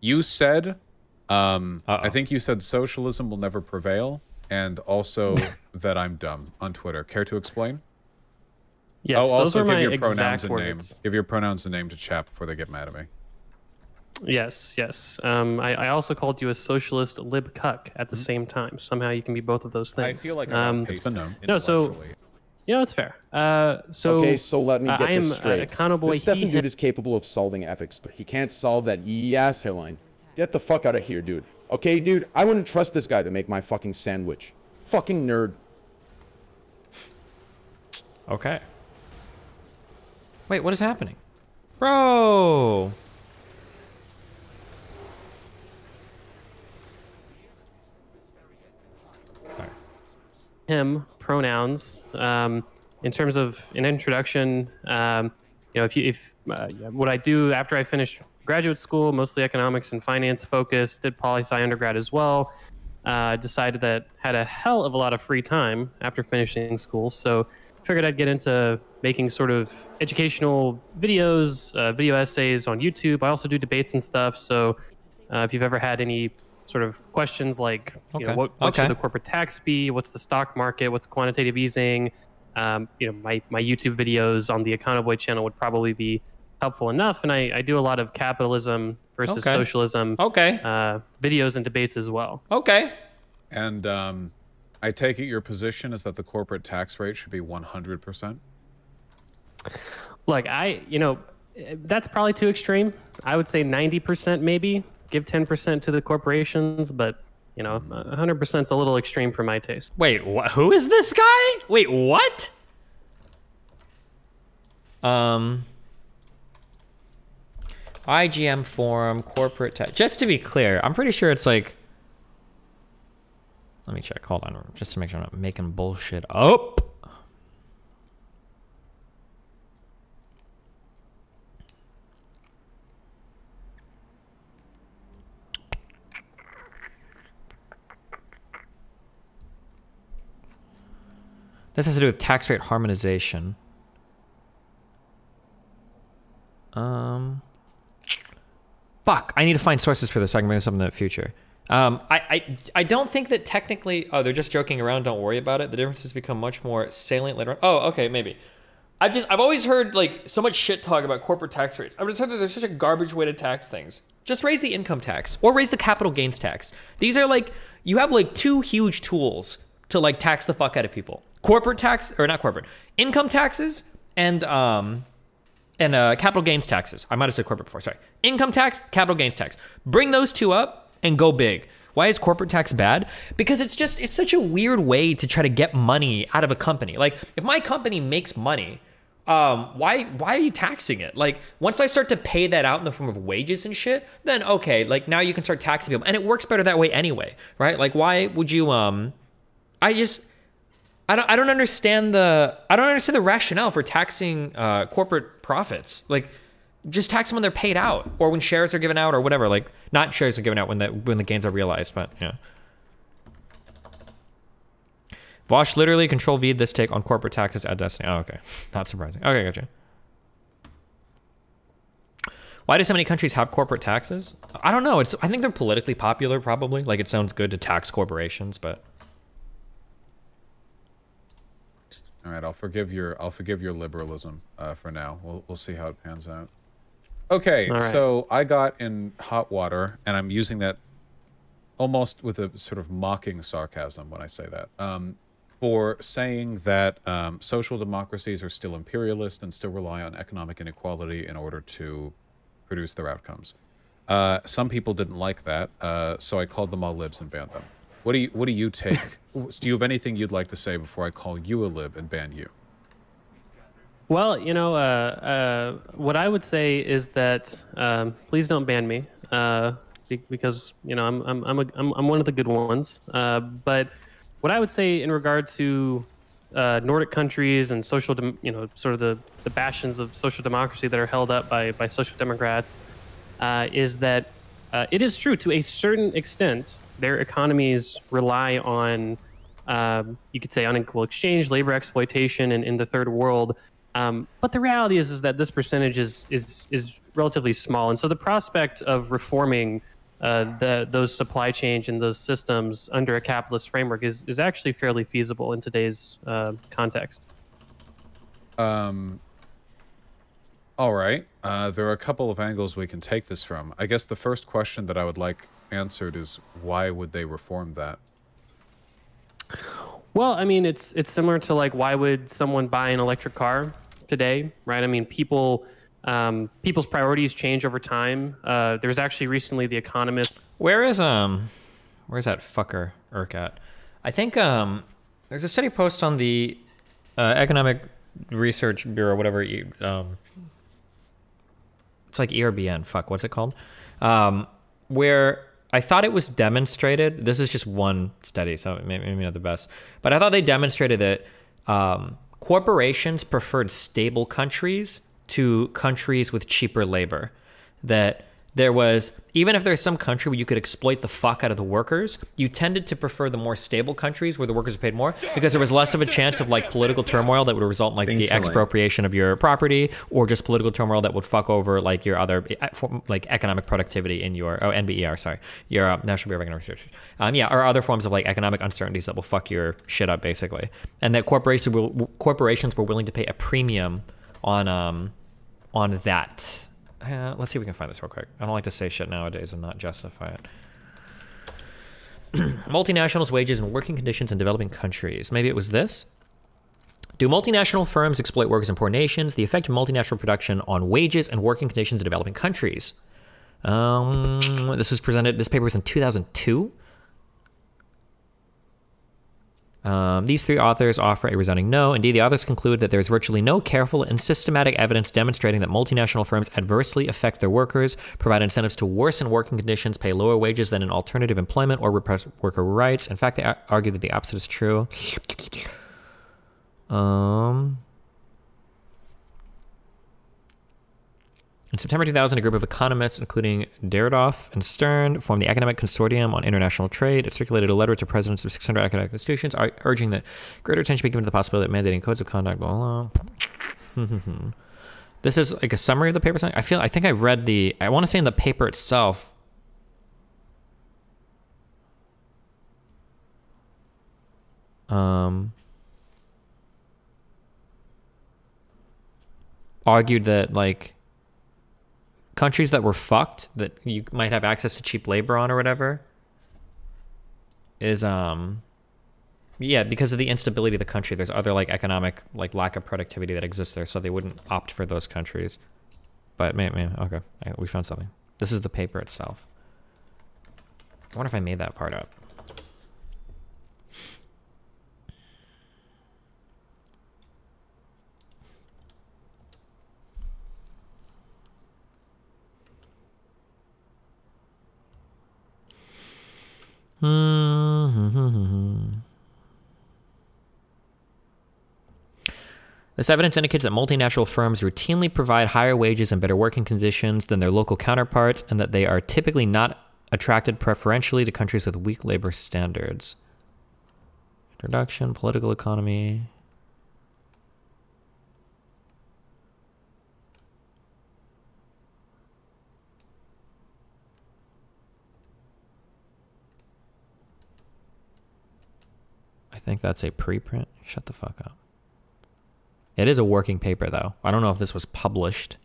You said, um, Uh-oh. I think you said socialism will never prevail, and also that I'm dumb on Twitter. Care to explain? Yes, oh, those also are give my your pronouns exact and name. Give your pronouns and name to chat before they get mad at me. Yes, yes. Um, I, I also called you a socialist lib cuck at the same time. Somehow you can be both of those Mm-hmm. I feel like um, it's been known. No, so- intellectually. You know, it's fair. Uh, so okay, so let me uh, get I am this uh, straight. accountable. This Stefan dude is capable of solving ethics, but he can't solve that yes hairline. Get the fuck out of here, dude. Okay, dude, I wouldn't trust this guy to make my fucking sandwich. Fucking nerd. Okay. Wait, what is happening? Bro! him pronouns. Um, in terms of an introduction um, you know if you if uh, what i do after i finished graduate school mostly economics and finance focused did poli sci undergrad as well uh, decided that had a hell of a lot of free time after finishing school. So figured i'd get into making sort of educational videos uh, video essays on youtube. I also do debates and stuff. So uh, if you've ever had any sort of questions like you know what, what Okay. should the corporate tax be what's the stock market what's quantitative easing um, you know my, my youtube videos on the Econoboi channel would probably be helpful enough and i, I do a lot of capitalism versus Okay. socialism Okay. uh, videos and debates as well Okay. And um, I take it your position is that the corporate tax rate should be 100%. look i you know that's probably too extreme i would say 90% maybe give 10% to the corporations but you know 100% is a little extreme for my taste Wait, wh- who is this guy? Wait, what? Um. IGM forum, corporate tax. Just to be clear, I'm pretty sure it's like. Let me check. Hold on, just to make sure I'm not making bullshit up. This has to do with tax rate harmonization. Um, fuck. I need to find sources for this so I can bring this up in the future. Um, I, I, I don't think that technically. Oh, they're just joking around. Don't worry about it. The differences become much more salient later on. Oh, okay, maybe. I've just I've always heard like so much shit talk about corporate tax rates. I've just heard that there's such a garbage way to tax things. Just raise the income tax or raise the capital gains tax. These are like you have like two huge tools to like tax the fuck out of people. Corporate tax or not corporate. Income taxes and um and uh, capital gains taxes. I might have said corporate before. Sorry. Income tax, capital gains tax. Bring those two up and go big. Why is corporate tax bad? Because it's just it's such a weird way to try to get money out of a company. Like if my company makes money, um, why why are you taxing it? Like once I start to pay that out in the form of wages and shit, then okay, like now you can start taxing people, and it works better that way anyway, right? Like why would you? Um, I just I don't I don't understand the I don't understand the rationale for taxing uh, corporate profits. Like just tax them when they're paid out or when shares are given out or whatever. Like not shares are given out when the when the gains are realized, but yeah. Vaush literally control V this take on corporate taxes at Destiny. Oh, okay. Not surprising. Okay, gotcha. Why do so many countries have corporate taxes? I don't know. It's I think they're politically popular probably. Like it sounds good to tax corporations, but All right, I'll forgive your I'll forgive your liberalism uh, for now. We'll we'll see how it pans out. Okay, right. so I got in hot water, and I'm using that almost with a sort of mocking sarcasm when I say that. Um, for saying that um, social democracies are still imperialist and still rely on economic inequality in order to produce their outcomes. Uh, some people didn't like that, uh, so I called them all libs and banned them. What do you What do you take? do you have anything you'd like to say before I call you a lib and ban you? Well, you know, uh, uh, what I would say is that um, please don't ban me uh, because you know I'm I'm I'm, a, I'm I'm one of the good ones. Uh, but what I would say in regard to uh, Nordic countries and social, you know, sort of the the bastions of social democracy that are held up by by social democrats uh, is that it is true to a certain extent their economies rely on um, you could say unequal exchange, labor exploitation, and in the third world, Um, but the reality is, is that this percentage is is is relatively small, and so the prospect of reforming uh, the those supply chains and those systems under a capitalist framework is is actually fairly feasible in today's uh, context. Um. All right. Uh, there are a couple of angles we can take this from. I guess the first question that I would like answered is why would they reform that? Well, I mean, it's it's similar to like why would someone buy an electric car today, right? I mean, people um, people's priorities change over time. Uh, there was actually recently the Economist. Where is um, where's that fucker Irk at? I think um, there's a study post on the uh, Economic Research Bureau, whatever you um, it's like ERBN. Fuck, what's it called? Um, where I thought it was demonstrated. This is just one study, so maybe, not the best, but I thought they demonstrated that um, corporations preferred stable countries to countries with cheaper labor. That there was, even if there's some country where you could exploit the fuck out of the workers, you tended to prefer the more stable countries where the workers are paid more because there was less of a chance of like political turmoil that would result in like the expropriation of your property or just political turmoil that would fuck over like your other eh, like economic productivity in your oh NBER sorry your uh, National Bureau of Economic Research. Um yeah or other forms of like economic uncertainties that will fuck your shit up basically. And that corporations will corporations were willing to pay a premium on um on that uh, let's see if we can find this real quick I don't like to say shit nowadays and not justify it multinationals wages and working conditions in developing countries maybe it was this do multinational firms exploit workers in poor nations? The effect of multinational production on wages and working conditions in developing countries. Um, this was presented. This paper was in 2002. Um, these three authors offer a resounding no. Indeed, the authors conclude that there is virtually no careful and systematic evidence demonstrating that multinational firms adversely affect their workers, provide incentives to worsen working conditions, pay lower wages than in alternative employment, or repress worker rights. In fact, they argue that the opposite is true. Um, in September 2000, a group of economists, including Deardorff and Stern, formed the Academic Consortium on International Trade. It circulated a letter to presidents of 600 academic institutions, urging that greater attention be given to the possibility of mandating codes of conduct. Blah blah. this is like a summary of the paper. I feel. I think I read the. I want to say in the paper itself. Um. argued that like countries that were fucked that you might have access to cheap labor on or whatever is um yeah because of the instability of the country there's other like economic like lack of productivity that exists there so they wouldn't opt for those countries. But man, man okay we found something. This is the paper itself. I wonder if i made that part up Hmm, hmm, hmm, this evidence indicates that multinational firms routinely provide higher wages and better working conditions than their local counterparts, and that they are typically not attracted preferentially to countries with weak labor standards. Introduction, political economy. Think that's a preprint. Shut the fuck up. It is a working paper, though. I don't know if this was published.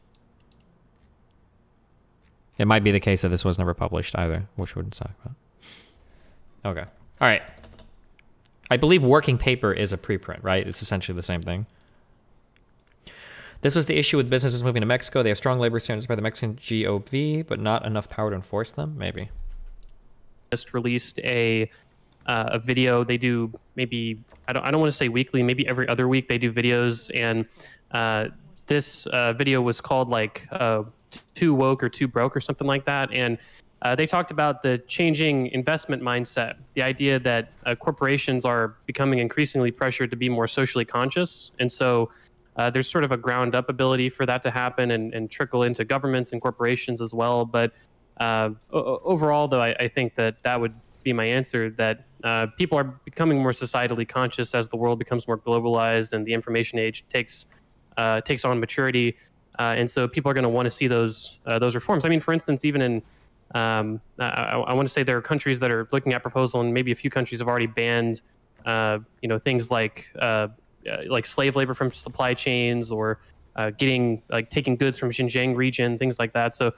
It might be the case that this was never published either, which we would suck. But... Okay. All right. I believe working paper is a preprint, right? It's essentially the same thing. This was the issue with businesses moving to Mexico. They have strong labor standards by the Mexican GOV, but not enough power to enforce them. Maybe. just released a uh, a video. They do maybe I don't I don't want to say weekly, maybe every other week they do videos, and uh, this uh, video was called like uh, "Too Woke" or "Too Broke" or something like that, and uh, they talked about the changing investment mindset, the idea that uh, corporations are becoming increasingly pressured to be more socially conscious, and so. There's sort of a ground up ability for that to happen and, and trickle into governments and corporations as well. But overall, though, I, I think that that would be my answer that uh, people are becoming more societally conscious as the world becomes more globalized and the information age takes uh, takes on maturity, uh, and so people are going to want to see those uh, those reforms. I mean, for instance, even in um, I, I want to say there are countries that are looking at proposal, and maybe a few countries have already banned, uh, you know, things like like slave labor from supply chains or uh, getting like taking goods from Xinjiang region, things like that. So,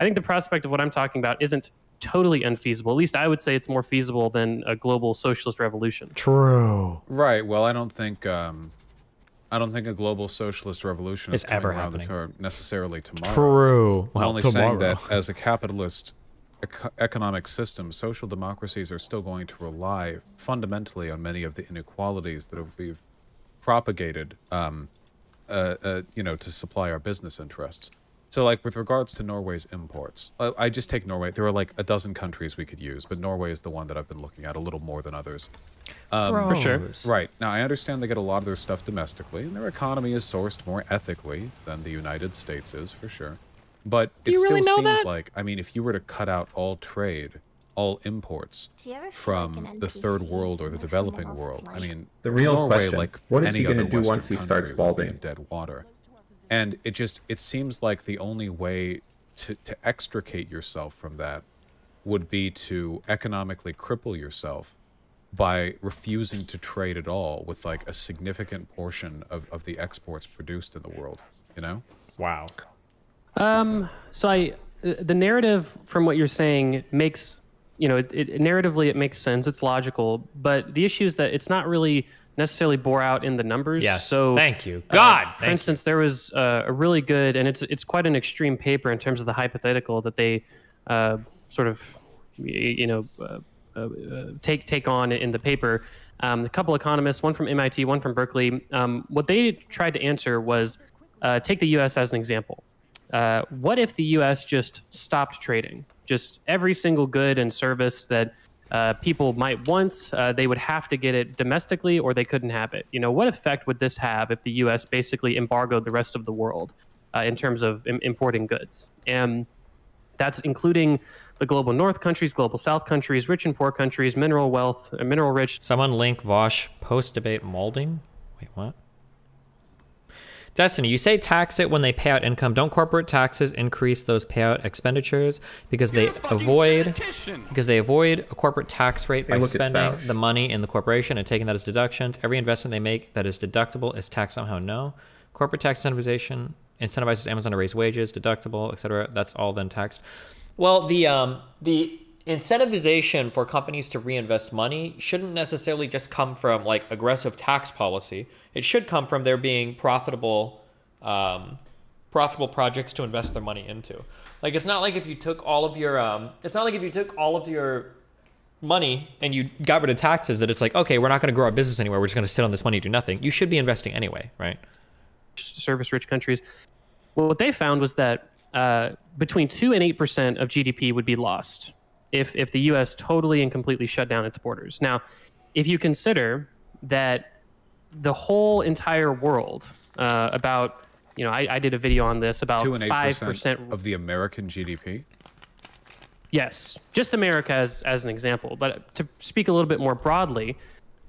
I think the prospect of what I'm talking about isn't totally unfeasible. At least I would say it's more feasible than a global socialist revolution. True. Right. Well, I don't think um, I don't think a global socialist revolution is It's ever coming the happening. necessarily tomorrow. True. I'm only saying that as a capitalist economic system, social democracies are still going to rely fundamentally on many of the inequalities that have, we've propagated, um, uh, uh, you know, to supply our business interests. So, like with regards to Norway's imports, I, I just take Norway. There are like a dozen countries we could use, but Norway is the one that I've been looking at a little more than others. Um, for sure. Right. Now, I understand they get a lot of their stuff domestically, and their economy is sourced more ethically than the United States is, for sure. But it still really seems that? like, I mean, if you were to cut out all trade, all imports Do you ever feel from like the third world or the developing else's world, I mean, The real Norway, question, like what is he gonna do once he starts country, would be in balding? Dead water. And it just, it seems like the only way to, to extricate yourself from that would be to economically cripple yourself by refusing to trade at all with like a significant portion of, of the exports produced in the world you know Wow. Um, so I, the narrative from what you're saying makes, you know, it, it, narratively it makes sense. It's logical, but the issue is that it's not really necessarily bore out in the numbers. Yes. So thank you. uh, God. for thank you. instance, there was uh, a really good, and it's it's quite an extreme paper in terms of the hypothetical that they uh, sort of, you know, uh, uh, uh, take take on in the paper. Um, a couple economists, one from MIT, one from Berkeley. Um, what they tried to answer was uh, take the U.S. as an example. Uh, what if the U.S. just stopped trading? Just every single good and service that uh, people might want, uh, they would have to get it domestically, or they couldn't have it. You know, what effect would this have if the U.S. basically embargoed the rest of the world uh, in terms of Im- importing goods? And that's including the global North countries, global South countries, rich and poor countries, mineral wealth, uh, mineral rich Someone link Vaush post debate molding. Wait, what? Destiny, you say tax it when they pay out income. Don't corporate taxes increase those payout expenditures because they avoid because they avoid a corporate tax rate by spending the money in the corporation and taking that as deductions. Every investment they make that is deductible is taxed somehow. No, corporate tax incentivization incentivizes Amazon to raise wages, deductible, etc. That's all then taxed. Well, the um, the incentivization for companies to reinvest money shouldn't necessarily just come from like aggressive tax policy. It should come from there being profitable, um, profitable projects to invest their money into. Like it's not like if you took all of your, um, it's not like if you took all of your money and you got rid of taxes that it's like okay we're not going to grow our business anywhere we're just going to sit on this money and do nothing you should be investing anyway right service rich countries. Well, what they found was that uh, between 2 and 8% of GDP would be lost if, if the US totally and completely shut down its borders. Now, if you consider that the whole entire world, uh, about, you know, I, I did a video on this about two and eight 5% of the american gdp Yes, just America as, as an example. But to speak a little bit more broadly,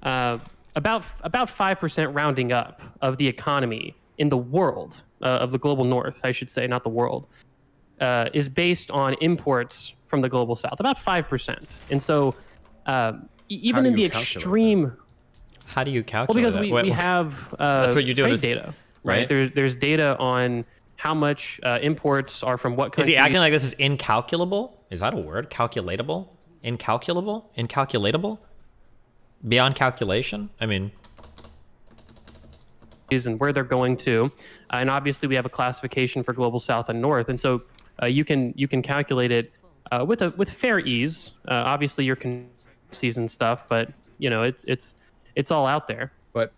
uh, about about five percent rounding up of the economy in the world uh, of the global north, I should say, not the world, uh, is based on imports from the global south. About five percent, and so uh, even in the calculate that? extreme. how do you calculate Well, because we, we have uh, That's what you're doing data, right? right? There's there's data on how much uh, imports are from what country. Is he acting like this is incalculable is that a word calculatable incalculable incalculatable beyond calculation i mean and where they're going to. Uh, and obviously, we have a classification for global south and north, and so uh, you can you can calculate it uh, with a with fair ease. Uh, obviously, your season stuff, but you know it's it's it's all out there. but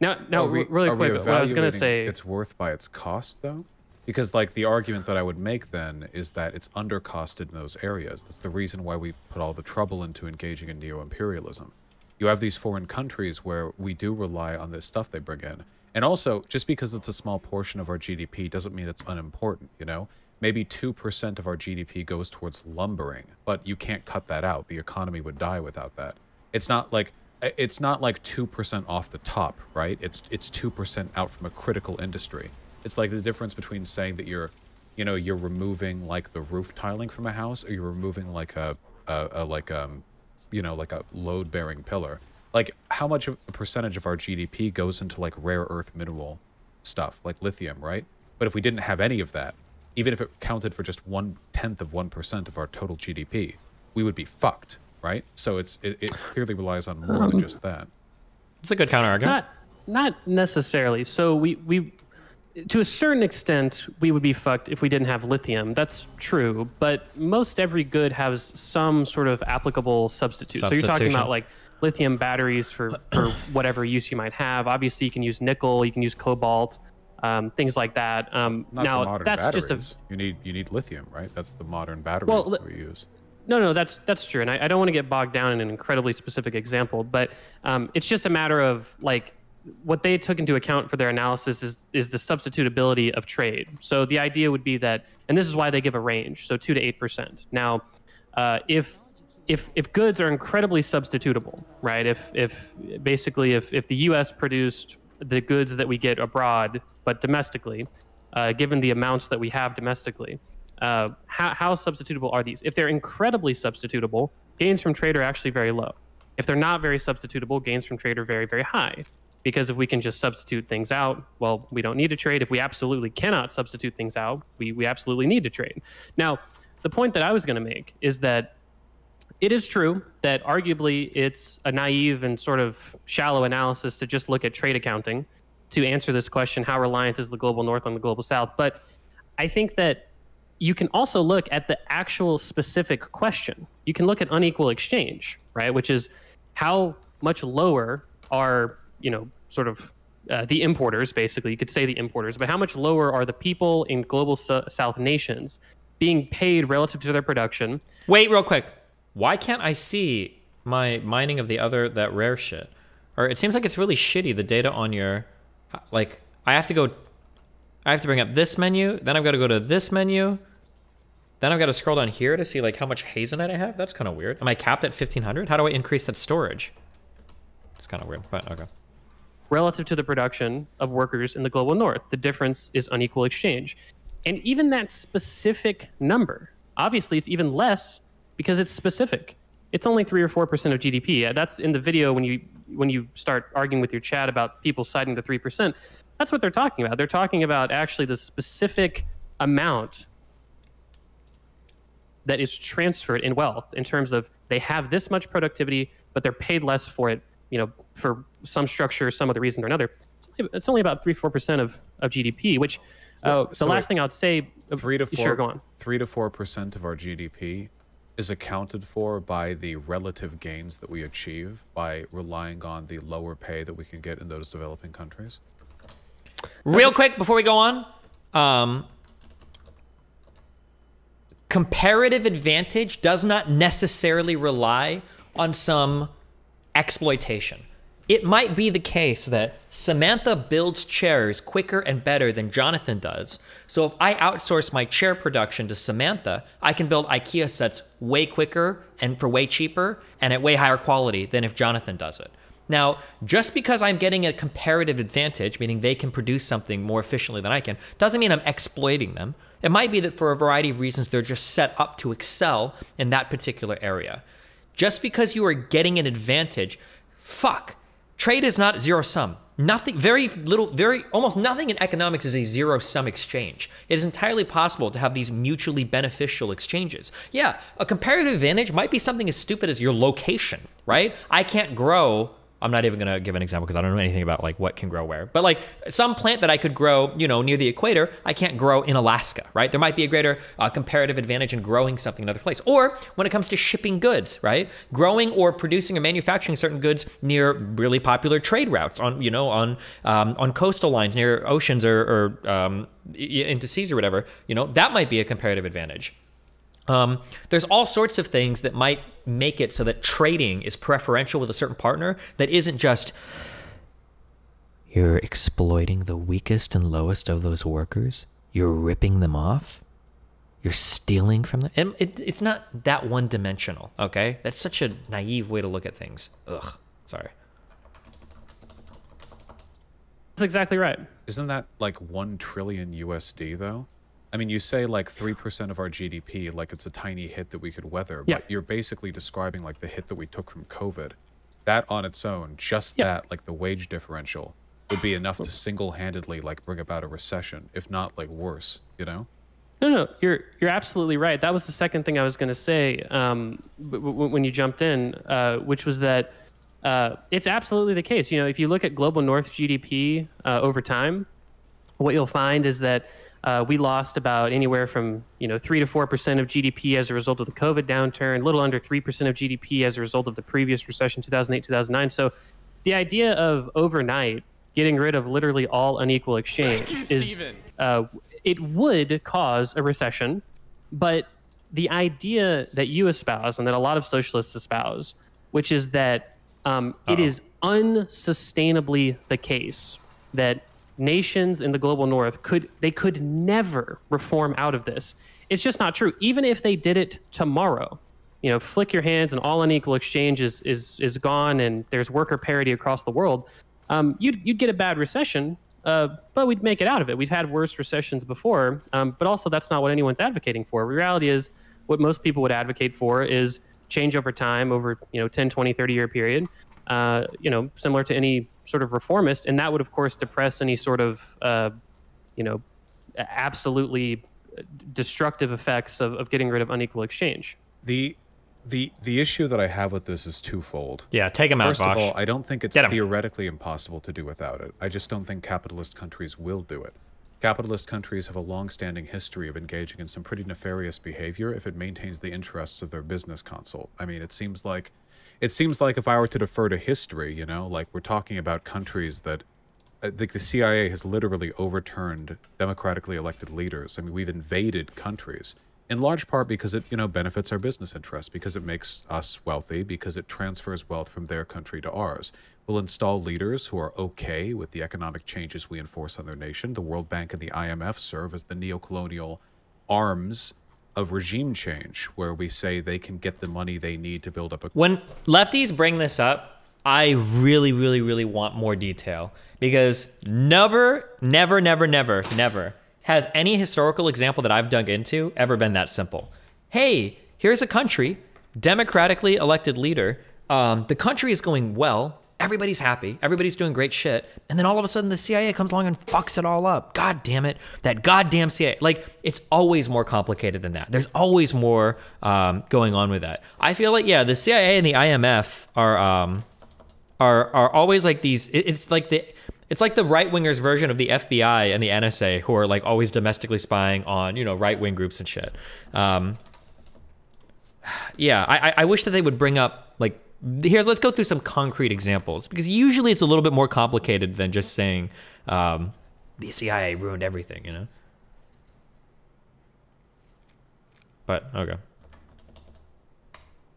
Now, now, we- re- really quick, what I was gonna say. it's worth by its cost though because like the argument that i would make then is that it's undercosted in those areas that's the reason why we put all the trouble into engaging in neo-imperialism you have these foreign countries where we do rely on this stuff they bring in and also just because it's a small portion of our gdp doesn't mean it's unimportant you know maybe 2% of our gdp goes towards lumbering but you can't cut that out the economy would die without that it's not like it's not like 2% off the top, right? It's it's 2% out from a critical industry. It's like the difference between saying that you're you know, you're removing like the roof tiling from a house or you're removing like a a, a like um you know, like a load bearing pillar. Like how much of a percentage of our GDP goes into like rare earth mineral stuff, like lithium, right? But if we didn't have any of that, even if it counted for just one tenth of one percent of our total GDP, we would be fucked, right? So it's it, it clearly relies on more than um, just that. It's a good counter argument. Not not necessarily. So we we to a certain extent we would be fucked if we didn't have lithium. That's true, but most every good has some sort of applicable substitute. So you're talking about like lithium batteries for for whatever use you might have. Obviously, you can use nickel, you can use cobalt, um, things like that. Um, Not now that's batteries. just a you need you need lithium, right? That's the modern battery Well, that we use. No, no, that's that's true, and I, I don't want to get bogged down in an incredibly specific example, but um, it's just a matter of like what they took into account for their analysis is is the substitutability of trade. So the idea would be that, and this is why they give a range, so two to eight percent. Now, uh, if if if goods are incredibly substitutable, right? If if basically if if the U.S. produced the goods that we get abroad, but domestically, uh, given the amounts that we have domestically, uh, how, how substitutable are these? If they're incredibly substitutable, gains from trade are actually very low. If they're not very substitutable, gains from trade are very, very high. Because if we can just substitute things out, well, we don't need to trade. If we absolutely cannot substitute things out, we, we absolutely need to trade. Now, the point that I was going to make is that it is true that arguably it's a naive and sort of shallow analysis to just look at trade accounting to answer this question how reliant is the global north on the global south? But i think that you can also look at the actual specific question. You can look at unequal exchange right? Which is how much lower are you know sort of uh, the importers basically. You could say the importers but how much lower are the people in global south nations being paid relative to their production? Wait, real quick. Why can't I see my mining of the other that rare shit? Or it seems like it's really shitty the data on your like I have to go I have to bring up this menu, then I've got to go to this menu. Then I've got to scroll down here to see like how much hazelnut I have. That's kind of weird. Am I capped at 1500? How do I increase that storage? It's kind of weird, but okay. relative to the production of workers in the global north. The difference is unequal exchange. And even that specific number, obviously it's even less because it's specific. It's only 3 or 4% of GDP. That's in the video when you when you start arguing with your chat about people citing the 3%. That's what they're talking about. They're talking about actually the specific amount that is transferred in wealth in terms of they have this much productivity, but they're paid less for it, you know, for some structure, some other reason or another. It's only, it's only about three, four percent of, of GDP, which uh, the so last wait, thing I'd say. Three to four. Sure, go on. Three to four percent of our GDP is accounted for by the relative gains that we achieve by relying on the lower pay that we can get in those developing countries. Real quick before we go on, um, comparative advantage does not necessarily rely on some exploitation. It might be the case that Samantha builds chairs quicker and better than Jonathan does. So if I outsource my chair production to Samantha, I can build IKEA sets way quicker and for way cheaper and at way higher quality than if Jonathan does it. Now, just because I'm getting a comparative advantage, meaning they can produce something more efficiently than I can, doesn't mean I'm exploiting them. It might be that for a variety of reasons, they're just set up to excel in that particular area. Just because you are getting an advantage, fuck. Trade is not zero sum. Nothing, very little, very, almost nothing in economics is a zero sum exchange. It is entirely possible to have these mutually beneficial exchanges. Yeah, a comparative advantage might be something as stupid as your location, right? I can't grow I'm not even gonna give an example because I don't know anything about like what can grow where. But like some plant that I could grow, you know, near the equator, I can't grow in Alaska, right? There might be a greater uh, comparative advantage in growing something in another place. Or when it comes to shipping goods, right? Growing or producing or manufacturing certain goods near really popular trade routes on, you know, on um, on coastal lines near oceans or, or um, into seas or whatever. You know, that might be a comparative advantage. Um, there's all sorts of things that might make it so that trading is preferential with a certain partner that isn't just you're exploiting the weakest and lowest of those workers, you're ripping them off, you're stealing from them. And it, it's not that one dimensional, okay? That's such a naive way to look at things. Ugh, Sorry. That's exactly right. Isn't that like 1 trillion USD though? I mean, you say like 3% of our GDP, like it's a tiny hit that we could weather, Yeah. but you're basically describing like the hit that we took from COVID. That on its own, just Yeah. that, like the wage differential, would be enough to single handedly like bring about a recession, if not like worse, you know? No, no, you're you're absolutely right. That was the second thing I was going to say um, w- w- when you jumped in, uh, which was that uh, it's absolutely the case. You know, if you look at global North GDP uh, over time, what you'll find is that uh, we lost about anywhere from you know three to four percent of GDP as a result of the COVID downturn, a little under three percent of GDP as a result of the previous recession, 2008, 2009. So, the idea of overnight getting rid of literally all unequal exchange is uh, it would cause a recession, but the idea that you espouse and that a lot of socialists espouse, which is that um, it is unsustainably the case that nations in the global north could they could never reform out of this. It's just not true. Even if they did it tomorrow, you know, flick your hands and all unequal exchange is is, is gone and there's worker parity across the world, um, you'd, you'd get a bad recession, uh, but we'd make it out of it. We've had worse recessions before, um, but also that's not what anyone's advocating for. The reality is what most people would advocate for is change over time over, you know, 10, 20, 30 year period, uh, you know, similar to any sort of reformist. And that would, of course, depress any sort of, uh, you know, absolutely destructive effects of, of getting rid of unequal exchange. The the the issue that I have with this is twofold. Yeah, take him out, First of all, I don't think it's theoretically impossible to do without it. I just don't think capitalist countries will do it. Capitalist countries have a long-standing history of engaging in some pretty nefarious behavior if it maintains the interests of their business console. I mean, it seems like it seems like if I were to defer to history, you know, like we're talking about countries that uh, I think the CIA has literally overturned democratically elected leaders. I mean, we've invaded countries in large part because it, you know, benefits our business interests, because it makes us wealthy, because it transfers wealth from their country to ours. We'll install leaders who are okay with the economic changes we enforce on their nation. The World Bank and the IMF serve as the neocolonial arms of regime change, where we say they can get the money they need to build up a when lefties bring this up, I really, really, really want more detail because never, never, never, never, never has any historical example that I've dug into ever been that simple. Hey, here's a country, democratically elected leader. Um, the country is going well. Everybody's happy. Everybody's doing great shit. And then all of a sudden, the CIA comes along and fucks it all up. God damn it. That goddamn CIA. Like, it's always more complicated than that. There's always more um, going on with that. I feel like, yeah, the CIA and the IMF are. Um, are are always like these it's like the it's like the right wingers version of the FBI and the NSA who are like always domestically spying on you know right wing groups and shit. Um, yeah, I I- wish that they would bring up here's let's go through some concrete examples because usually it's a little bit more complicated than just saying um, the CIA ruined everything, you know. But okay.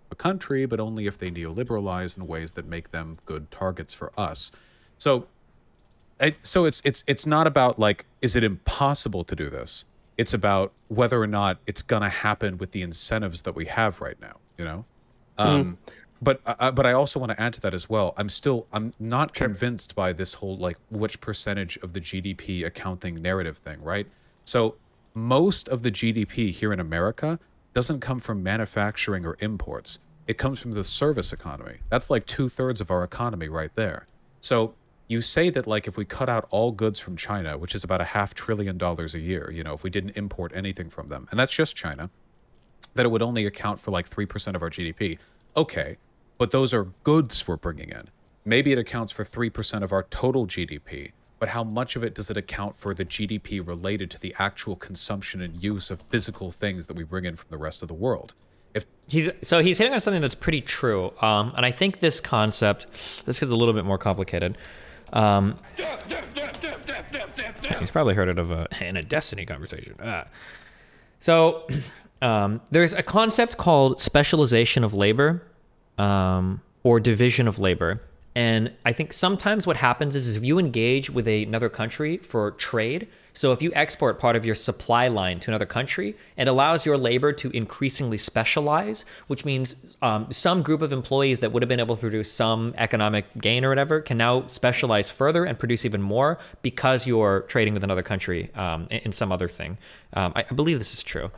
a country, but only if they neoliberalize in ways that make them good targets for us. So, I, so it's it's it's not about like is it impossible to do this? It's about whether or not it's gonna happen with the incentives that we have right now. You know, um, but uh, but I also want to add to that as well. I'm still I'm not convinced by this whole like which percentage of the GDP accounting narrative thing, right? So most of the GDP here in America doesn't come from manufacturing or imports. It comes from the service economy. That's like two thirds of our economy right there. So you say that like if we cut out all goods from China, which is about a half trillion dollars a year, you know, if we didn't import anything from them, and that's just China, that it would only account for like 3% of our GDP. Okay, but those are goods we're bringing in. Maybe it accounts for 3% of our total GDP, but how much of it does it account for the GDP related to the actual consumption and use of physical things that we bring in from the rest of the world? If He's so he's hitting on something that's pretty true, um, and I think this concept, this gets a little bit more complicated. Um, he's probably heard it of a, in a Destiny conversation. Ah. So um, there's a concept called specialization of labor um, or division of labor, And I think sometimes what happens is, is if you engage with a, another country for trade, so if you export part of your supply line to another country, it allows your labor to increasingly specialize, which means um, some group of employees that would have been able to produce some economic gain or whatever can now specialize further and produce even more because you're trading with another country um, in, some other thing. Um, I, I believe this is true.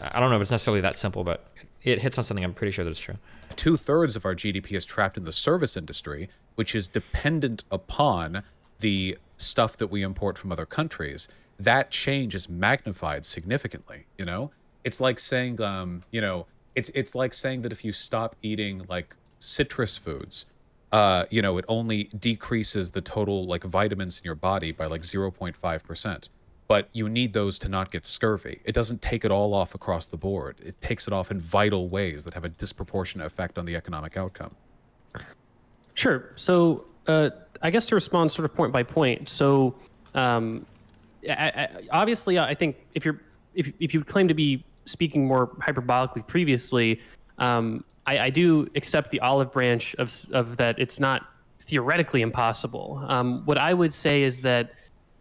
I don't know if it's necessarily that simple, but it hits on something I'm pretty sure that's true. two thirds of our GDP is trapped in the service industry, which is dependent upon the stuff that we import from other countries. That change is magnified significantly. You know, it's like saying, um, you know, it's it's like saying that if you stop eating like citrus foods, uh, you know, it only decreases the total like vitamins in your body by like 0.5 percent. But you need those to not get scurvy. It doesn't take it all off across the board. It takes it off in vital ways that have a disproportionate effect on the economic outcome. Sure. So, uh, I guess to respond sort of point by point. So, um, I, I, obviously, I think if you're if if you claim to be speaking more hyperbolically previously, um, I, I do accept the olive branch of of that. It's not theoretically impossible. Um, what I would say is that.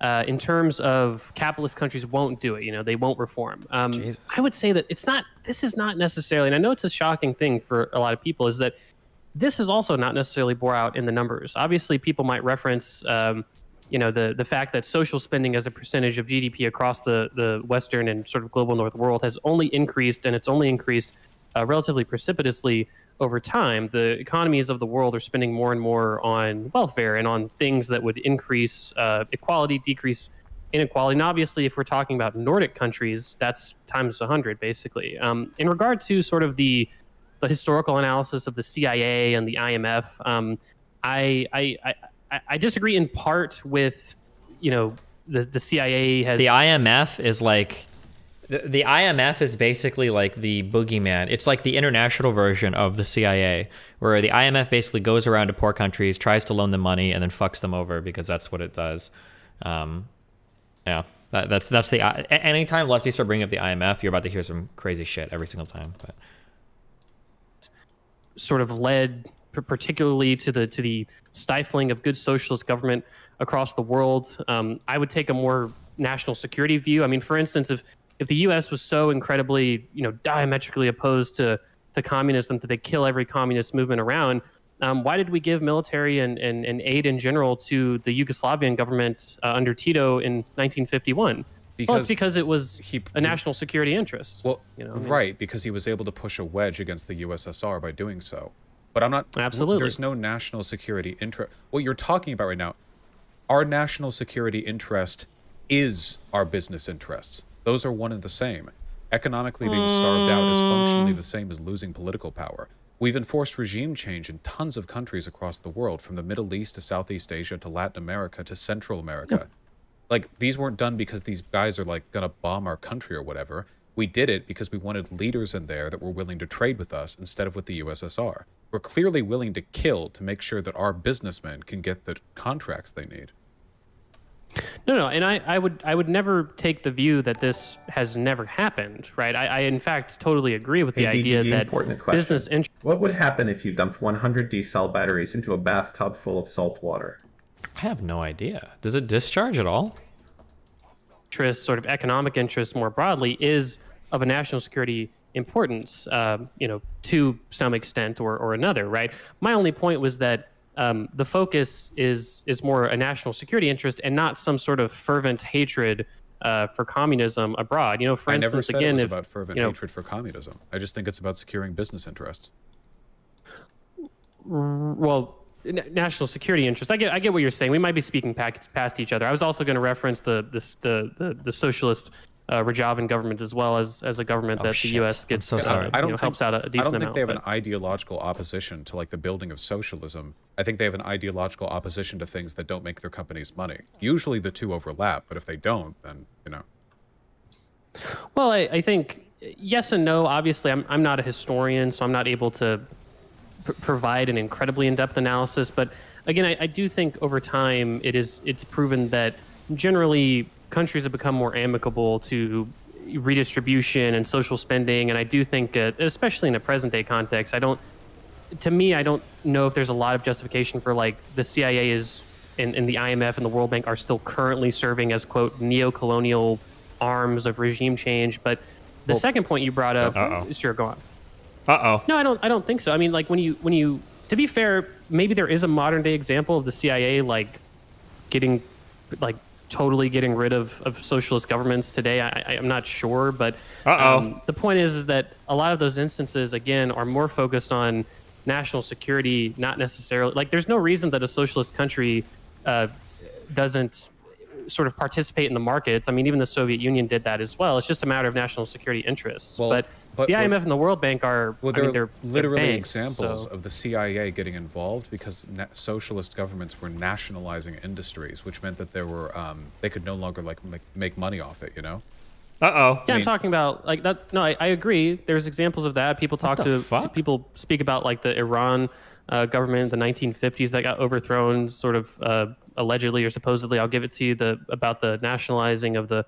Uh, in terms of capitalist countries won't do it, you know, they won't reform. Um, I would say that it's not. This is not necessarily, and I know it's a shocking thing for a lot of people, is that this is also not necessarily bore out in the numbers. Obviously, people might reference, um, you know, the the fact that social spending as a percentage of GDP across the the Western and sort of global North world has only increased, and it's only increased uh, relatively precipitously over time. The economies of the world are spending more and more on welfare and on things that would increase uh, equality, decrease inequality. And obviously, if we're talking about Nordic countries, that's times 100, basically. Um, in regard to sort of the the historical analysis of the CIA and the IMF, um, I, I, I, I disagree in part with, you know, the, the CIA has The IMF is like the, IMF is basically like the boogeyman. It's like the international version of the CIA, where the IMF basically goes around to poor countries, tries to loan them money, and then fucks them over because that's what it does. Um, yeah, that, that's that's the. Anytime lefties start bringing up the IMF, you're about to hear some crazy shit every single time. But sort of led particularly to the to the stifling of good socialist government across the world. Um, I would take a more national security view. I mean, for instance, if if the U.S. was so incredibly you know diametrically opposed to to communism that they kill every communist movement around. Um, why did we give military and, and, and aid in general to the Yugoslavian government uh, under Tito in 1951? well, it's because it was he- a national security interest. Well, you know, I mean- right, because he was able to push a wedge against the USSR by doing so. But I'm not. Absolutely. There's no national security interest. What you're talking about right now, our national security interest is our business interests. Those are one and the same. Economically being starved out is mm. functionally the same as losing political power. We've enforced regime change in tons of countries across the world, from the Middle East to Southeast Asia to Latin America to Central America like these weren't done because these guys are like gonna bomb our country or whatever. We did it because we wanted leaders in there that were willing to trade with us instead of with the USSR. We're clearly willing to kill to make sure that our businessmen can get the contracts they need. No, no, and I, I would I would never take the view that this has never happened, right? I, I in fact totally agree with the Hey, idea DGG, that important question. business int- What would happen if you dumped 100 D cell batteries into a bathtub full of salt water? I have no idea. Does it discharge at all? interest, sort of economic interest more broadly, is of a national security importance, um, you know, to some extent or, or another, right? My only point was that um, the focus is is more a national security interest and not some sort of fervent hatred uh, for communism abroad. You know, for I never instance, said again, it was if about fervent you know, hatred for communism. I just think it's about securing business interests. well n- national security interest i get i get what you're saying we might be speaking pac- past each other i was also going to reference the this the the, the socialist uh, Rojavan government as well as as a government that Oh, shit. the U.S. I'm gets so uh, sorry. I don't you know, think, helps out a, a I decent don't think amount. they have but- an ideological opposition to like the building of socialism. I think they have an ideological opposition to things that don't make their companies money. Usually the two overlap, but if they don't, then you know. Well, I, I think yes and no. Obviously, I'm, I'm not a historian, so I'm not able to pr- provide an incredibly in-depth analysis. But again, I, I do think over time it is it's proven that generally countries have become more amicable to redistribution and social spending. And I do think, uh, especially in a present-day context, I don't to me, I don't know if there's a lot of justification for like the CIA is and, and the IMF and the World Bank are still currently serving as quote neo-colonial arms of regime change. But the second point you brought up, Uh-oh. sure, go on. Uh oh. No, I don't. I don't think so. I mean, like when you when you to be fair, maybe there is a modern day example of the CIA like getting like totally getting rid of, of socialist governments today. I, I, I'm not sure, but um, the point is, is that a lot of those instances again are more focused on national security, not necessarily like there's no reason that a socialist country uh, doesn't sort of participate in the markets. I mean, even the Soviet Union did that as well. It's just a matter of national security interests. Well, but, but the IMF and the World Bank are, Well, I mean, they're they're literally banks, examples so- of the CIA getting involved because socialist governments were nationalizing industries, which meant that there were um, they could no longer like make, make money off it. You know, Uh oh. Yeah, I'm mean- talking about like that. No, I, I agree. There's examples of that. People talk to, to people speak about like the Iran uh, government in the 1950s that got overthrown, sort of uh, allegedly or supposedly. I'll give it to you the about the nationalizing of the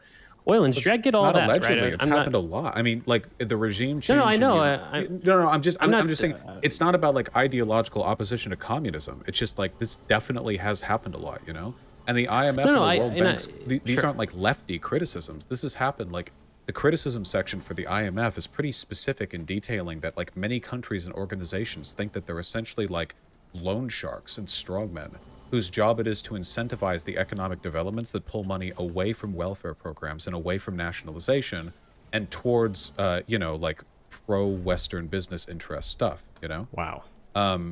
oil industry. I get all not that. allegedly. right? It's I'm not- happened a lot. I mean, like the regime change. no, I know, the- I- I- no, no. I'm just. I'm, I'm I'm, just saying. uh, it's not about like ideological opposition to communism. It's just like this definitely has happened a lot. You know, and the IMF No, and no, the I- World and Banks. the- these sure. aren't like lefty criticisms. This has happened. Like the criticism section for the IMF is pretty specific in detailing that like many countries and organizations think that they're essentially like loan sharks and strongmen whose job it is to incentivize the economic developments that pull money away from welfare programs and away from nationalization and towards uh, you know like pro-western business interest stuff you know Wow.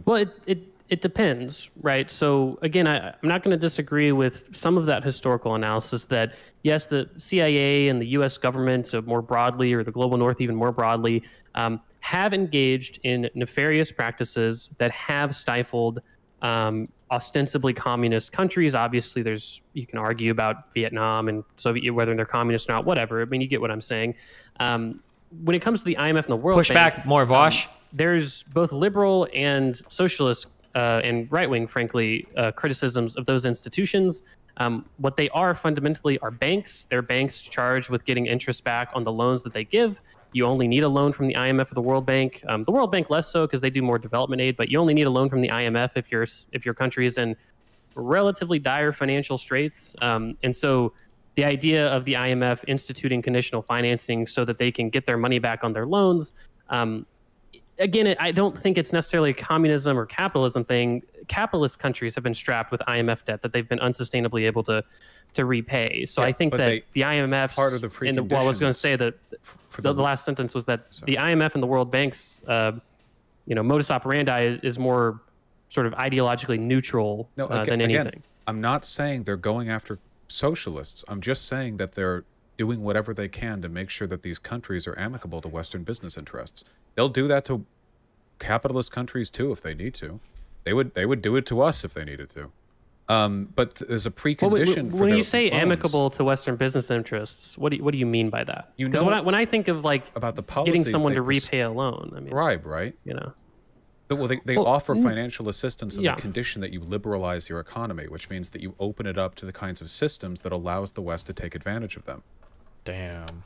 Well, it, it, it depends, right? So, again, I, I'm not going to disagree with some of that historical analysis that, yes, the CIA and the US government uh, more broadly, or the global north even more broadly, um, have engaged in nefarious practices that have stifled um, ostensibly communist countries. Obviously, there's you can argue about Vietnam and Soviet whether they're communist or not. Whatever. I mean, you get what I'm saying. Um, when it comes to the IMF and the World Push Bank, back more, Vaush. there's both liberal and socialist uh, and right wing, frankly, uh, criticisms of those institutions. Um, what they are fundamentally are banks. They're banks charged with getting interest back on the loans that they give. You only need a loan from the IMF or the World Bank. Um, the World Bank less so because they do more development aid, but you only need a loan from the IMF if your if your country is in relatively dire financial straits. Um, and so the idea of the IMF instituting conditional financing so that they can get their money back on their loans. Um, again, I don't think it's necessarily a communism or capitalism thing. Capitalist countries have been strapped with IMF debt that they've been unsustainably able to to repay. So Yeah, I think that they- the IMF part of the and well, I was going to say that for the, the- the last sentence was that Sorry. the IMF and the World Bank's uh, you know modus operandi is, is more sort of ideologically neutral No, uh, aga- than again, anything. I'm not saying they're going after socialists. I'm just saying that they're doing whatever they can to make sure that these countries are amicable to Western business interests. They'll do that to capitalist countries too if they need to. They would they would do it to us if they needed to. Um, but th- there's a Well, wait, precondition for when you say loans amicable to Western business interests, what do you, what do you mean by that? You Because when I, when I think of like about the getting someone to pers- repay a loan, I mean, bribe, right? you know, But, Well, they, they Well, offer financial assistance on yeah. the condition that you liberalize your economy, which means that you open it up to the kinds of systems that allows the West to take advantage of them. Damn.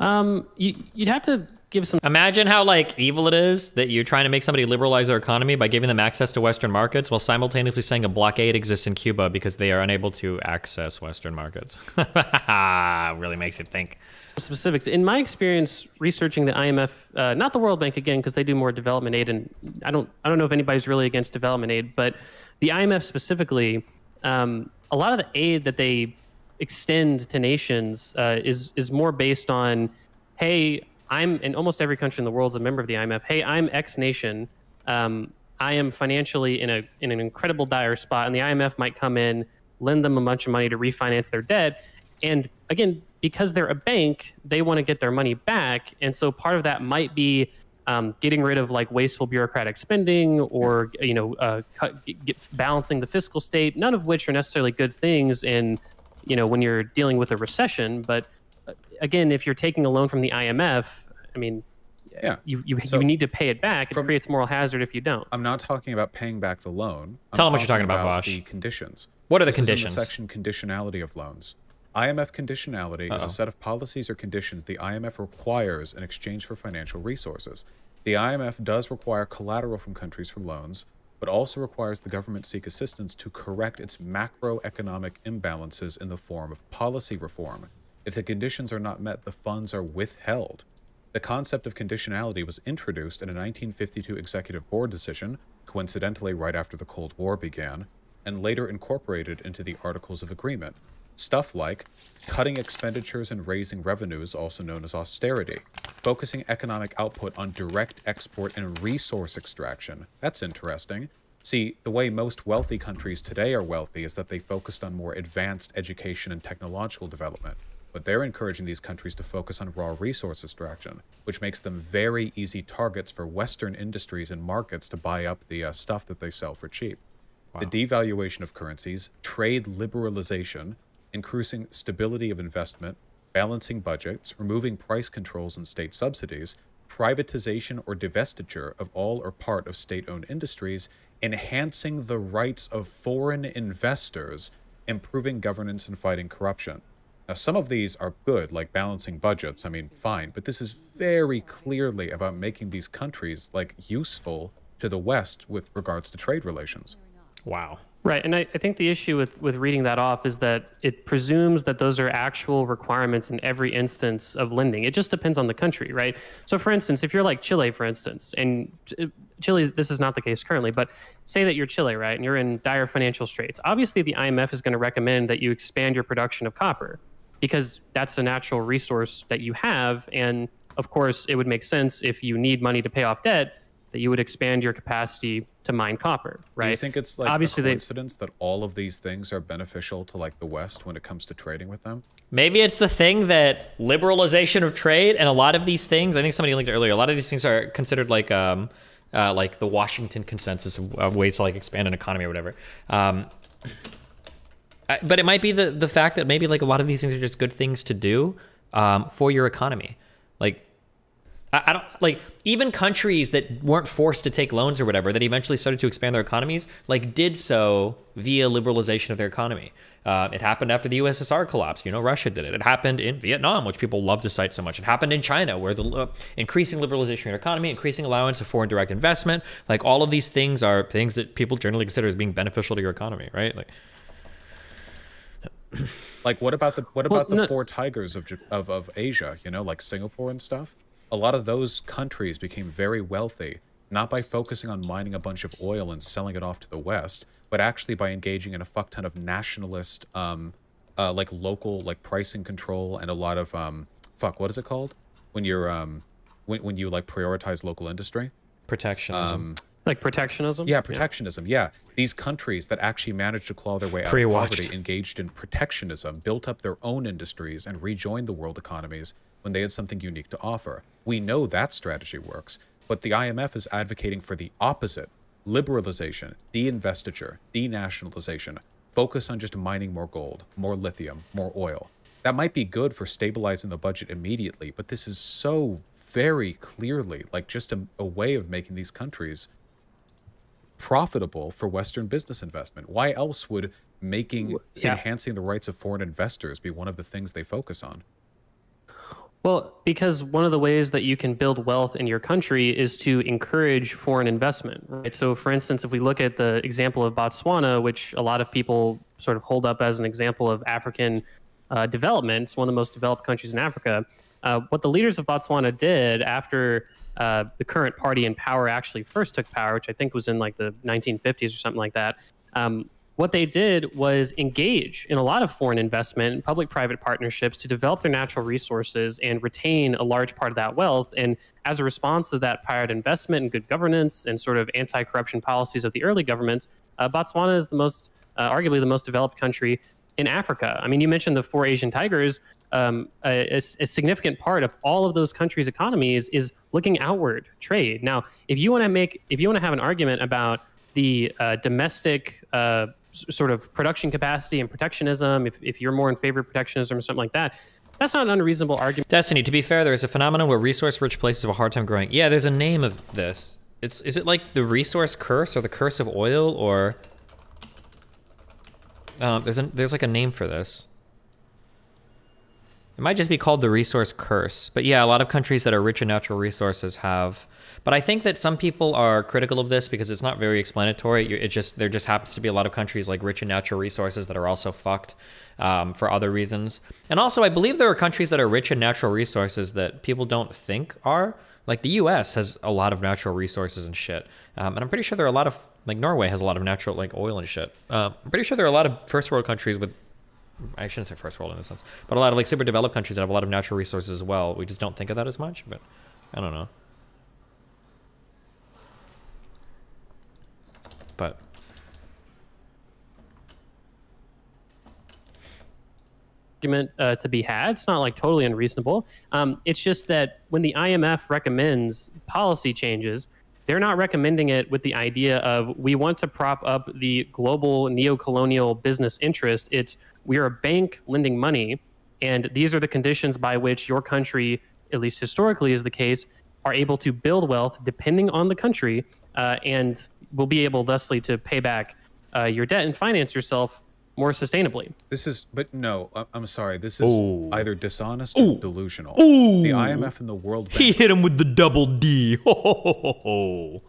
Um, you, you'd have to give some Imagine how like evil it is that you're trying to make somebody liberalize their economy by giving them access to Western markets while simultaneously saying a blockade exists in Cuba because they are unable to access Western markets. really makes you think. specifics. In my experience researching the IMF, uh, not the World Bank again, because they do more development aid, and I don't I don't know if anybody's really against development aid, but the IMF specifically, um, a lot of the aid that they extend to nations uh, is is more based on, hey, I'm in almost every country in the world is a member of the IMF. Hey, I'm X nation. Um, I am financially in a in an incredible dire spot, and the IMF might come in, lend them a bunch of money to refinance their debt, and again, because they're a bank, they want to get their money back, and so part of that might be um, getting rid of like wasteful bureaucratic spending, or you know, uh, cut, get, balancing the fiscal state. None of which are necessarily good things in you know when you're dealing with a recession. But uh, again, if you're taking a loan from the IMF, I mean, Yeah. you you, So- you need to pay it back. It From- creates moral hazard if you don't. I'm not talking about paying back the loan. I'm Tell 'em what you're talking about, Vaush. The conditions. What are the This is in conditions? section conditionality of loans. IMF conditionality is Uh-oh. a set of policies or conditions the IMF requires in exchange for financial resources. The IMF does require collateral from countries for loans, but also requires the government seek assistance to correct its macroeconomic imbalances in the form of policy reform. If the conditions are not met, the funds are withheld. The concept of conditionality was introduced in a 1952 executive board decision, coincidentally right after the Cold War began, and later incorporated into the Articles of Agreement. Stuff like cutting expenditures and raising revenues, also known as austerity, focusing economic output on direct export and resource extraction. That's interesting. See, the way most wealthy countries today are wealthy is that they focused on more advanced education and technological development. But they're encouraging these countries to focus on raw resource extraction, which makes them very easy targets for Western industries and markets to buy up the uh, stuff that they sell for cheap. The devaluation of currencies, trade liberalization, increasing stability of investment, balancing budgets, removing price controls and state subsidies, privatization or divestiture of all or part of state owned industries, enhancing the rights of foreign investors, improving governance and fighting corruption. Now, some of these are good, like balancing budgets. I mean, fine, but this is very clearly about making these countries like useful to the West with regards to trade relations. Wow. Right, and I, I think the issue with with reading that off is that it presumes that those are actual requirements in every instance of lending. It just depends on the country, right? So, for instance, if you're like Chile, for instance, and Chile, this is not the case currently, but say that you're Chile, right, and you're in dire financial straits. Obviously, the IMF is going to recommend that you expand your production of copper because that's a natural resource that you have, and of course, it would make sense if you need money to pay off debt that you would expand your capacity to mine copper, right? Do you think it's like Obviously a they- coincidence that all of these things are beneficial to like the West when it comes to trading with them? Maybe it's the thing that liberalization of trade and a lot of these things. I think somebody linked it earlier. A lot of these things are considered like um, uh, like the Washington consensus of, of ways to like expand an economy or whatever. Um, I- but it might be the the fact that maybe like a lot of these things are just good things to do um, for your economy. Like I, I don't like even countries that weren't forced to take loans or whatever that eventually started to expand their economies, like did so via liberalization of their economy. Uh, it happened after the USSR collapsed. You know, Russia did it. It happened in Vietnam, which people love to cite so much. It happened in China, where the uh, increasing liberalization of your economy, increasing allowance of foreign direct investment, like all of these things are things that people generally consider as being beneficial to your economy, right? Like, Like what about the what Well, about the no- four tigers of, of of Asia? You know, like Singapore and stuff. A lot of those countries became very wealthy not by focusing on mining a bunch of oil and selling it off to the West, but actually by engaging in a fuck ton of nationalist, um, uh, like local like pricing control and a lot of um, fuck. What is it called when you're um, when when you like prioritize local industry? protectionism. like protectionism. Yeah, protectionism. Yeah. These countries that actually managed to claw their way out of poverty engaged in protectionism, built up their own industries, and rejoined the world economies when they had something unique to offer. We know that strategy works, but the IMF is advocating for the opposite liberalization, deinvestiture, denationalization, focus on just mining more gold, more lithium, more oil. That might be good for stabilizing the budget immediately, but this is so very clearly like just a, a way of making these countries profitable for Western business investment. Why else would making yeah. enhancing the rights of foreign investors be one of the things they focus on? Well, because one of the ways that you can build wealth in your country is to encourage foreign investment, right? So, for instance, if we look at the example of Botswana, which a lot of people sort of hold up as an example of African uh, development, it's one of the most developed countries in Africa. Uh, what the leaders of Botswana did after uh, the current party in power actually first took power, which I think was in like the 1950s or something like that, um, what they did was engage in a lot of foreign investment and public private partnerships to develop their natural resources and retain a large part of that wealth. And as a response to that private investment and good governance and sort of anti corruption policies of the early governments, uh, Botswana is the most, uh, arguably, the most developed country in Africa. I mean, you mentioned the four Asian tigers. Um, a, a a significant part of all of those countries' economies is looking outward trade. Now, if you want to make, if you want to have an argument about the uh, domestic uh, sort of production capacity and protectionism, if, if you're more in favor of protectionism or something like that, that's not an unreasonable argument. Destiny, to be fair, there is a phenomenon where resource-rich places have a hard time growing. Yeah, there's a name of this. It's is it like the resource curse or the curse of oil or um, there's a, there's like a name for this. It might just be called the resource curse. But yeah, a lot of countries that are rich in natural resources have. But I think that some people are critical of this because it's not very explanatory. It just there just happens to be a lot of countries like rich in natural resources that are also fucked um, for other reasons. And also, I believe there are countries that are rich in natural resources that people don't think are. Like the U.S. has a lot of natural resources and shit, um, and I'm pretty sure there are a lot of like Norway has a lot of natural like oil and shit. Uh, I'm pretty sure there are a lot of first world countries with I shouldn't say first world in a sense, but a lot of like super developed countries that have a lot of natural resources as well. We just don't think of that as much, but I don't know. But argument uh, to be had. It's not like totally unreasonable. Um, it's just that when the IMF recommends policy changes, they're not recommending it with the idea of we want to prop up the global neo-colonial business interest. It's we are a bank lending money, and these are the conditions by which your country, at least historically, is the case, are able to build wealth depending on the country, uh, and will be able thusly to pay back uh, your debt and finance yourself more sustainably. This is, but no, I- I'm sorry. This is Ooh. either dishonest or delusional. The IMF and the World Bank He hit him with the double D. Ho, ho, ho, ho, ho.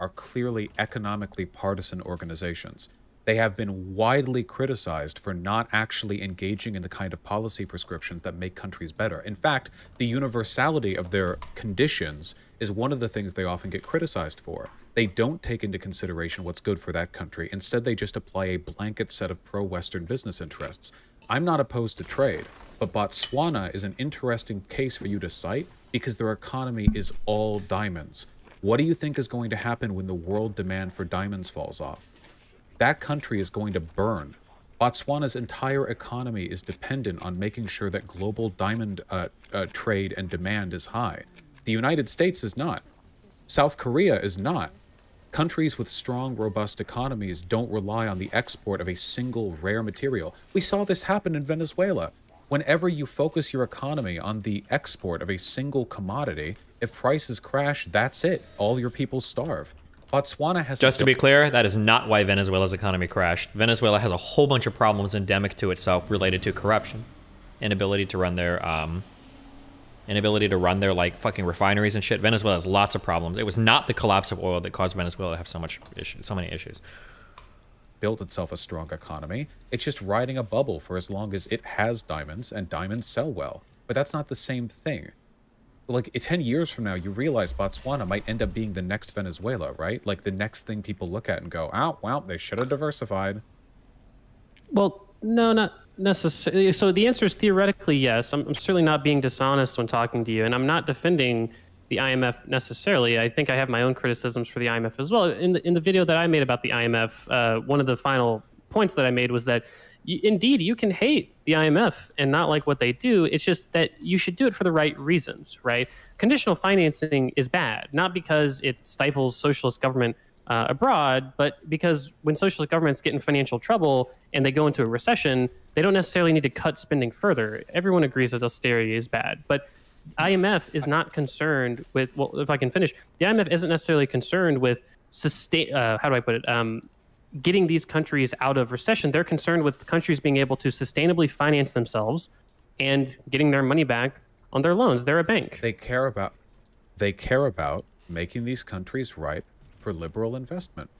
are clearly economically partisan organizations. They have been widely criticized for not actually engaging in the kind of policy prescriptions that make countries better. In fact, the universality of their conditions is one of the things they often get criticized for. They don't take into consideration what's good for that country. Instead, they just apply a blanket set of pro Western business interests. I'm not opposed to trade, but Botswana is an interesting case for you to cite because their economy is all diamonds. What do you think is going to happen when the world demand for diamonds falls off? That country is going to burn. Botswana's entire economy is dependent on making sure that global diamond uh, uh, trade and demand is high. The United States is not. South Korea is not. Countries with strong, robust economies don't rely on the export of a single rare material. We saw this happen in Venezuela. Whenever you focus your economy on the export of a single commodity, if prices crash, that's it. All your people starve. Botswana has Just to be clear, that is not why Venezuela's economy crashed. Venezuela has a whole bunch of problems endemic to itself related to corruption, inability to run their um, inability to run their like fucking refineries and shit. Venezuela has lots of problems. It was not the collapse of oil that caused Venezuela to have so much issue, so many issues. built itself a strong economy. It's just riding a bubble for as long as it has diamonds, and diamonds sell well. But that's not the same thing. Like, 10 years from now, you realize Botswana might end up being the next Venezuela, right? Like, the next thing people look at and go, oh, well, they should have diversified. Well, no, not necessarily. So the answer is theoretically yes. I'm, I'm certainly not being dishonest when talking to you, and I'm not defending the IMF necessarily. I think I have my own criticisms for the IMF as well. In the, in the video that I made about the IMF, uh, one of the final points that I made was that y- indeed you can hate the IMF and not like what they do. It's just that you should do it for the right reasons, right? Conditional financing is bad, not because it stifles socialist government uh, abroad, but because when socialist governments get in financial trouble and they go into a recession, they don't necessarily need to cut spending further. Everyone agrees that austerity is bad, but IMF is not concerned with. Well, if I can finish, the IMF isn't necessarily concerned with sustain. Uh, how do I put it? Um, getting these countries out of recession. They're concerned with countries being able to sustainably finance themselves and getting their money back on their loans. They're a bank. They care about they care about making these countries ripe for liberal investment.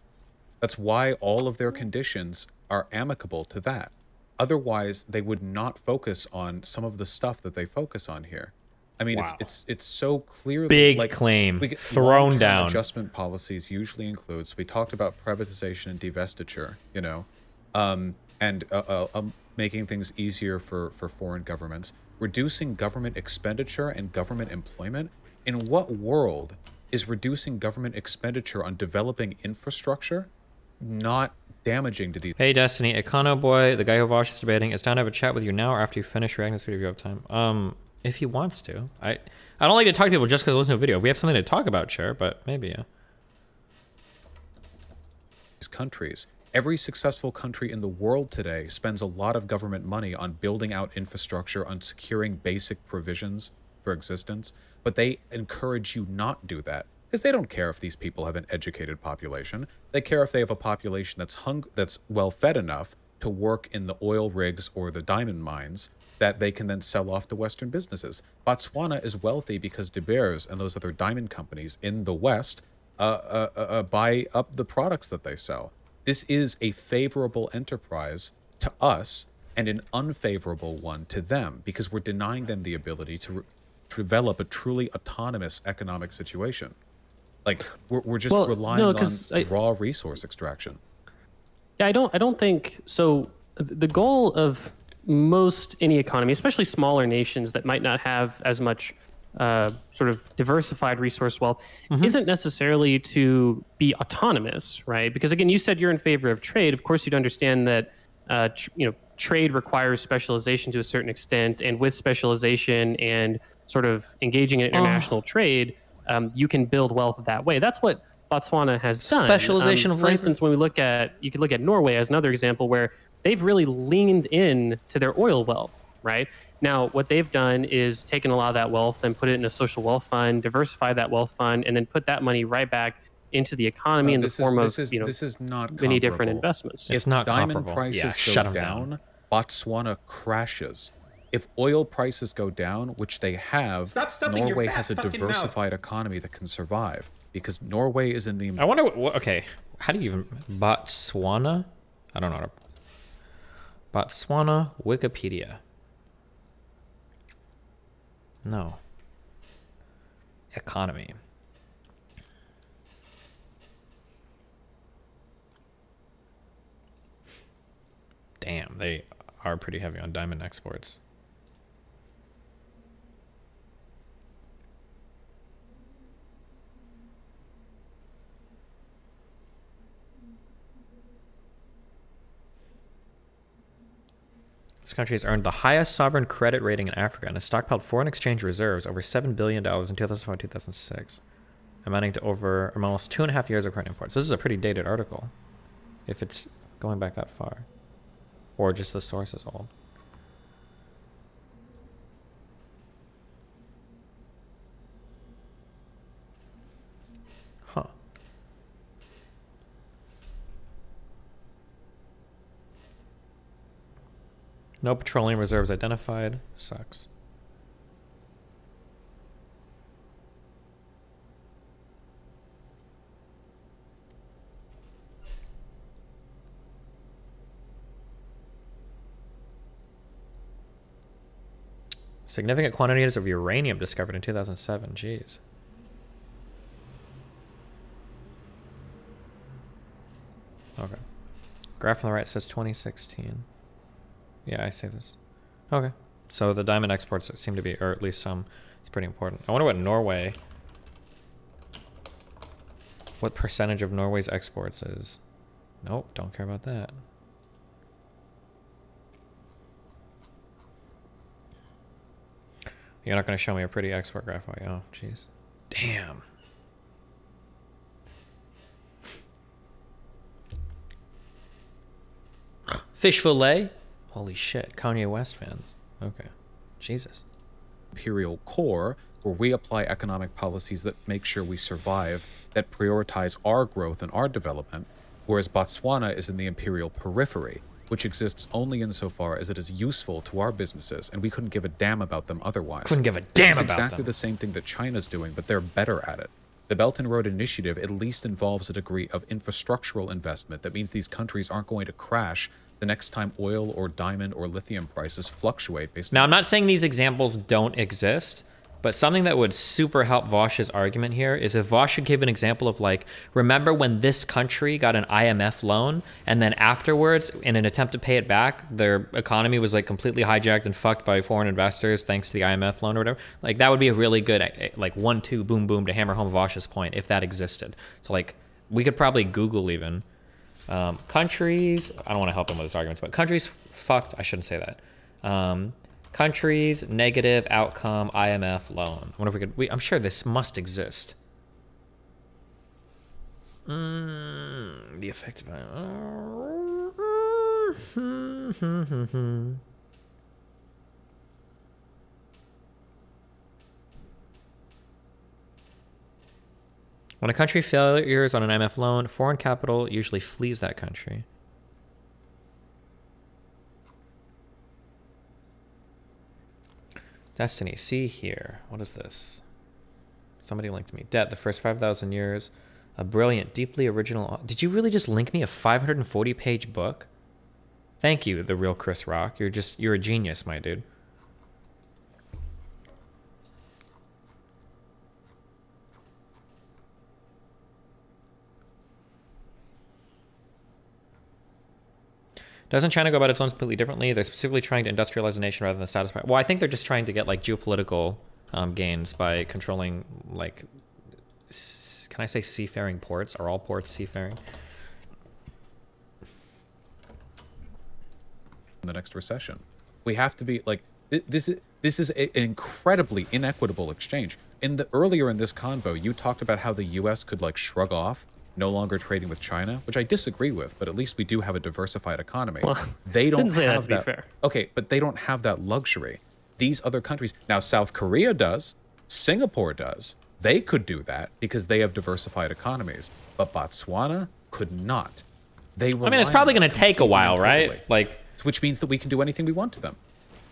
That's why all of their conditions are amicable to that. Otherwise, they would not focus on some of the stuff that they focus on here. I mean, Wow. it's it's it's so clearly Big like, claim. we get- Thrown down. Adjustment policies usually includes. We talked about privatization and divestiture. You know, um, and uh, uh, um, making things easier for, for foreign governments, reducing government expenditure and government employment. In what world is reducing government expenditure on developing infrastructure not damaging to these? Hey Destiny, Econoboi, the guy who watches debating, is down to have a chat with you now or after you finish reacting to this video if you have time. Um, if he wants to. I I don't like to talk to people just because I listen to a video. If we have something to talk about, sure, but maybe yeah. these countries. Every successful country in the world today spends a lot of government money on building out infrastructure, on securing basic provisions for existence, but they encourage you not to do that because they don't care if these people have an educated population. They care if they have a population that's hung that's well fed enough to work in the oil rigs or the diamond mines that they can then sell off to Western businesses. Botswana is wealthy because De Beers and those other diamond companies in the West uh, uh, uh, uh, buy up the products that they sell. This is a favorable enterprise to us and an unfavorable one to them because we're denying them the ability to develop a truly autonomous economic situation. Like we're, we're just Well, relying no, on I- raw resource extraction. Yeah, I don't. I don't think so. The goal of most any economy, especially smaller nations that might not have as much uh, sort of diversified resource wealth, isn't necessarily to be autonomous, right? Because again, you said you're in favor of trade. Of course, you'd understand that uh, tr- you know trade requires specialization to a certain extent, and with specialization and sort of engaging in international trade, um, you can build wealth that way. That's what Botswana has done. Specialization Um, of for labor. instance, when we look at you could look at Norway as another example where they've really leaned in to their oil wealth, right? Now, what they've done is taken a lot of that wealth and put it in a social wealth fund, diversify that wealth fund, and then put that money right back into the economy in the this is, form this of is, you know this is not many different investments. It's not diamond comparable. prices Yeah, go shut 'em down, down. Botswana crashes. If oil prices go down, which they have, Stop stuffing Norway has a fucking mouth. diversified economy that can survive because Norway is in the I wonder what, what. Okay, how do you even Botswana? I don't know. How to, Botswana Wikipedia. No. Economy. Damn, they are pretty heavy on diamond exports. This country has earned the highest sovereign credit rating in Africa and has stockpiled foreign exchange reserves over $7 billion in 2005 2006, amounting to over almost two and a half years of current imports. This is a pretty dated article, if it's going back that far. Or just the source is old. No petroleum reserves identified. Sucks. Significant quantities of uranium discovered in 2007. Jeez. Okay. Graph on the right says 2016. Yeah, I see this. Okay. So the diamond exports seem to be, or at least some, it's pretty important. I wonder what Norway, what percentage of Norway's exports is. Nope, don't care about that. You're not going to show me a pretty export graph, are you? Oh, jeez. Damn. Fish fillet? Holy shit. Kanye West fans. Okay. Jesus. imperial core where we apply economic policies that make sure we survive, that prioritize our growth and our development, whereas Botswana is in the imperial periphery, which exists only insofar as it is useful to our businesses, and we couldn't give a damn about them otherwise. Couldn't give a This damn is about exactly them. the same thing that China's doing, but they're better at it. The Belt and Road Initiative at least involves a degree of infrastructural investment that means these countries aren't going to crash the next time oil or diamond or lithium prices fluctuate based Now, I'm not saying these examples don't exist, but something that would super help Vaush's argument here is if Vaush should give an example of like, remember when this country got an IMF loan and then afterwards, in an attempt to pay it back, their economy was like completely hijacked and fucked by foreign investors thanks to the IMF loan or whatever. Like that would be a really good eh, like one two boom boom to hammer home Vaush's point if that existed. So like we could probably Google even um, countries. I don't want to help him with his arguments, but countries fucked. I shouldn't say that. Um, countries negative outcome IMF loan. I wonder if we could. We, I'm sure this must exist. Mm, the effective. When a country failures on an IMF loan, foreign capital usually flees that country. Destiny, see here. What is this? Somebody linked me. Debt, the first 5,000 years. A brilliant, deeply original. Did you really just link me a 540 page book? Thank you, the real Chris Rock. You're just, you're a genius, my dude. Doesn't China go about its loans completely differently? They're specifically trying to industrialize a nation rather than satisfy. Well, I think they're just trying to get like geopolitical um, gains by controlling like. Can I say seafaring ports? Are all ports seafaring? in the next recession. We have to be like thi- this is this is a- an incredibly inequitable exchange. In the earlier in this convo, you talked about how the U.S. could like shrug off no longer trading with China, which I disagree with. But at least we do have a diversified economy. Well, they don't didn't say that, have to be that. fair. Okay, but they don't have that luxury. These other countries now, South Korea does, Singapore does. They could do that because they have diversified economies, but Botswana could not. They I mean, it's probably going to take a while, and right? totally Like, which means that we can do anything we want to them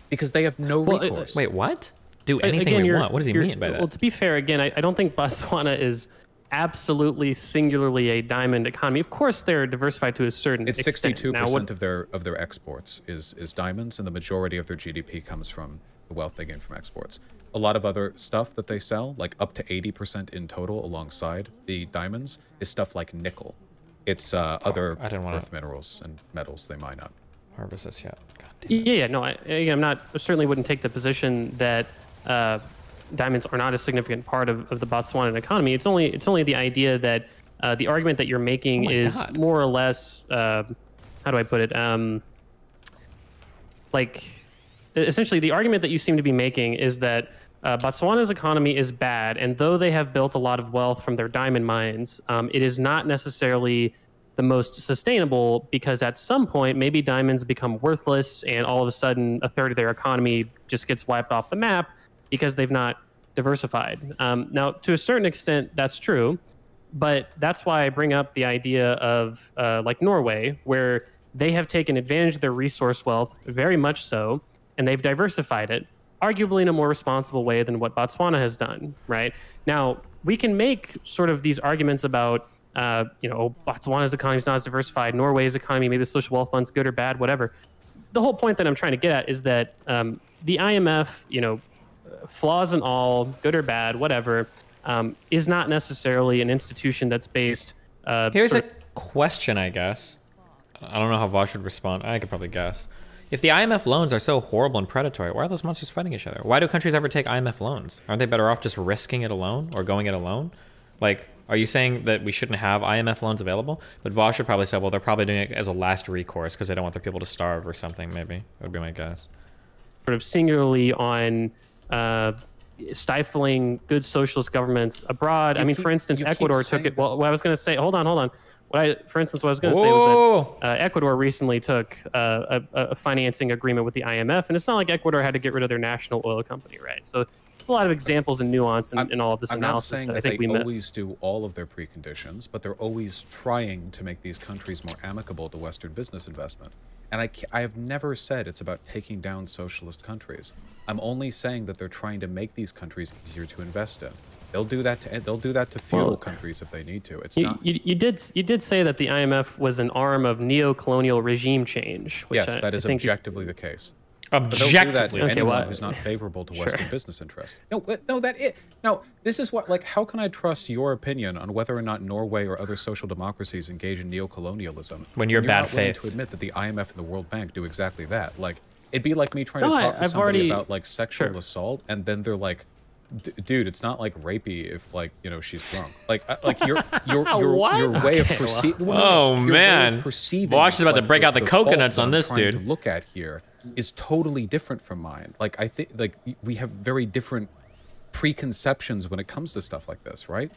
because they have no Well, uh, recourse. wait, what? Do A- anything again, we want? What does he mean by that? Well, to be fair, again, I, I don't think Botswana is absolutely singularly a diamond economy. Of course, they're diversified to a certain it's extent. sixty-two percent of their of their exports is is diamonds, and the majority of their GDP comes from the wealth they gain from exports. A lot of other stuff that they sell, like up to eighty percent in total, alongside the diamonds, is stuff like nickel. It's uh, other I didn't wanna- earth minerals and metals they mine up. Harvest this yet? God damn. Yeah, yeah, no, I, I'm not. I certainly wouldn't take the position that uh, diamonds are not a significant part of, of the Botswanan economy. It's only it's only the idea that uh, the argument that you're making Oh is God. more or less. Uh, how do I put it? Um, like, essentially, the argument that you seem to be making is that uh, Botswana's economy is bad, and though they have built a lot of wealth from their diamond mines, um, it is not necessarily the most sustainable because at some point maybe diamonds become worthless and all of a sudden a third of their economy just gets wiped off the map because they've not diversified. Um, now, to a certain extent, that's true, but that's why I bring up the idea of uh, like Norway, where they have taken advantage of their resource wealth very much so, and they've diversified it, arguably in a more responsible way than what Botswana has done. Right now, we can make sort of these arguments about uh, you know, Botswana's economy is not as diversified. Norway's economy, maybe the social wealth fund's good or bad, whatever. The whole point that I'm trying to get at is that um, the IMF, you know, flaws and all, good or bad, whatever, um, is not necessarily an institution that's based. Uh, Here's a question, I guess. I don't know how Vaush would respond. I could probably guess. If the IMF loans are so horrible and predatory, why are those monsters fighting each other? Why do countries ever take IMF loans? Aren't they better off just risking it alone or going it alone? Like, are you saying that we shouldn't have IMF loans available? But Vaush would probably say, well, they're probably doing it as a last recourse because they don't want their people to starve or something, maybe. That would be my guess. sort of singularly on uh, stifling good socialist governments abroad. I mean, keep- for instance, Ecuador took it. Well, what I was going to say, hold on, hold on. What I, for instance, what I was going to say was that uh, Ecuador recently took uh, a, a financing agreement with the IMF, and it's not like Ecuador had to get rid of their national oil company, right? So there's a lot of examples and nuance in, in all of this I'm not analysis saying that I think they we always miss. do all of their preconditions, but they're always trying to make these countries more amicable to Western business investment. And I, I have never said it's about taking down socialist countries. I'm only saying that they're trying to make these countries easier to invest in. They'll do that to eh, they'll do that to fuel Well, countries if they need to. It's You, not. you, you did you did say that the IMF was an arm of neo-colonial regime change. Which yes, I, that is objectively the case. Oh, but they'll do that Objectively. to Okay, anyone well, who's not favorable to sure. Western business interests. No, no, that it. No, this is what. Like, how can I trust your opinion on whether or not Norway or other social democracies engage in neocolonialism When you're bad not faith. to admit that the IMF and the World Bank do exactly that? Like, it'd be like me trying No, to I- talk to I've somebody already- about like sexual Sure. assault, and then they're like. "D- Dude, it's not like rapey if like you know she's drunk. Like I- like your your your, What? your way of Okay, well- perceiving. Oh, man. perceiving. Vaush is about to like, break out the fault coconuts on this dude. To look at here is totally different from mine. Like I think like we have very different preconceptions when it comes to stuff like this, right?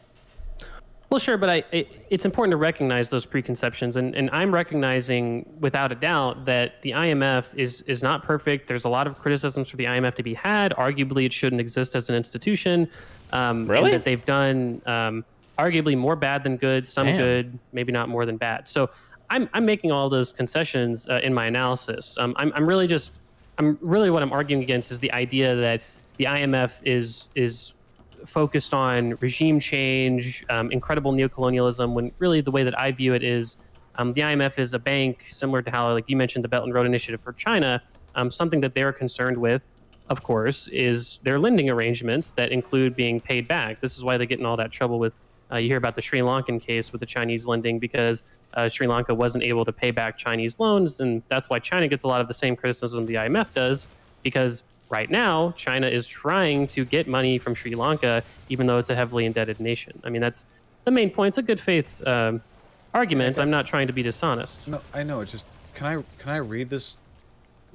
Well, sure, but I, it, it's important to recognize those preconceptions, and, and I'm recognizing without a doubt that the IMF is is not perfect. There's a lot of criticisms for the IMF to be had. Arguably, it shouldn't exist as an institution. Um, and Really? that they've done um, arguably more bad than good, some Damn. good, maybe not more than bad. So I'm I'm making all those concessions uh, in my analysis. Um, I'm I'm really just I'm really what I'm arguing against is the idea that the IMF is is focused on regime change, um, incredible neocolonialism. When really the way that I view it is, um, the IMF is a bank similar to how, like you mentioned, the Belt and Road Initiative for China. Um, something that they're concerned with, of course, is their lending arrangements that include being paid back. This is why they get in all that trouble with. Uh, you hear about the Sri Lankan case with the Chinese lending because uh, Sri Lanka wasn't able to pay back Chinese loans, and that's why China gets a lot of the same criticism the IMF does because right now China is trying to get money from Sri Lanka, even though it's a heavily indebted nation. I mean, that's the main point. It's a good faith um, argument. I'm not trying to be dishonest. No, I know. It's just can I can I read this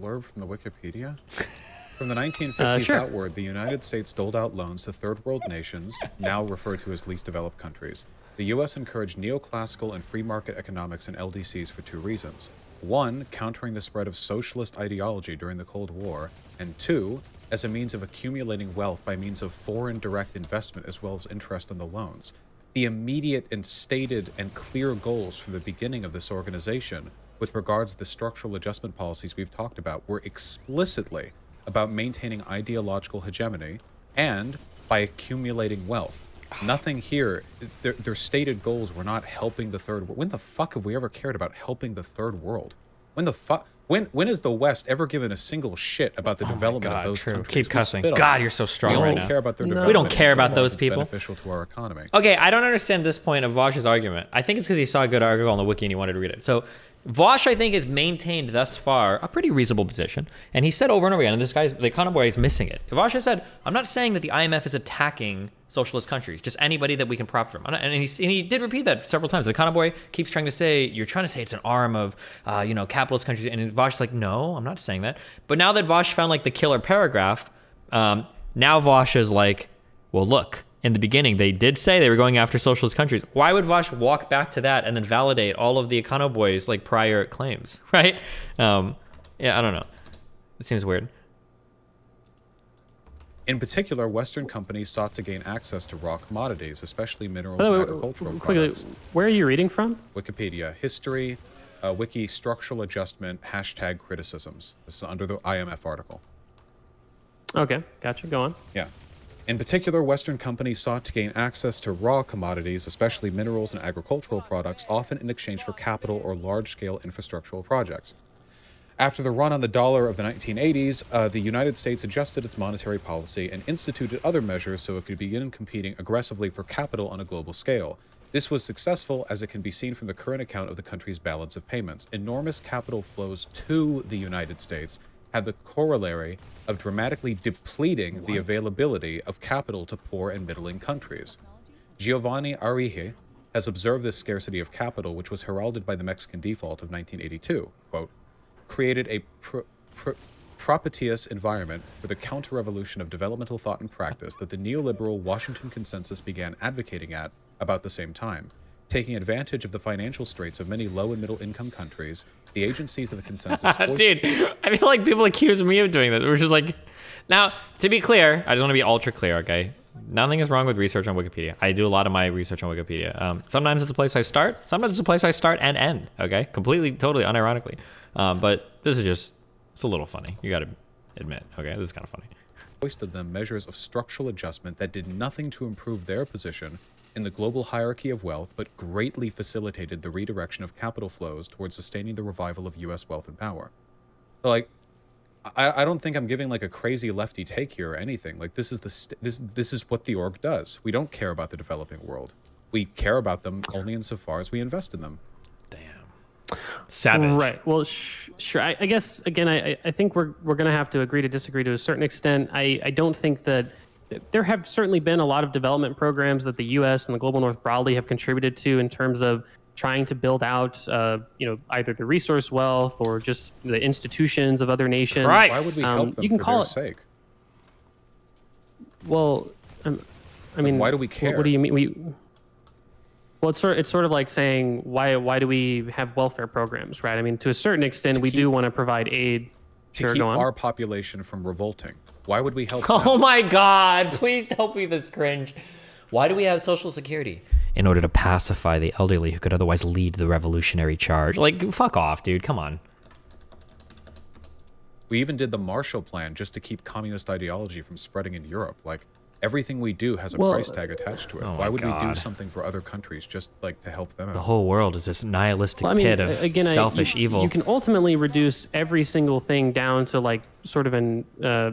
blurb from the Wikipedia? From the 1950s Uh, sure. outward, the United States doled out loans to third world nations, now referred to as least developed countries. The U.S. encouraged neoclassical and free market economics and LDCs for two reasons. One, countering the spread of socialist ideology during the Cold War, and two, as a means of accumulating wealth by means of foreign direct investment as well as interest on the loans. The immediate and stated and clear goals from the beginning of this organization with regards to the structural adjustment policies we've talked about were explicitly about maintaining ideological hegemony and by accumulating wealth. Nothing here, their, their stated goals were not helping the third world. When the fuck have we ever cared about helping the third world? When the fuck? When when has the West ever given a single shit about the oh development God, of those true. countries? Keep We cussing. God, you're so strong we right only now. care about their No. development. We don't care about those people. Beneficial to our economy. Okay, I don't understand this point of Vaush's argument. I think it's because he saw a good article on the wiki and he wanted to read it. So Vaush, I think, has maintained thus far a pretty reasonable position. And he said over and over again, and this guy's the economy boy is missing it. Vaush has said, I'm not saying that the IMF is attacking socialist countries, just anybody that we can profit from. And he, and he did repeat that several times. The economy boy keeps trying to say, you're trying to say it's an arm of, uh, you know, capitalist countries. And Vaush's like, no, I'm not saying that. But now that Vaush found like the killer paragraph, um, now Vaush is like, well, look, in the beginning, they did say they were going after socialist countries. Why would Vaush walk back to that and then validate all of the Econoboi's like prior claims, right? Um, yeah, I don't know. It seems weird. In particular, Western companies sought to gain access to raw commodities, especially minerals By the and agricultural quickly, products. where are you reading from? Wikipedia history, uh, wiki structural adjustment, hashtag criticisms. This is under the IMF article. Okay, gotcha. Go on. Yeah. In particular, Western companies sought to gain access to raw commodities, especially minerals and agricultural products, often in exchange for capital or large scale infrastructural projects. After the run on the dollar of the 1980s, uh, the United States adjusted its monetary policy and instituted other measures so it could begin competing aggressively for capital on a global scale. This was successful, as it can be seen from the current account of the country's balance of payments. Enormous capital flows to the United States had the corollary of dramatically depleting the availability of capital to poor and middling countries. Giovanni Arrighi has observed this scarcity of capital, which was heralded by the Mexican default of 1982. Quote, created a pro- propitious environment for the counter-revolution of developmental thought and practice that the neoliberal Washington consensus began advocating at about the same time. Taking advantage of the financial straits of many low and middle income countries, the agencies of the consensus Dude, I feel like people accuse me of doing that. Which is like, now to be clear, I just want to be ultra clear. Okay, nothing is wrong with research on Wikipedia. I do a lot of my research on Wikipedia. Um, sometimes it's a place I start. Sometimes it's a place I start and end. Okay, completely, totally, unironically. Um, but this is just, it's a little funny. You got to admit. Okay, this is kind of funny. foisted them measures of structural adjustment that did nothing to improve their position in the global hierarchy of wealth, but greatly facilitated the redirection of capital flows towards sustaining the revival of U.S. wealth and power. So, like, I, I don't think I'm giving like a crazy lefty take here or anything. Like, this is the st- this this is what the org does. We don't care about the developing world. We care about them only insofar as we invest in them. Damn. Savage. Right. Well, sh- sure. I, I guess again, I, I think we're we're going to have to agree to disagree to a certain extent. I, I don't think that there have certainly been a lot of development programs that the U.S. and the global North broadly have contributed to in terms of trying to build out, uh, you know, either the resource wealth or just the institutions of other nations. Right. Why would we Um, help them you can for call their it- sake? Well, um, I mean, why do we care? What, do you mean? We well, it's sort it's sort of like saying why why do we have welfare programs, right? I mean, to a certain extent, we keep- do want to provide aid. To Sure, keep go on. our population from revolting. Why would we help? Oh them? my God! Please don't be this cringe. Why do we have Social Security? In order to pacify the elderly who could otherwise lead the revolutionary charge. Like, fuck off, dude. Come on. We even did the Marshall Plan just to keep communist ideology from spreading in Europe. Like everything we do has a Well, price tag attached to it. Oh Why my would we do something for other countries just like to help them out? The whole world is this nihilistic Well, I mean, pit of again, I- selfish you, evil. You can ultimately reduce every single thing down to like sort of an uh,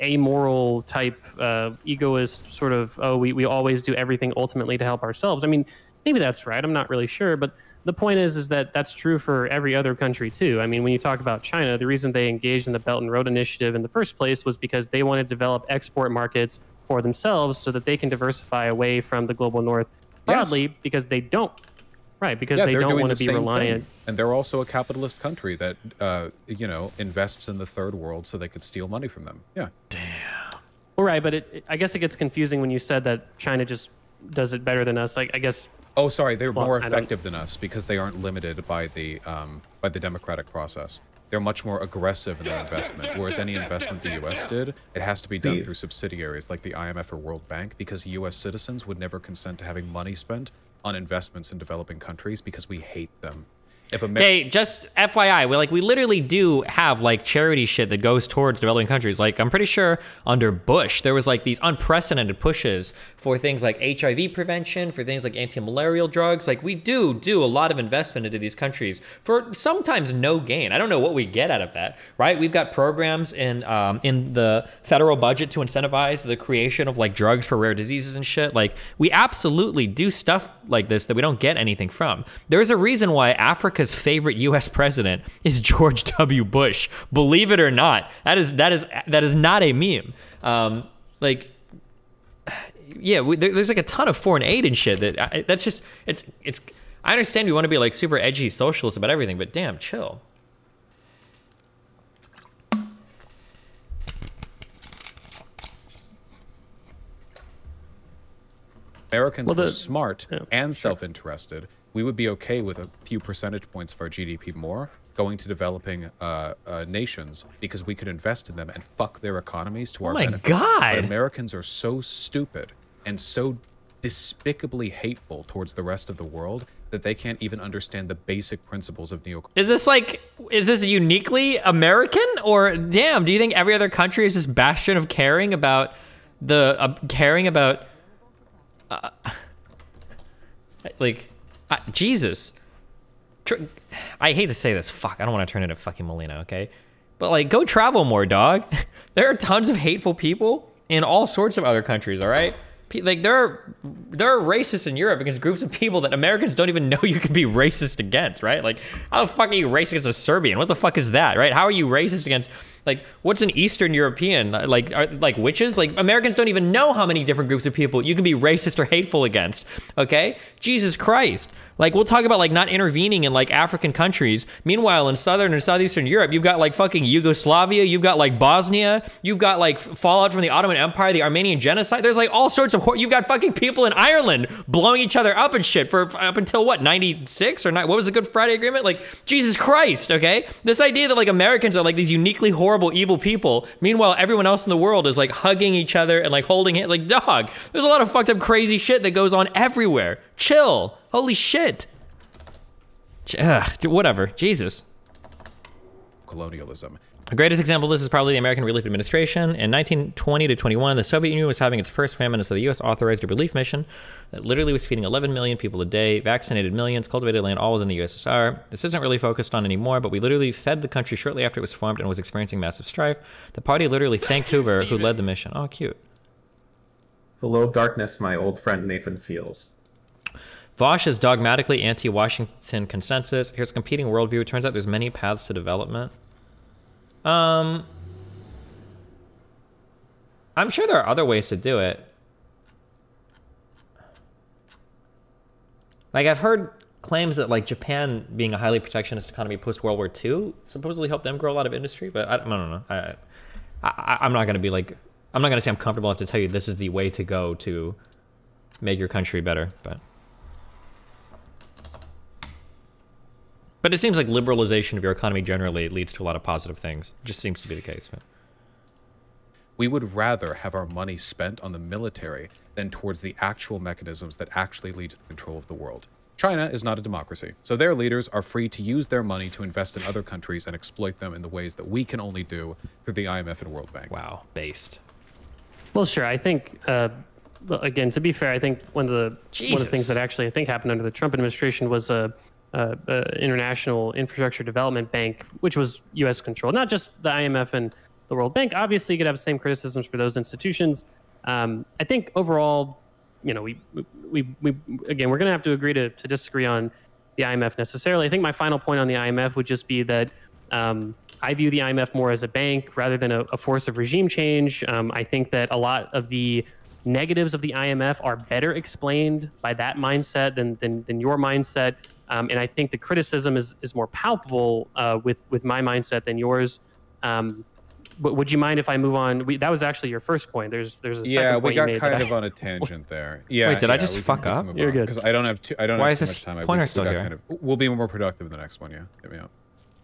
amoral type, uh, egoist sort of. Oh, we, we always do everything ultimately to help ourselves. I mean, maybe that's right. I'm not really sure, but the point is, is that that's true for every other country too. I mean, when you talk about China, the reason they engaged in the Belt and Road Initiative in the first place was because they wanted to develop export markets for themselves so that they can diversify away from the global north broadly because they don't. Right, because yeah, they they're don't doing want the to be same reliant. thing. And they're also a capitalist country that, uh, you know, invests in the third world so they could steal money from them. Yeah. Well, right, but it, it- I guess it gets confusing when you said that China just does it better than us. Like, I guess Oh, sorry, they're Well, more effective than us because they aren't limited by the um, by the democratic process. They're much more aggressive in their investment. Whereas any investment the U.S. did, it has to be done Steve. through subsidiaries like the IMF or World Bank because U.S. citizens would never consent to having money spent on investments in developing countries because we hate them. If Hey, just FYI, we like we literally do have like charity shit that goes towards developing countries. Like I'm pretty sure under Bush there was like these unprecedented pushes for things like HIV prevention, for things like anti-malarial drugs. Like we do do a lot of investment into these countries for sometimes no gain. I don't know what we get out of that, right? We've got programs in um, in the federal budget to incentivize the creation of like drugs for rare diseases and shit. Like we absolutely do stuff like this that we don't get anything from. There's a reason why Africa's favorite U.S. president is George W. Bush. Believe it or not, that is that is that is not a meme. Um, like, yeah, we, there, there's like a ton of foreign aid and shit that I, that's just it's it's. I understand we want to be like super edgy socialists about everything, but damn, chill. Americans Well, were smart yeah, and self-interested, we would be okay with a few percentage points of our GDP more going to developing uh, uh, nations because we could invest in them and fuck their economies to our Oh my benefit. God. But Americans are so stupid and so despicably hateful towards the rest of the world that they can't even understand the basic principles of neo. Is this like is this uniquely American or damn? Do you think every other country is this bastion of caring about the uh, caring about uh, like Jesus? Tr- I hate to say this. Fuck, I don't want to turn into fucking Molina. Okay, but like, go travel more, dog. there are tons of hateful people in all sorts of other countries. All right. Like there are there are racists in Europe against groups of people that Americans don't even know you can be racist against, right? Like how the fuck are you racist against a Serbian? What the fuck is that, right? How are you racist against like what's an Eastern European like are, like witches? Like Americans don't even know how many different groups of people you can be racist or hateful against. Okay, Jesus Christ. Like we'll talk about like not intervening in like African countries. Meanwhile, in southern and southeastern Europe, you've got like fucking Yugoslavia, you've got like Bosnia, you've got like fallout from the Ottoman Empire, the Armenian genocide. There's like all sorts of you've got fucking people in Ireland blowing each other up and shit for up until what 96 or? What was the Good Friday Agreement? Like Jesus Christ, okay? This idea that like Americans are like these uniquely horrible, evil people. Meanwhile, everyone else in the world is like hugging each other and like holding it. Like dog, there's a lot of fucked up, crazy shit that goes on everywhere. Chill. Holy shit. Ugh, whatever. Jesus. colonialism. The greatest example of this is probably the American Relief Administration. In 1920 to 21, the Soviet Union was having its first famine, so the U.S. authorized a relief mission that literally was feeding 11 million people a day, vaccinated millions, cultivated land all within the USSR. This isn't really focused on anymore, but we literally fed the country shortly after it was formed and was experiencing massive strife. The party literally thanked Hoover, who led the mission. Oh, cute. Hello, darkness, my old friend Nathan feels. Vaush is dogmatically anti-Washington consensus. Here's a competing worldview. It turns out there's many paths to development. Um, I'm sure there are other ways to do it. Like I've heard claims that like Japan being a highly protectionist economy post World War II supposedly helped them grow a lot of industry, but I, I don't know. I, I I'm not gonna be like I'm not gonna say I'm comfortable enough to tell you this is the way to go to make your country better, but. But it seems like liberalization of your economy generally leads to a lot of positive things. It just seems to be the case. But We would rather have our money spent on the military than towards the actual mechanisms that actually lead to the control of the world. China is not a democracy, so their leaders are free to use their money to invest in other countries and exploit them in the ways that we can only do through the IMF and World Bank. Wow, based. Well, sure. I think, uh, again, to be fair, I think one of the one of the things that actually I think happened under the Trump administration was a, a, a international infrastructure development bank, which was U.S. controlled, not just the IMF and the World Bank. Obviously, you could have the same criticisms for those institutions. Um, I think overall, you know, we we, we again, we're going to have to agree to, to disagree on the IMF necessarily. I think my final point on the IMF would just be that um, I view the IMF more as a bank rather than a, a force of regime change. Um, I think that a lot of the negatives of the IMF are better explained by that mindset than than, than your mindset. Um, and I think the criticism is, is more palpable uh, with with my mindset than yours. Um, but would you mind if I move on? We, that was actually your first point. There's there's a Yeah, second we point you got made kind that of I- on a tangent there. Yeah. Wait, did I just fuck can up? You're on, good. Because I don't have too, I don't Why have is too this much time. Pointer we- we still got here? Kind of, we'll be more productive in the next one. Yeah. Hit me up.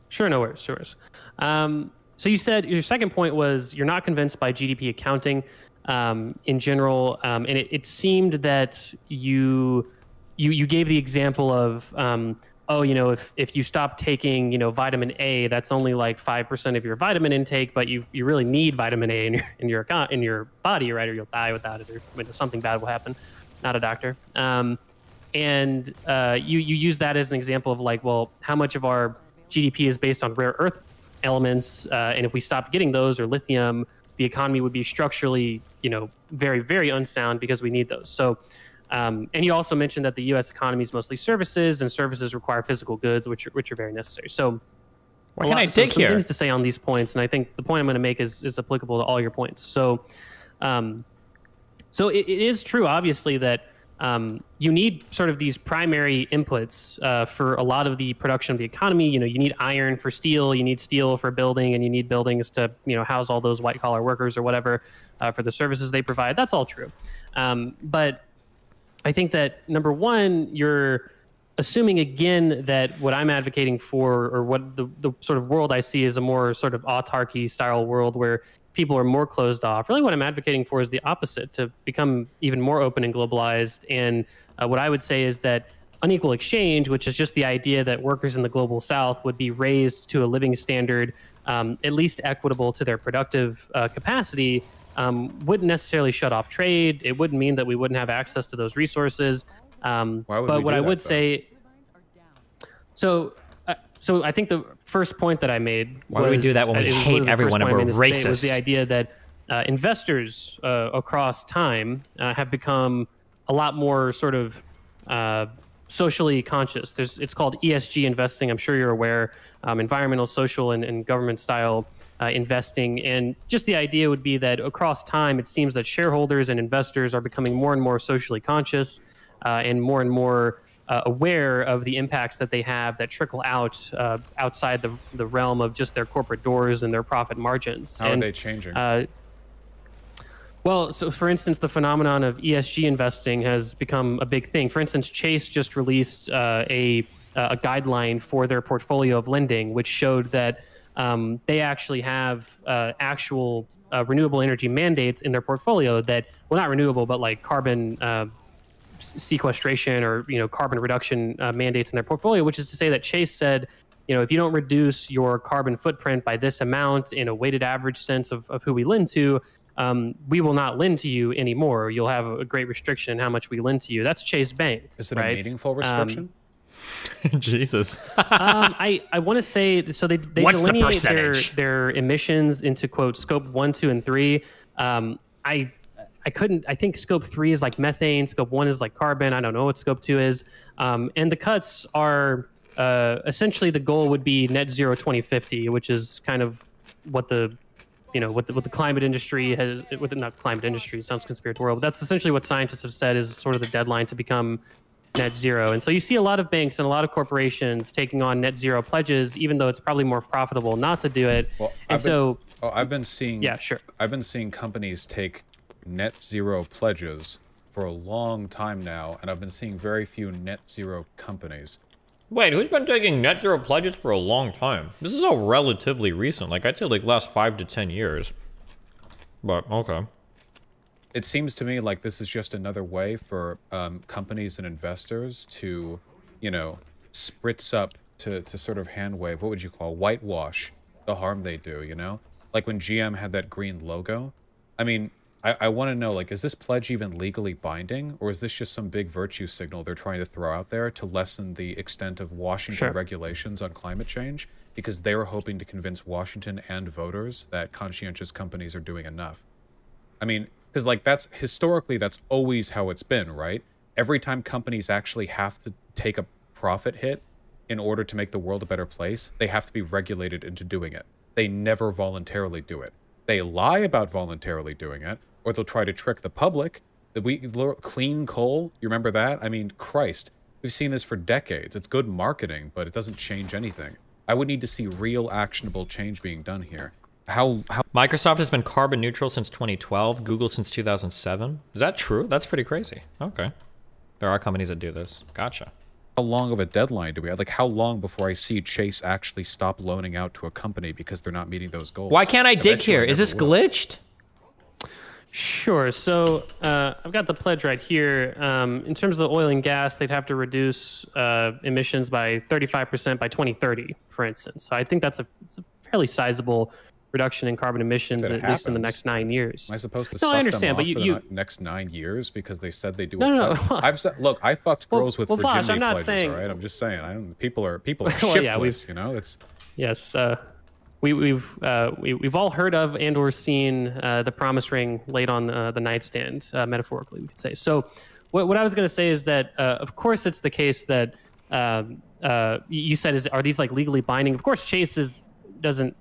Sure, no worries, no worries. Um, so you said your second point was you're not convinced by GDP accounting um, in general, um, and it, it seemed that you you you gave the example of um, oh you know if if you stop taking you know vitamin A that's only like five percent of your vitamin intake, but you you really need vitamin A in your in your account, in your body right or you'll die without it or you know, something bad will happen. Not a doctor. Um, and uh, you you use that as an example of like, well, how much of our GDP is based on rare earth elements, uh, and if we stopped getting those or lithium, the economy would be structurally, you know, very very unsound because we need those. So, um, and you also mentioned that the U.S. economy is mostly services, and services require physical goods, which are, which are very necessary. So. Why can't lot- I so dig some here? things to say on these points, and I think the point I'm going to make is, is applicable to all your points. So, um, so it, it is true, obviously, that um, you need sort of these primary inputs uh, for a lot of the production of the economy. You know, you need iron for steel, you need steel for building, and you need buildings to you know house all those white collar workers or whatever uh, for the services they provide. That's all true, um, but I think that number one, you're assuming again that what I'm advocating for, or what the, the sort of world I see is a more sort of autarky style world where people are more closed off. Really, what I'm advocating for is the opposite to become even more open and globalized. And uh, what I would say is that unequal exchange, which is just the idea that workers in the global south would be raised to a living standard um, at least equitable to their productive uh, capacity, um, wouldn't necessarily shut off trade. It wouldn't mean that we wouldn't have access to those resources. Um, but what I that, would though? say, so, uh, so I think the first point that I made. Why would we do that when we hate one of the first everyone and we're made in this debate Was the idea that uh, investors uh, across time uh, have become a lot more sort of uh, socially conscious. There's it's called ESG investing. I'm sure you're aware. Um, environmental, social, and, and government style uh, investing. And just the idea would be that across time, it seems that shareholders and investors are becoming more and more socially conscious uh, and more and more uh, aware of the impacts that they have that trickle out uh, outside the, the realm of just their corporate doors and their profit margins. How and, are they changing? uh, well, so for instance, the phenomenon of ESG investing has become a big thing. For instance, Chase just released uh, a a guideline for their portfolio of lending, which showed that um, they actually have uh, actual uh, renewable energy mandates in their portfolio that, well, not renewable, but like carbon uh, sequestration or you know carbon reduction uh, mandates in their portfolio, which is to say that Chase said, you know, if you don't reduce your carbon footprint by this amount in a weighted average sense of, of who we lend to, um, we will not lend to you anymore. You'll have a great restriction in how much we lend to you. That's Chase Bank. Is it right? a meaningful restriction? Jesus. um, I, I want to say so they they What's the delineate their their emissions into quote scope one, two, and three. Um, I I couldn't. I think scope three is like methane. Scope one is like carbon. I don't know what scope two is. Um, and the cuts are uh, essentially the goal would be net zero 2050, which is kind of what the you know what the, what the climate industry has with the, not climate industry sounds conspiratorial but that's essentially what scientists have said is sort of the deadline to become net zero and so you see a lot of banks and a lot of corporations taking on net zero pledges even though it's probably more profitable not to do it Well, and I've been- so Oh, I've been seeing. Yeah, sure. I've been seeing companies take net zero pledges for a long time now, and I've been seeing very few net zero companies. Wait, who's been taking net zero pledges for a long time? This is all relatively recent. Like, I'd say like last five to ten years. But, okay. It seems to me like this is just another way for um, companies and investors to you know, spritz up to to sort of hand wave. What would you call whitewash the harm they do? You know, like when GM had that green logo. I mean, I, I want to know like, is this pledge even legally binding, or is this just some big virtue signal they're trying to throw out there to lessen the extent of Washington Sure. regulations on climate change? Because they were hoping to convince Washington and voters that conscientious companies are doing enough. I mean, because like that's historically that's always how it's been, right? Every time companies actually have to take a profit hit in order to make the world a better place, they have to be regulated into doing it. They never voluntarily do it. They lie about voluntarily doing it, or they'll try to trick the public. The we clean coal, you remember that? I mean, Christ, we've seen this for decades. It's good marketing, but it doesn't change anything. I would need to see real actionable change being done here. How how Microsoft has been carbon neutral since 2012. Google since 2007. Is that true? That's pretty crazy. Okay. There are companies that do this. Gotcha. how long of a deadline do we have? Like, how long before I see Chase actually stop loaning out to a company because they're not meeting those goals? Why can't I dig Eventually, here? it Is never this will. glitched? Sure. So uh, I've got the pledge right here. Um, in terms of the oil and gas, they'd have to reduce uh, emissions by 35% by 2030, for instance. So I think that's a, it's a fairly sizable reduction in carbon emissions, at it least in the next nine years. Am I supposed to No, I understand, them but you- for you- next nine years because they said they do? No, a no, no. I've said, look, I fucked Well- girls with well, Vaush, virginity I'm not pledges. saying- All right, I'm just saying. I don't, people are people are Well, yeah, shiftless. we've- you know, it's Yes, uh, we, we've uh, we, we've all heard of and or seen uh, the promise ring laid on uh, the nightstand, uh, metaphorically, we could say. So, what, what I was going to say is that, uh, of course, it's the case that um, uh, you said is are these like legally binding? Of course, Chase is doesn't.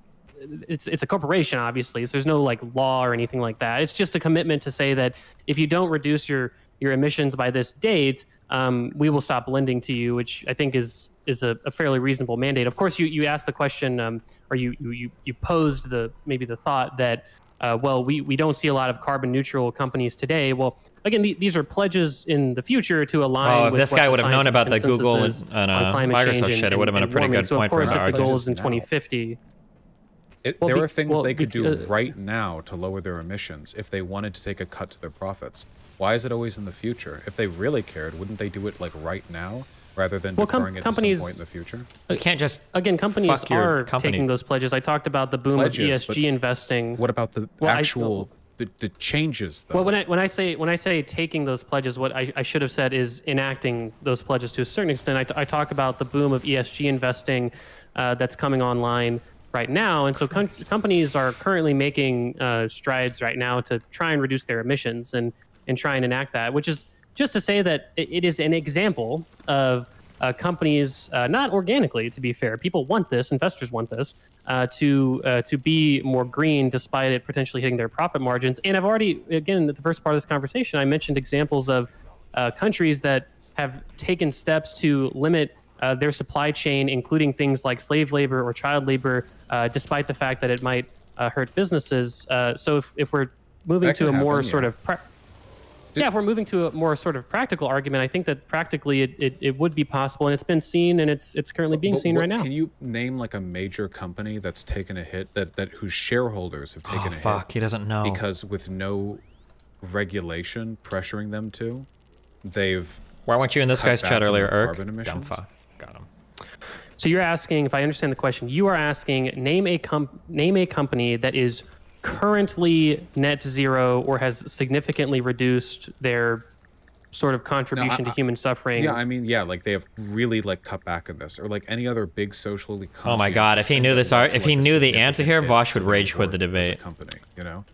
It's it's a corporation, obviously. So there's no like law or anything like that. It's just a commitment to say that if you don't reduce your your emissions by this date, um, we will stop lending to you, which I think is is a, a fairly reasonable mandate. Of course, you you asked the question, um, or you you you- posed the maybe the thought that, uh, well, we we don't see a lot of carbon neutral companies today. Well, again, the, these are pledges in the future to align. Oh, if with this guy would have known about the Google is and- uh, climate Microsoft change and- shit, it would have been a pretty warming. good So, point of for him course, to if the goal is in Now. 2050. It, Well, there be- are things well, they could be- do uh, right now to lower their emissions if they wanted to take a cut to their profits. Why is it always in the future? If they really cared, wouldn't they do it like right now rather than Well, com- deferring it companies- to some point in the future? You can't just Again, companies Fuck your are company. taking those pledges. I talked about the boom Pledges, of ESG investing. What about the Well, I- actual the, the changes though? Well, when I when I say when I say taking those pledges, what I, I should have said is enacting those pledges to a certain extent. I, t- I talk about the boom of ESG investing uh, that's coming online right now, and so com- companies are currently making uh, strides right now to try and reduce their emissions and and try and enact that, which is just to say that it, it is an example of uh, companies, uh, not organically, to be fair. People want this, investors want this, uh, to uh, to be more green, despite it potentially hitting their profit margins. And I've already, again, at the first part of this conversation, I mentioned examples of uh, countries that have taken steps to limit uh, their supply chain, including things like slave labor or child labor, uh, despite the fact that it might uh, hurt businesses. Uh, so if, if we're moving That to a can more happen, sort yeah. of pra- yeah, if we're moving to a more sort of practical argument, I think that practically it, it, it would be possible, and it's been seen, and it's it's currently being But seen what- right now. Can you name like a major company that's taken a hit that that whose shareholders have taken Oh a fuck, he hit doesn't know. because with no regulation pressuring them to, they've Why weren't you in this guy's chat earlier, their Irk? carbon Dumb emissions? fuck. Got him. So you're asking, if I understand the question, you are asking name a com- name a company that is currently net zero or has significantly reduced their sort of contribution I- to human suffering. Yeah, I mean, yeah, like they have really like cut back on this, or like any other big socially. Oh my God, if he knew this that led ar- to, if he like, a knew the answer here, hit Vaush would rage quit the worth as a debate. company, you know,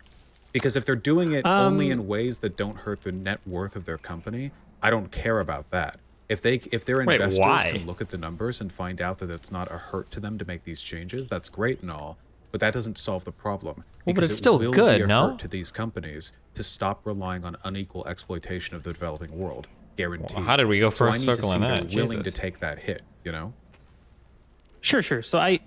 because if they're doing it Um, only in ways that don't hurt the net worth of their company, I don't care about that. If they if their Wait, investors why? can look at the numbers and find out that it's not a hurt to them to make these changes, that's great and all. But that doesn't solve the problem. Well, but it's it still will good, be a no? hurt to these companies to stop relying on unequal exploitation of the developing world. Guaranteed. how did we go so first need to circle on that? willing to take that hit. You know. Sure, sure. So I,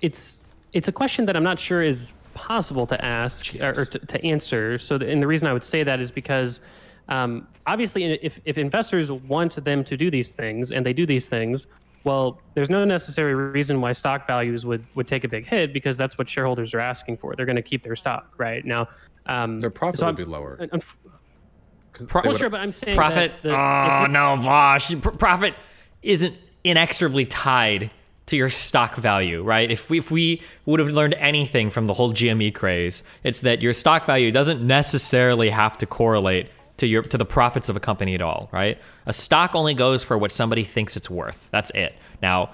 it's it's a question that I'm not sure is possible to ask or, or to, to answer. So, the, and the reason I would say that is because um, obviously, if if investors want them to do these things and they do these things, well, there's no necessary reason why stock values would would take a big hit because that's what shareholders are asking for. They're going to keep their stock right now. Um, Their profit so would I'm- be lower. Pro- well, sure, but I'm saying Profit. That the, oh we- no, Vaush. Pr- profit. isn't inexorably tied to your stock value, right? If we, if we would have learned anything from the whole GME craze, it's that your stock value doesn't necessarily have to correlate to your to the profits of a company at all, right? A stock only goes for what somebody thinks it's worth. That's it. Now,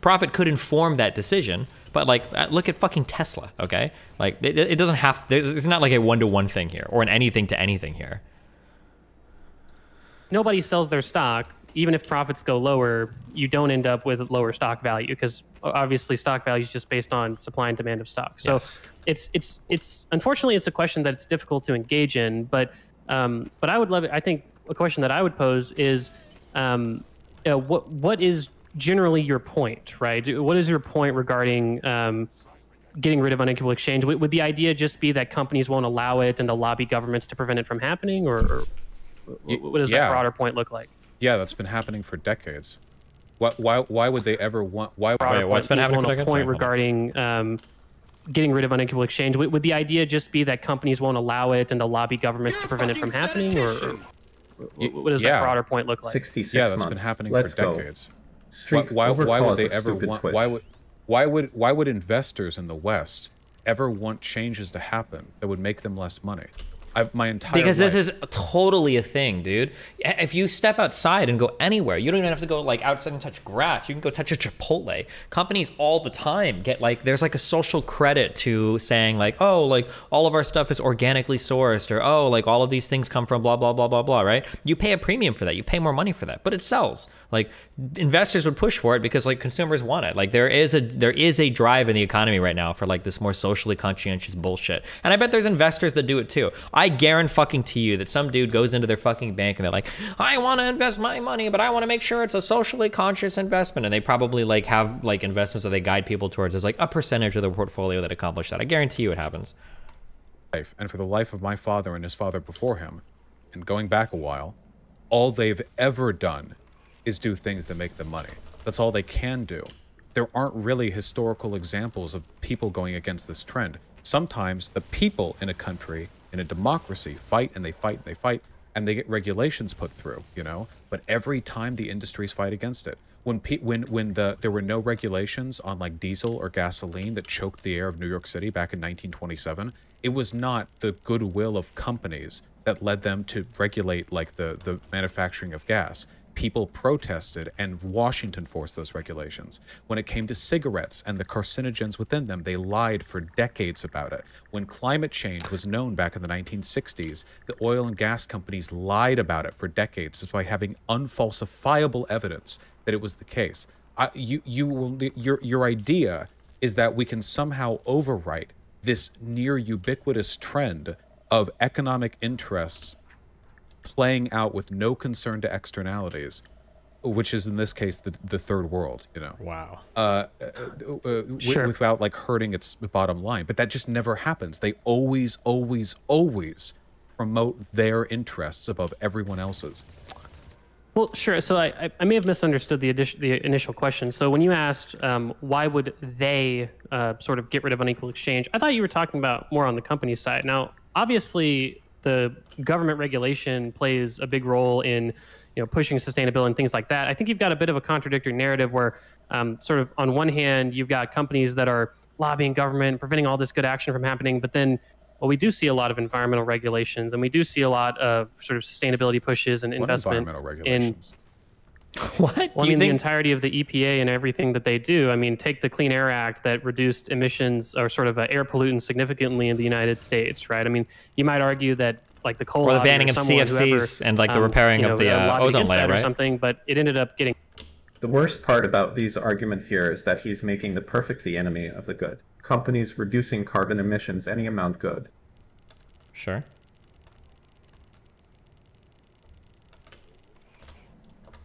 profit could inform that decision, but like uh, look at fucking Tesla, okay? Like it, it doesn't have there's it's not like a one to one thing here or an anything to anything here. Nobody sells their stock, even if profits go lower. You don't end up with lower stock value because obviously stock value is just based on supply and demand of stock. So Yes. it's it's it's unfortunately it's a question that it's difficult to engage in. But um, but I would love it. I think a question that I would pose is, um, you know, what what is generally your point, right? What is your point regarding um, getting rid of unequal exchange? Would, would the idea just be that companies won't allow it and they'll lobby governments to prevent it from happening, or, or what does yeah. that broader point look like? Yeah, that's been happening for decades. Why, why, why would they ever want? Why? broader Wait, what's point, been happening for a decades? point Sorry, hold on. regarding um, getting rid of unequal exchange. Would, would the idea just be that companies won't allow it and they'll lobby governments to prevent it from happening, or, or what does yeah. that broader point look like? 66 yeah, that's months. been happening Let's for go. decades. Street why, why, why would they ever want? Twitch. Why would? Why would? Why would investors in the West ever want changes to happen that would make them less money? I've my entire Because this is totally a thing, dude. If you step outside and go anywhere, you don't even have to go like outside and touch grass. You can go touch a Chipotle. Companies all the time get like there's like a social credit to saying like, oh, like all of our stuff is organically sourced, or oh, like all of these things come from blah blah blah blah blah. Right? You pay a premium for that. You pay more money for that, but it sells. Like investors would push for it because like consumers want it. Like there is a there is a drive in the economy right now for like this more socially conscientious bullshit. And I bet there's investors that do it too. I guarantee fucking to you that some dude goes into their fucking bank and they're like, I want to invest my money, but I want to make sure it's a socially conscious investment. And they probably like have like investments that they guide people towards as like a percentage of their portfolio that accomplish that. I guarantee you it happens. and for the life of my father and his father before him, and going back a while, all they've ever done is do things that make them money. That's all they can do. There aren't really historical examples of people going against this trend. Sometimes the people in a country, in a democracy, fight and they fight and they fight and they get regulations put through, you know? But every time the industries fight against it. When pe- when when the there were no regulations on like diesel or gasoline that choked the air of New York City back in 1927, it was not the goodwill of companies that led them to regulate like the the manufacturing of gas. People protested and Washington forced those regulations. When it came to cigarettes and the carcinogens within them, they lied for decades about it. When climate change was known back in the 1960s, the oil and gas companies lied about it for decades despite having unfalsifiable evidence that it was the case. I, you, you will, your, your idea is that we can somehow overwrite this near ubiquitous trend of economic interests playing out with no concern to externalities, which is in this case the, the third world, you know, Wow. uh, wi- Sure. without like hurting its bottom line. But that just never happens. They always, always, always promote their interests above everyone else's. Well, sure. So I, I- I may have misunderstood the, addition, the initial question. So when you asked um, why would they uh, sort of get rid of unequal exchange, I thought you were talking about more on the company side. Now, obviously, the government regulation plays a big role in you know pushing sustainability and things like that. I think you've got a bit of a contradictory narrative where um, sort of on one hand you've got companies that are lobbying government, preventing all this good action from happening, but then well, we do see a lot of environmental regulations, and we do see a lot of sort of sustainability pushes and What investment environmental in regulations? What? well, Do I you mean, the entirety of the EPA and everything that they do. I mean, take the Clean Air Act that reduced emissions or sort of uh, air pollutants significantly in the United States, right? I mean, you might argue that like the coal Or the lobby banning of someone, CFCs whoever, and, like, the um, repairing you of the, uh, ozone layer, that or right? something, but it ended up getting The worst part about these argument here is that he's making the perfect the enemy of the good. Companies reducing carbon emissions any amount good. Sure.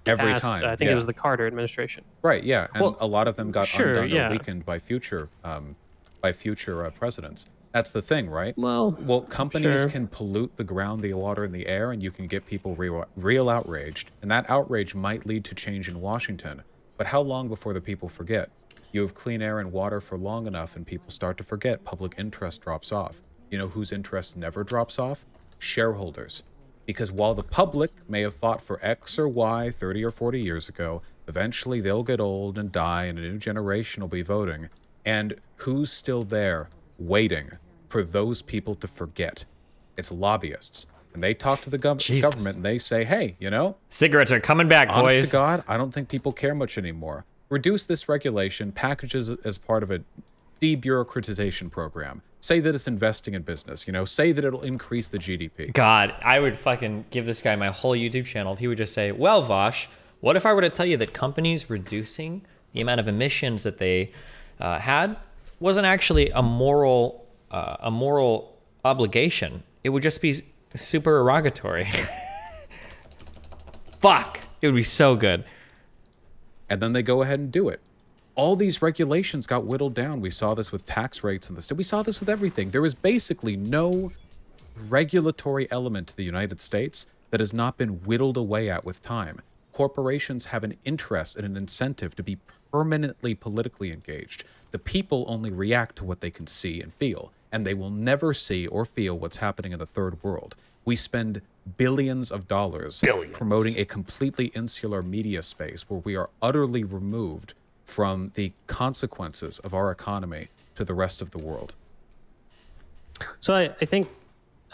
Every passed. time. I think yeah. it was the Carter administration. Right, yeah, and Well, a lot of them got sure, undone yeah. or weakened by future, um, by future uh, presidents. That's the thing, right? Well, well, companies sure. can pollute the ground, the water, and the air, and you can get people real, real outraged, and that outrage might lead to change in Washington. But how long before the people forget? You have clean air and water for long enough, and people start to forget. Public interest drops off. You know whose interest never drops off? Shareholders. Because while the public may have fought for X or Y 30 or 40 years ago, Eventually, they'll get old and die, and a new generation will be voting. And who's still there waiting for those people to forget? It's lobbyists. And they talk to the gov- Jesus. government and they say, hey, you know, Cigarettes are coming back, honest boys. to God, I don't think people care much anymore. Reduce this regulation, packages as part of a debureaucratization program. Say that it's investing in business, you know, say that it'll increase the GDP. God, I would fucking give this guy my whole YouTube channel if he would just say, "Well, Vaush, what if I were to tell you that companies reducing the amount of emissions that they uh, had wasn't actually a moral uh, a moral obligation? It would just be supererogatory." Fuck, it would be so good. and then they go ahead and do it. All these regulations got whittled down. We saw this with tax rates and the we saw this with everything. There is basically no regulatory element to the United States that has not been whittled away at with time. Corporations have an interest and an incentive to be permanently politically engaged. The people only react to what they can see and feel, and they will never see or feel what's happening in the third world. We spend billions of dollars promoting a completely insular media space where we are utterly removed from the consequences of our economy to the rest of the world. So I, I think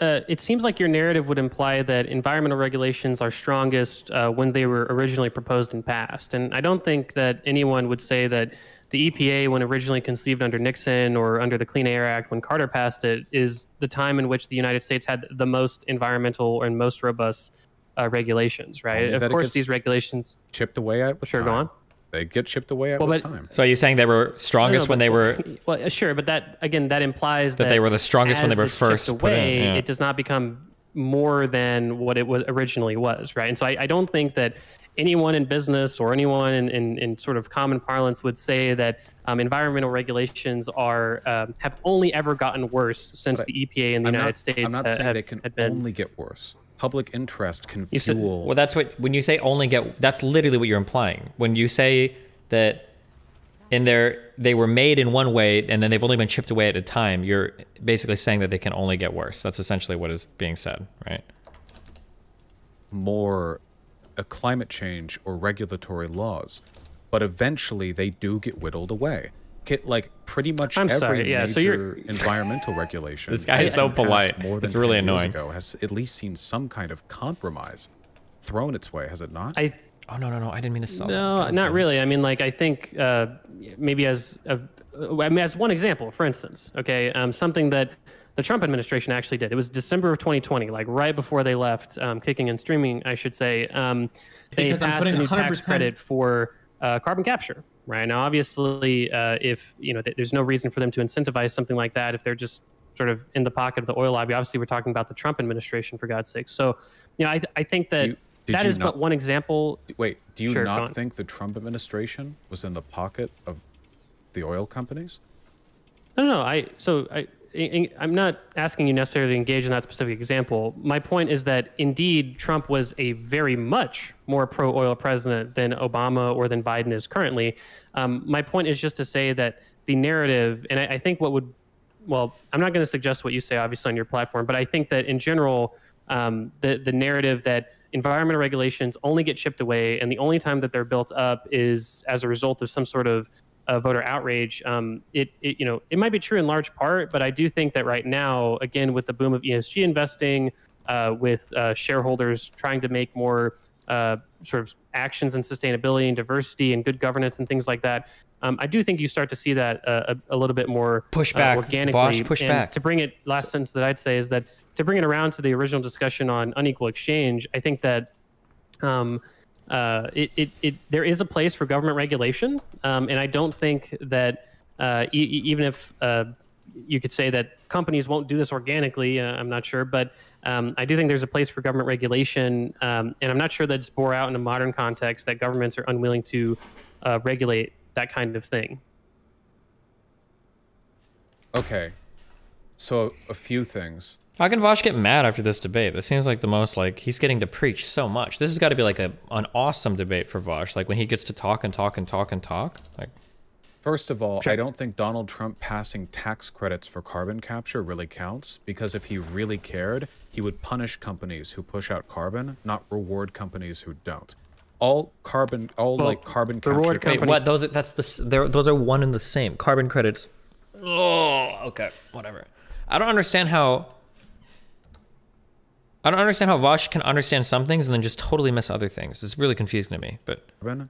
uh, it seems like your narrative would imply that environmental regulations are strongest uh, when they were originally proposed and passed. And I don't think that anyone would say that the EPA, when originally conceived under Nixon or under the Clean Air Act when Carter passed it, is the time in which the United States had the most environmental and most robust uh, regulations, right? Of course, these regulations. Chipped away at Sure, go on. They get chipped away at Well, with but- time. So are you saying they were strongest No, no, when they were? well, sure, but that again, that implies That they were the strongest when they were it's chipped first put in, away, yeah. It does not become more than what it was originally was, right? And so I, I don't think that anyone in business or anyone in, in, in sort of common parlance would say that um, environmental regulations are um, have only ever gotten worse since But the EPA in the I'm United not, States I'm not ha- saying have, they can had been. only get worse. Public interest can You said- fuel. Well, that's what when you say only get. That's literally what you're implying when you say that in their they were made in one way and then they've only been chipped away at a time. You're basically saying that they can only get worse. That's essentially what is being said, right? more a climate change or regulatory laws, but eventually they do get whittled away. Get like pretty much I'm every sorry, yeah, major so you're- environmental regulation. This guy is so polite. More than It's really annoying. Ago, has at least seen some kind of compromise thrown its way, has it not? I Oh no no no! I didn't mean to sell. No, not really. I mean, like I think uh, maybe as a, I mean, as one example, for instance, okay, um, something that the Trump administration actually did. It was December of 2020, like right before they left, um, kicking and streaming, I should say. Um, they Because passed a new tax credit for uh, carbon capture. Right now, obviously, uh, if you know, th- there's no reason for them to incentivize something like that if they're just sort of in the pocket of the oil lobby. Obviously, we're talking about the Trump administration, for God's sake. So, you know, I, I think that You- that is not- but one example. Wait, do you Sure, not think the Trump administration was in the pocket of the oil companies? No, no, no. I so I I'm not asking you necessarily to engage in that specific example. My point is that indeed Trump was a very much more pro-oil president than Obama or than Biden is currently. Um, my point is just to say that the narrative, and I, I think what would, well, I'm not going to suggest what you say obviously on your platform, but I think that in general, um, the the narrative that environmental regulations only get chipped away, and the only time that they're built up is as a result of some sort of uh, voter outrage. Um, it, it, you know, it might be true in large part, but I do think that right now, again, with the boom of ESG investing, uh, with uh, shareholders trying to make more uh, sort of actions in sustainability and diversity and good governance and things like that, um, I do think you start to see that uh, a, a little bit more pushback uh, organically. Vaush, push And back. To bring it, last sentence that I'd say is that to bring it around to the original discussion on unequal exchange, I think that um, uh, it, it, it, there is a place for government regulation, um, and I don't think that uh, e- even if uh, you could say that companies won't do this organically, uh, I'm not sure, but um, I do think there's a place for government regulation, um, and I'm not sure that it's bore out in a modern context that governments are unwilling to uh, regulate that kind of thing. Okay. So a few things. How can Vaush get mad after this debate? This seems like the most like he's getting to preach so much. This has got to be like a an awesome debate for Vaush. Like when he gets to talk and talk and talk and talk. Like First of all, I don't think Donald Trump passing tax credits for carbon capture really counts because if he really cared, he would punish companies who push out carbon, not reward companies who don't. all carbon, all Well, like carbon the reward capture. Wait, what? Those are, that's the s- those are one and the same. Carbon credits. Oh, okay, whatever. I don't understand how. I don't understand how Vaush can understand some things and then just totally miss other things. It's really confusing to me. But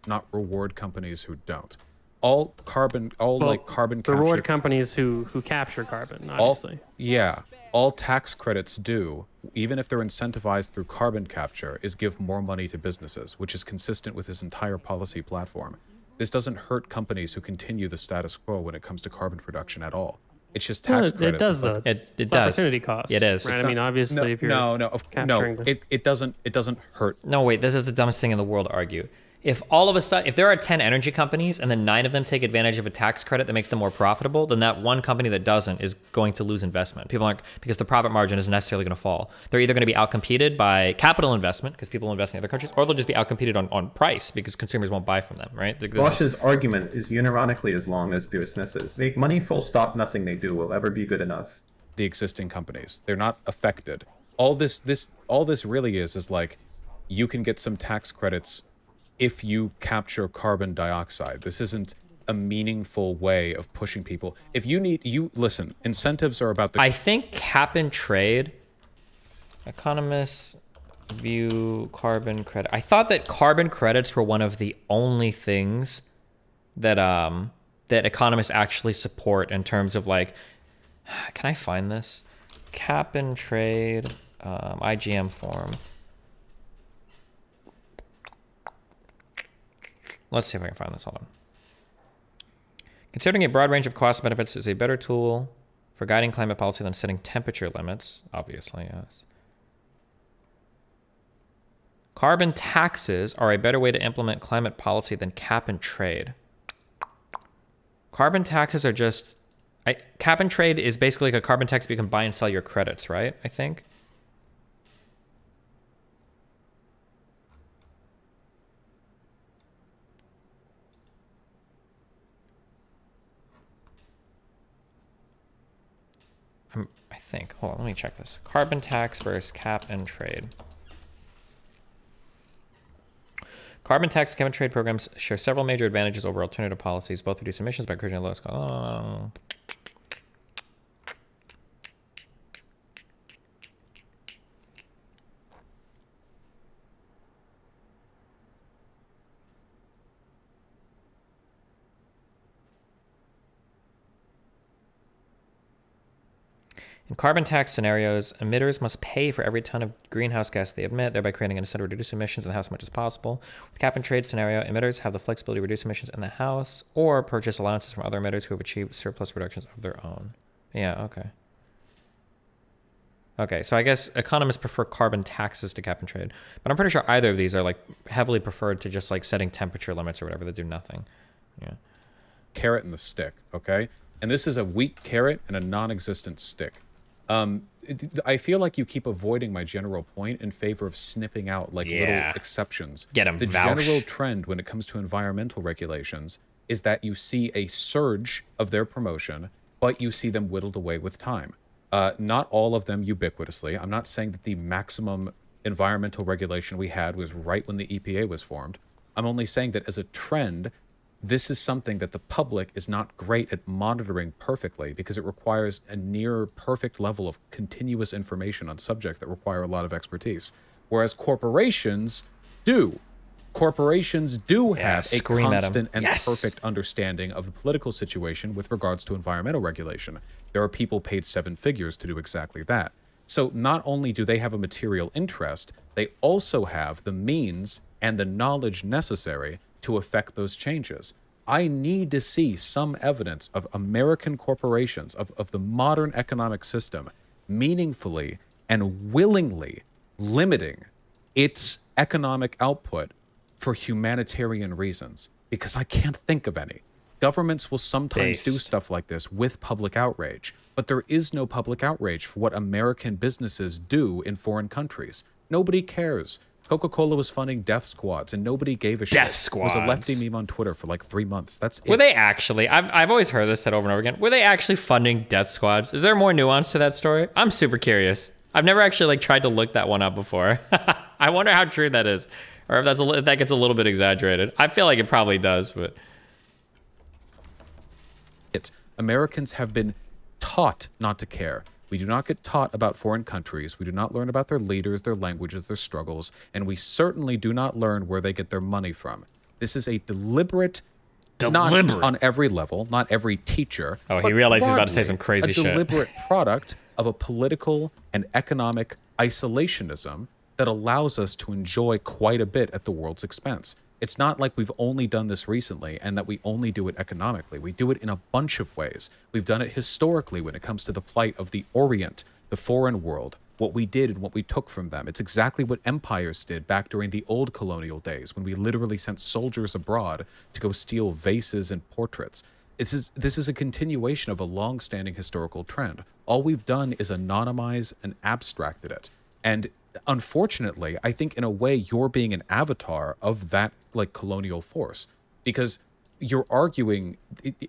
not reward companies who don't. All carbon, all Well, like carbon the capture. reward companies who who capture carbon, all, obviously. yeah, all tax credits do, even if they're incentivized through carbon capture, is give more money to businesses, which is consistent with his entire policy platform. This doesn't hurt companies who continue the status quo when it comes to carbon production at all. It's just tax it, credits. it does It's like- though. It- it it's does. opportunity cost. It is. Right? It's I mean, obviously, no, if you're no, no, of, no, the- it, it doesn't it doesn't hurt. no, wait, this is the dumbest thing in the world to argue. If all of a sudden, if there are 10 energy companies and then nine of them take advantage of a tax credit that makes them more profitable, then that one company that doesn't is going to lose investment. People aren't, because the profit margin is necessarily going to fall. They're either going to be outcompeted by capital investment, because people invest in other countries, or they'll just be outcompeted on, on price, because consumers won't buy from them, right? This is- Vaush's argument is unironically as long as businesses. Make money full stop, nothing they do will ever be good enough. the existing companies. They're not affected. All this this all this really is is like you can get some tax credits if you capture carbon dioxide. This isn't a meaningful way of pushing people. If you need you listen, incentives are about the I think cap and trade, economists view carbon credit. I thought that carbon credits were one of the only things that um that economists actually support in terms of like, can I find this? Cap and trade, um, IGM Forum. Let's see if I can find this. Hold on. Considering a broad range of cost benefits is a better tool for guiding climate policy than setting temperature limits. Obviously, yes. Carbon taxes are a better way to implement climate policy than cap and trade. Carbon taxes are just. I, cap and trade is basically like a carbon tax, but you can buy and sell your credits, right? I think. I'm, I think. Hold on, let me check this. Carbon tax versus cap and trade. Carbon tax cap and trade programs share several major advantages over alternative policies. Both reduce emissions by encouraging lowest cost. Oh. In carbon tax scenarios, emitters must pay for every ton of greenhouse gas they emit, thereby creating an incentive to reduce emissions in the house as much as possible. With cap and trade scenario, emitters have the flexibility to reduce emissions in the house or purchase allowances from other emitters who have achieved surplus reductions of their own. Yeah, okay. Okay, so I guess economists prefer carbon taxes to cap and trade, but I'm pretty sure either of these are like heavily preferred to just like setting temperature limits or whatever that do nothing. Yeah. carrot and the stick, okay? And this is a weak carrot and a non-existent stick. Um, it- I feel like you keep avoiding my general point in favor of snipping out like Yeah. little exceptions. Get them. The Vaush. general trend when it comes to environmental regulations is that you see a surge of their promotion, but you see them whittled away with time. Uh, not all of them ubiquitously. I'm not saying that the maximum environmental regulation we had was right when the EPA was formed. I'm only saying that as a trend, this is something that the public is not great at monitoring perfectly because it requires a near perfect level of continuous information on subjects that require a lot of expertise. Whereas corporations do. Corporations do Yeah, have a at 'em. constant and Yes. perfect understanding of the political situation with regards to environmental regulation. There are people paid seven figures to do exactly that. So not only do they have a material interest, they also have the means and the knowledge necessary to affect those changes. I need to see some evidence of American corporations, of, of the modern economic system, meaningfully and willingly limiting its economic output for humanitarian reasons because I can't think of any. Governments will sometimes do stuff like this with public outrage, but there is no public outrage for what American businesses do in foreign countries. Nobody cares. Coca-Cola was funding death squads and nobody gave a shit. Death It was a lefty meme on Twitter for like three months. That's it. Were they actually? I've, I've always heard this said over and over again. Were they actually funding death squads? Is there more nuance to that story? I'm super curious. I've never actually like tried to look that one up before. I wonder how true that is. Or or if that's a, if that gets a little bit exaggerated. I feel like it probably does, but it. Americans have been taught not to care. We do not get taught about foreign countries. We do not learn about their leaders, their languages, their struggles, and we certainly do not learn where they get their money from. This is a deliberate, not Deliberate. on every level, not every teacher. Oh, he realized he was about to say some crazy a shit. deliberate product of a political and economic isolationism that allows us to enjoy quite a bit at the world's expense. It's not like we've only done this recently and that we only do it economically. We do it in a bunch of ways. We've done it historically when it comes to the plight of the Orient, the foreign world, what we did and what we took from them. It's exactly what empires did back during the old colonial days when we literally sent soldiers abroad to go steal vases and portraits. This is this is a continuation of a long-standing historical trend. All we've done is anonymize and abstracted it. And unfortunately, I think in a way you're being an avatar of that like colonial force because you're arguing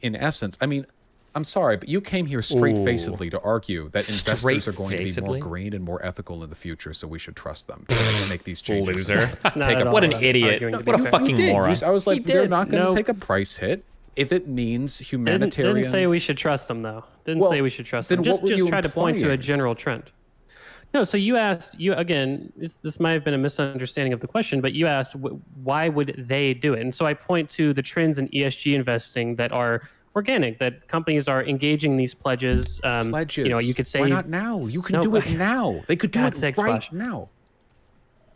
in essence. I mean, I'm sorry, but you came here straight-facedly to argue that investors are going to be more green and more ethical in the future, so we should trust them to make these changes. loser. Take a- What an idiot. arguing, to be What a fair. fucking did. Moron. I was like, they're not going to No. take a price hit if it means Didn't, humanitarian. didn't say we should trust them though. Didn't Well, say we should trust them. Just just you try to point to a general trend. No, so you asked you again. It's, this might have been a misunderstanding of the question, but you asked wh- why would they do it, and so I point to the trends in ESG investing that are organic. That companies are engaging in these pledges. Um, pledges. You know, you could say why not now? You can No, do it now. They could do God's it sakes, right Vaush. now.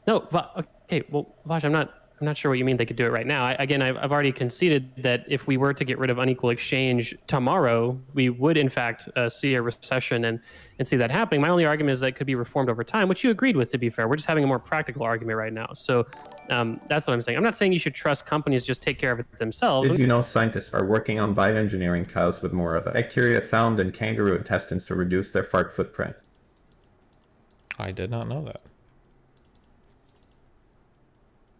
No, but okay. Well, Vaush, I'm not. I'm not sure what you mean. They could do it right now. I, again, I've, I've already conceded that if we were to get rid of unequal exchange tomorrow, we would in fact uh, see a recession and and see that happening. My only argument is that it could be reformed over time, which you agreed with. To be fair, we're just having a more practical argument right now. So um, that's what I'm saying. I'm not saying you should trust companies just take care of it themselves. Did you know scientists are working on bioengineering cows with more of the bacteria found in kangaroo intestines to reduce their fart footprint? I did not know that.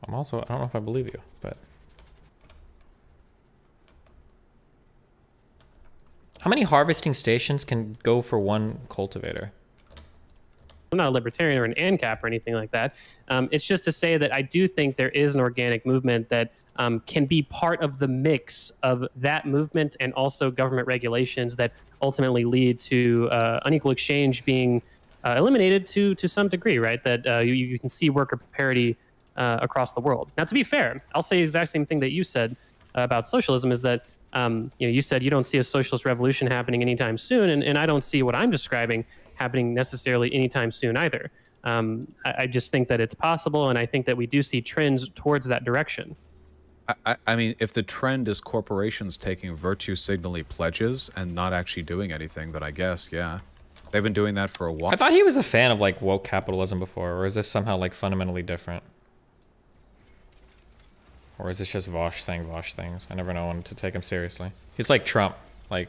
I'm also I don't know if I believe you, but how many harvesting stations can go for one cultivator? I'm not a libertarian or an ANCAP or anything like that. Um, it's just to say that I do think there is an organic movement that um, can be part of the mix of that movement and also government regulations that ultimately lead to uh, unequal exchange being uh, eliminated to to some degree, right? That uh, you, you can see worker parity uh, across the world. Now, to be fair, I'll say the exact same thing that you said uh, about socialism is that um, you know you said you don't see a socialist revolution happening anytime soon, and, and I don't see what I'm describing happening necessarily anytime soon either. Um, I, I just think that it's possible, and I think that we do see trends towards that direction. I- I, I mean, if the trend is corporations taking virtue signally pledges and not actually doing anything, then I guess, yeah. They've been doing that for a while. I thought he was a fan of like woke capitalism before, or is this somehow like fundamentally different? Or is this just Vaush saying Vaush things? I never know when to take him seriously. He's like Trump, like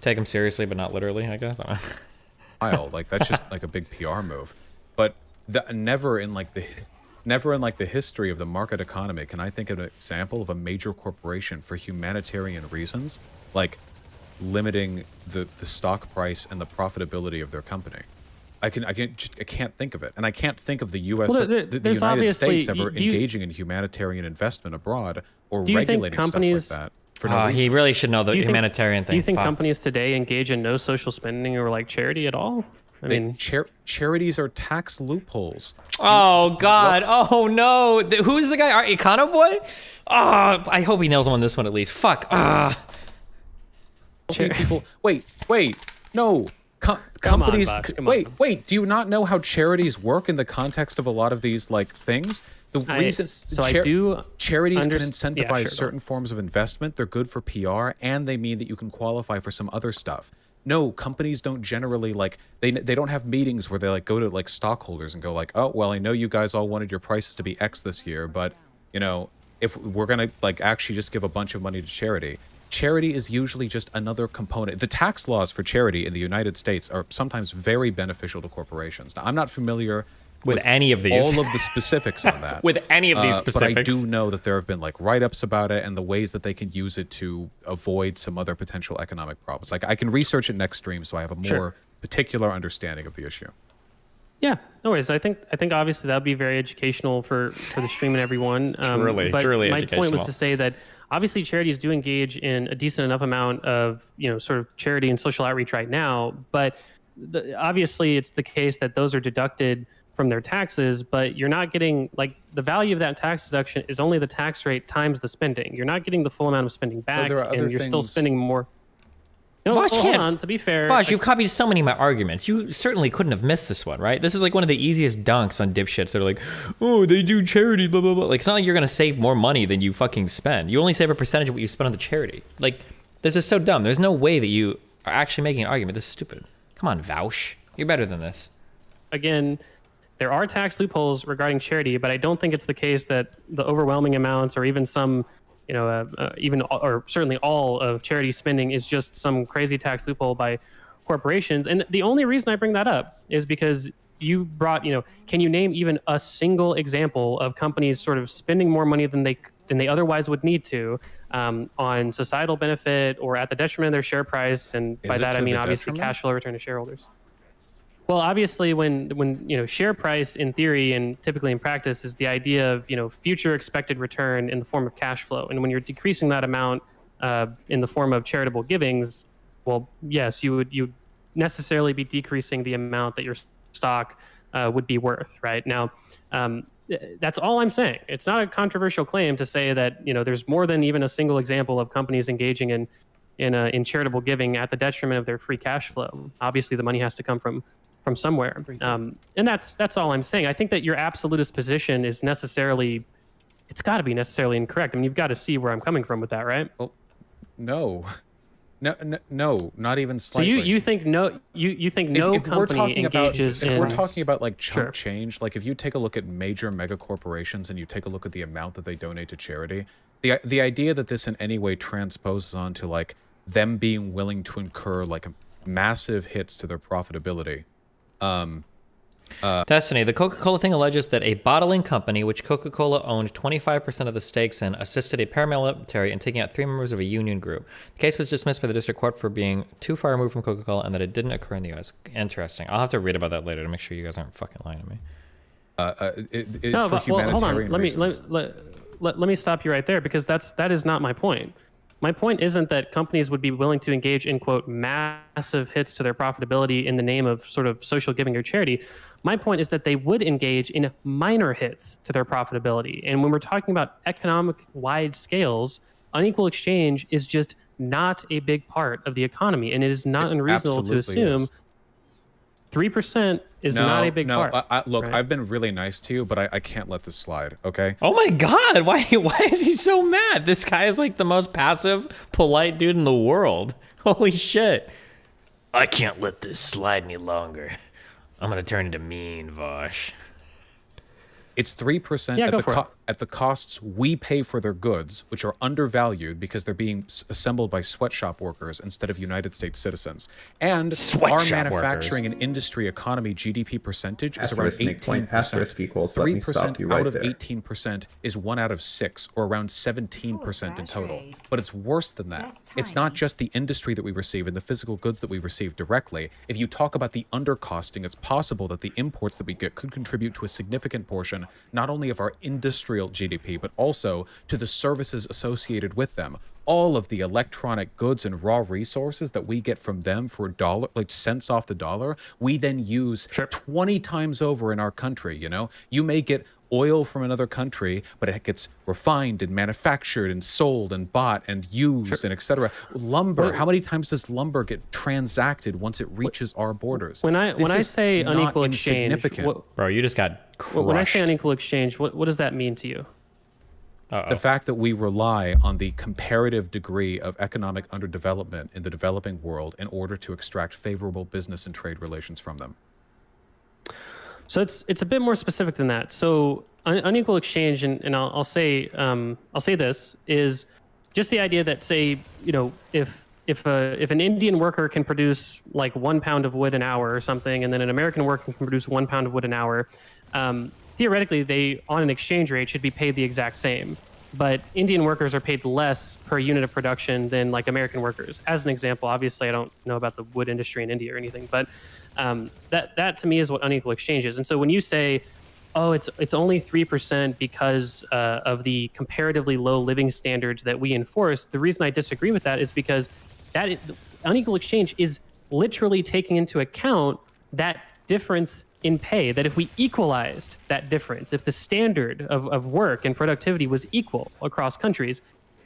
take him seriously but not literally. I guess. I know. Like that's just like a big PR move. But the, never in like the never in like the history of the market economy can I think of an example of a major corporation for humanitarian reasons, like limiting the the stock price and the profitability of their company. I can I can just I can't think of it, and I can't think of the U.S. Well, there- the, the United States ever you- engaging in humanitarian investment abroad or Do you think regulating companies- stuff like that for no Uh, he really should know the Do you think- humanitarian thing. Do you think Fuck. companies today engage in no social spending or like charity at all? I They- mean, char- charities are tax loopholes. Oh God! Oh no! Th- Who's the guy? Our Econoboi? Ah! I hope he nails him on this one at least. Fuck! Ah! helping people. Wait, wait, no. On, companies. Come wait, on. wait. Do you not know how charities work in the context of a lot of these like things? The I- reason. so I do Charities can underst- yeah, incentivize sure, certain forms of investment. They're good for PR, and they mean that you can qualify for some other stuff. No, companies don't generally like they they don't have meetings where they like go to like stockholders and go like, oh well, I know you guys all wanted your prices to be X this year, but you know if we're gonna like actually just give a bunch of money to charity charity is usually just another component the tax laws for charity in the united states are sometimes very beneficial to corporations now i'm not familiar With any of these. all of the specifics on that With any of these uh, specifics. but i do know that there have been like write-ups about it and the ways that they can use it to avoid some other potential economic problems like i can research it next stream so i have a more Sure. particular understanding of the issue Yeah, no worries. I think I think obviously that would be very educational for for the stream and everyone. Um, Truly, but truly my point was to say that obviously charities do engage in a decent enough amount of you know sort of charity and social outreach right now, but the, obviously it's the case that those are deducted from their taxes, but you're not getting like the value of that tax deduction is only the tax rate times the spending. You're not getting the full amount of spending back, and you're still spending more. No, Vaush well, can't- on. To be fair, Vaush, like- you've copied so many of my arguments. You certainly couldn't have missed this one, right? This is like one of the easiest dunks on dipshits that are like, oh, they do charity, blah, blah, blah. Like, it's not like you're going to save more money than you fucking spend. You only save a percentage of what you spend on the charity. Like, this is so dumb. There's no way that you are actually making an argument. This is stupid. Come on, Vaush. You're better than this. again, there are tax loopholes regarding charity, but I don't think it's the case that the overwhelming amounts or even some, you know, uh, uh, even or certainly all of charity spending is just some crazy tax loophole by corporations. And the only reason I bring that up is because you brought, you know, can you name even a single example of companies sort of spending more money than they than they otherwise would need to um, on societal benefit or at the detriment of their share price? And Is by that I mean obviously detriment? cash flow return to shareholders. Well, obviously, when when you know share price in theory and typically in practice is the idea of you know future expected return in the form of cash flow, and when you're decreasing that amount uh, in the form of charitable givings, well, yes, you would you necessarily be decreasing the amount that your stock uh, would be worth, right? Now, um, that's all I'm saying. It's not a controversial claim to say that you know there's more than even a single example of companies engaging in in, uh, in charitable giving at the detriment of their free cash flow. Obviously, the money has to come from from somewhere, um, and that's that's all I'm saying. I think that your absolutist position is necessarily, it's got to be necessarily incorrect. I mean, you've got to see where I'm coming from with that, right? No. No, no, no, not even slightly. So you you think no you you think if, no if we're company talking about engages if we're talking about like chunk Sure. change like if you take a look at major mega corporations and you take a look at the amount that they donate to charity the the idea that this in any way transposes onto like them being willing to incur like massive hits to their profitability Destiny, the Coca Cola thing alleges that a bottling company, which Coca Cola owned 25% of the stakes in, assisted a paramilitary in taking out three members of a union group. The case was dismissed by the district court for being too far removed from Coca Cola and that it didn't occur in the U.S. Interesting. I'll have to read about that later to make sure you guys aren't fucking lying to me. uh, uh, it, it, no, for but well, hold on. humanitarian Let me let, let, let, let me stop you right there because that's that is not my point. My point isn't that companies would be willing to engage in quote massive hits to their profitability in the name of sort of social giving or charity. My point is that they would engage in minor hits to their profitability. And when we're talking about economic wide scales, unequal exchange is just not a big part of the economy, and it is not It unreasonable to assume is. Three percent is no, not a big no, part. I, I, look, right? I've been really nice to you, but I, I can't let this slide. Okay, Oh my god, why why is he so mad? This guy is like the most passive, polite dude in the world. Holy shit. I can't let this slide any longer. I'm gonna turn into mean Vaush. It's three percent Yeah, at go the for it. Co- at the costs we pay for their goods, which are undervalued because they're being s- assembled by sweatshop workers instead of United States citizens. And our Sweatshop manufacturing and industry economy GDP percentage is around Asterisk, make eighteen point, asterisk equals, let Three me stop percent you out of there. eighteen percent is one out of six, or around seventeen percent in total. But it's worse than that. It's not just the industry that we receive and the physical goods that we receive directly. If you talk about the undercosting, it's possible that the imports that we get could contribute to a significant portion, not only of our industrial GDP, but also to the services associated with them. All of the electronic goods and raw resources that we get from them for a dollar, like cents off the dollar, we then use 20 times over in our country. You know, you may get oil from another country, but it gets refined and manufactured and sold and bought and used and etc. Lumber, how many times does lumber get transacted once it reaches our borders? when I This when I say unequal exchange, what, Bro, you just got crushed. when I say unequal exchange, what, what does that mean to you? the fact that we rely on the comparative degree of economic underdevelopment in the developing world in order to extract favorable business and trade relations from them. So it's it's a bit more specific than that. So un- unequal exchange, and, and I'll, I'll say um, I'll say this is just the idea that say you know if if a if an Indian worker can produce like one pound of wood an hour or something, and then an American worker can produce one pound of wood an hour, um, theoretically they on an exchange rate should be paid the exact same. But Indian workers are paid less per unit of production than like American workers. As an example, obviously I don't know about the wood industry in India or anything, but Um, that that to me is what unequal exchange is. And so when you say, "Oh, it's it's only three percent because uh, of the comparatively low living standards that we enforce," the reason I disagree with that is because that unequal exchange is literally taking into account that difference in pay. That if we equalized that difference, if the standard of, of work and productivity was equal across countries,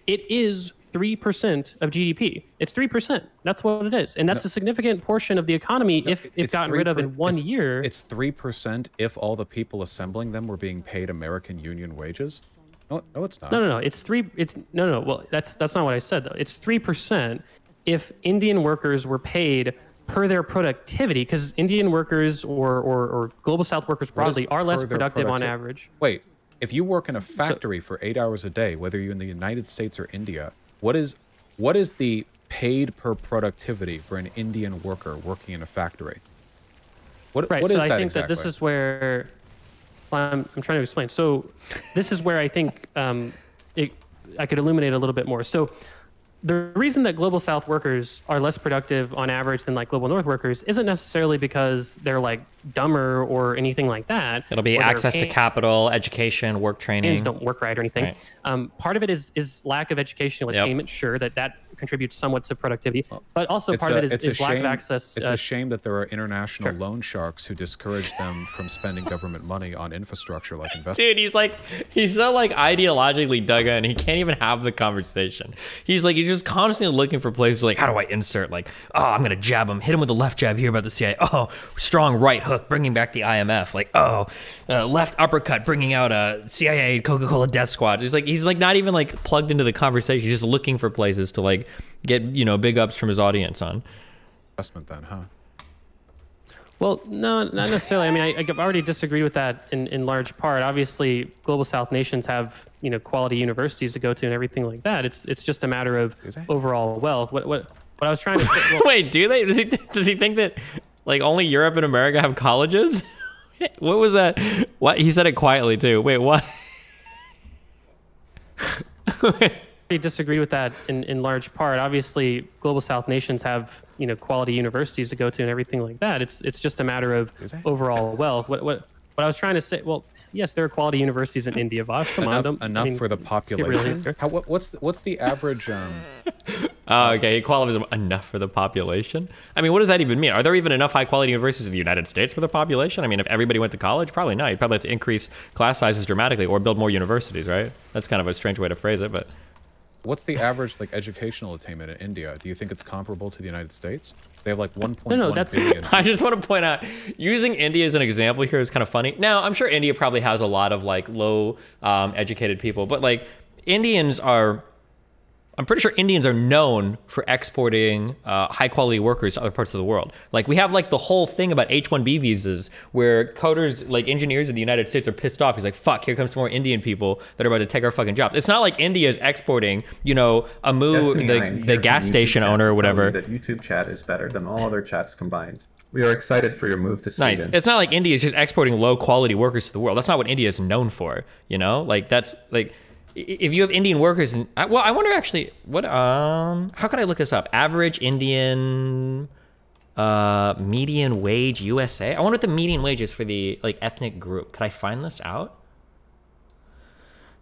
it is 3% of GDP. It's 3%. That's what it is. And that's a significant portion of the economy if, if It's gotten rid of in one it's- year. It's three percent if all the people assembling them were being paid American union wages. No, no, it's not. No, no, no. It's three. It's no, no. Well, that's that's not what I said though. It's three percent if Indian workers were paid per their productivity, because Indian workers or, or or global South workers broadly are less productive on average. Wait, if you work in a factory for eight hours a day, whether you're in the United States or India, what is what is the paid per productivity for an Indian worker working in a factory? What, Right. what so is I think exactly? that this is where I'm, I'm trying to explain. So this is where I think um, it, I could illuminate a little bit more. So the reason that global south workers are less productive on average than like global north workers isn't necessarily because they're like dumber or anything like that. It'll be access to capital, education, work training. don't work right or anything. Right. Um, part of it is is lack of educational Yep. attainment. Sure, that that contributes somewhat to productivity, but also It's part a, of it is, it's is lack shame, of access. It's uh, a shame that there are international loan sharks who discourage them from spending government money on infrastructure like investment. Dude, he's like, he's so like ideologically dug in. He can't even have the conversation. He's like, he's just constantly looking for places like, how do I insert? Like, oh, I'm gonna jab him, hit him with the left jab here about the CIA. Oh, strong right hook, bringing back the IMF. Like, oh, uh, left uppercut, bringing out a CIA, Coca-Cola Death Squad. He's like, he's like not even like plugged into the conversation. He's just looking for places to like get you know big ups from his audience on. Investment then, huh? Well, no, not necessarily. I mean, I, I've already disagreed with that in, in large part. Obviously, global South nations have you know quality universities to go to and everything like that. It's it's just a matter of overall wealth. What what what I was trying to say. Well, Wait, do they? Does he does he think that like only Europe and America have colleges? what was that? What he said it quietly too. Wait, what? I disagree with that in, in large part. Obviously, global South nations have you know quality universities to go to and everything like that. It's it's just a matter of overall wealth. What what what I was trying to say. Well, yes, there are quality universities in India. Vaush, come on, Enough, I enough mean, for the let's get real population. here. How, what, what's the, what's the average? Um, Oh, okay. Equality is enough for the population. I mean, what does that even mean? Are there even enough high quality universities in the United States for the population? I mean, if everybody went to college, probably not. You'd probably have to increase class sizes dramatically or build more universities, right? That's kind of a strange way to phrase it, but what's the average like educational attainment in India? Do you think it's comparable to the United States? They have like 1.1 No, no, that's- billion. I just want to point out using India as an example here is kind of funny. Now, I'm sure India probably has a lot of like low um, educated people, but like Indians are. I'm pretty sure Indians are known for exporting uh, high quality workers to other parts of the world. Like we have like the whole thing about H-1B visas, where coders, like engineers in the United States, are pissed off. He's like, "Fuck, here comes more Indian people that are about to take our fucking jobs." It's not like India is exporting, you know, Apu, the, the gas station owner or whatever. That YouTube chat is better than all other chats combined. We are excited for your move to Sweden. Nice. It's not like India is just exporting low quality workers to the world. That's not what India is known for. You know, like that's like if you have Indian workers, well, I wonder actually what um how could I look this up? Average Indian uh median wage USA. I wonder what the median wage is for the like ethnic group. Could I find this out?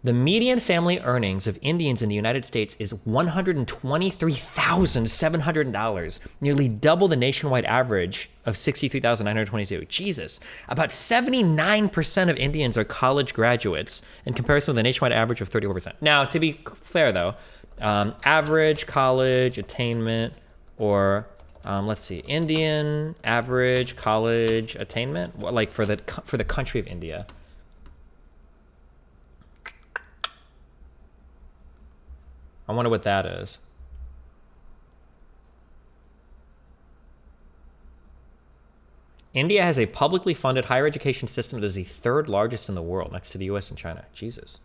The median family earnings of Indians in the United States is $123,700, nearly double the nationwide average of 63,922. Jesus. About 79% of Indians are college graduates in comparison with the nationwide average of 34%. Now, to be fair though, um, average college attainment or um, let's see, Indian average college attainment, like for the for the country of India. I wonder what that is. India has a publicly funded higher education system that is the third largest in the world, next to the US and China. Jesus.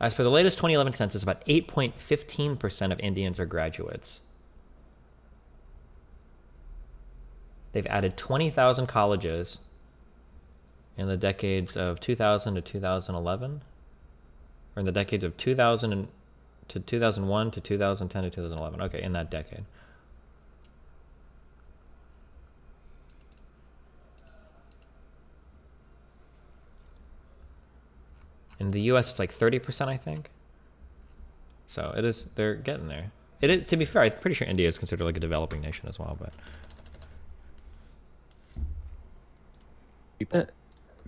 As per the latest 2011 census, about 8.15% of Indians are graduates. They've added 20,000 colleges in the decades of 2000 to 2011, or in the decades of 2000 to 2001 to 2010 to 2011. Okay, in that decade. In the U.S., it's like 30%, I think. So it is. They're getting there. It is, to be fair, I'm pretty sure India is considered like a developing nation as well. But People, Uh,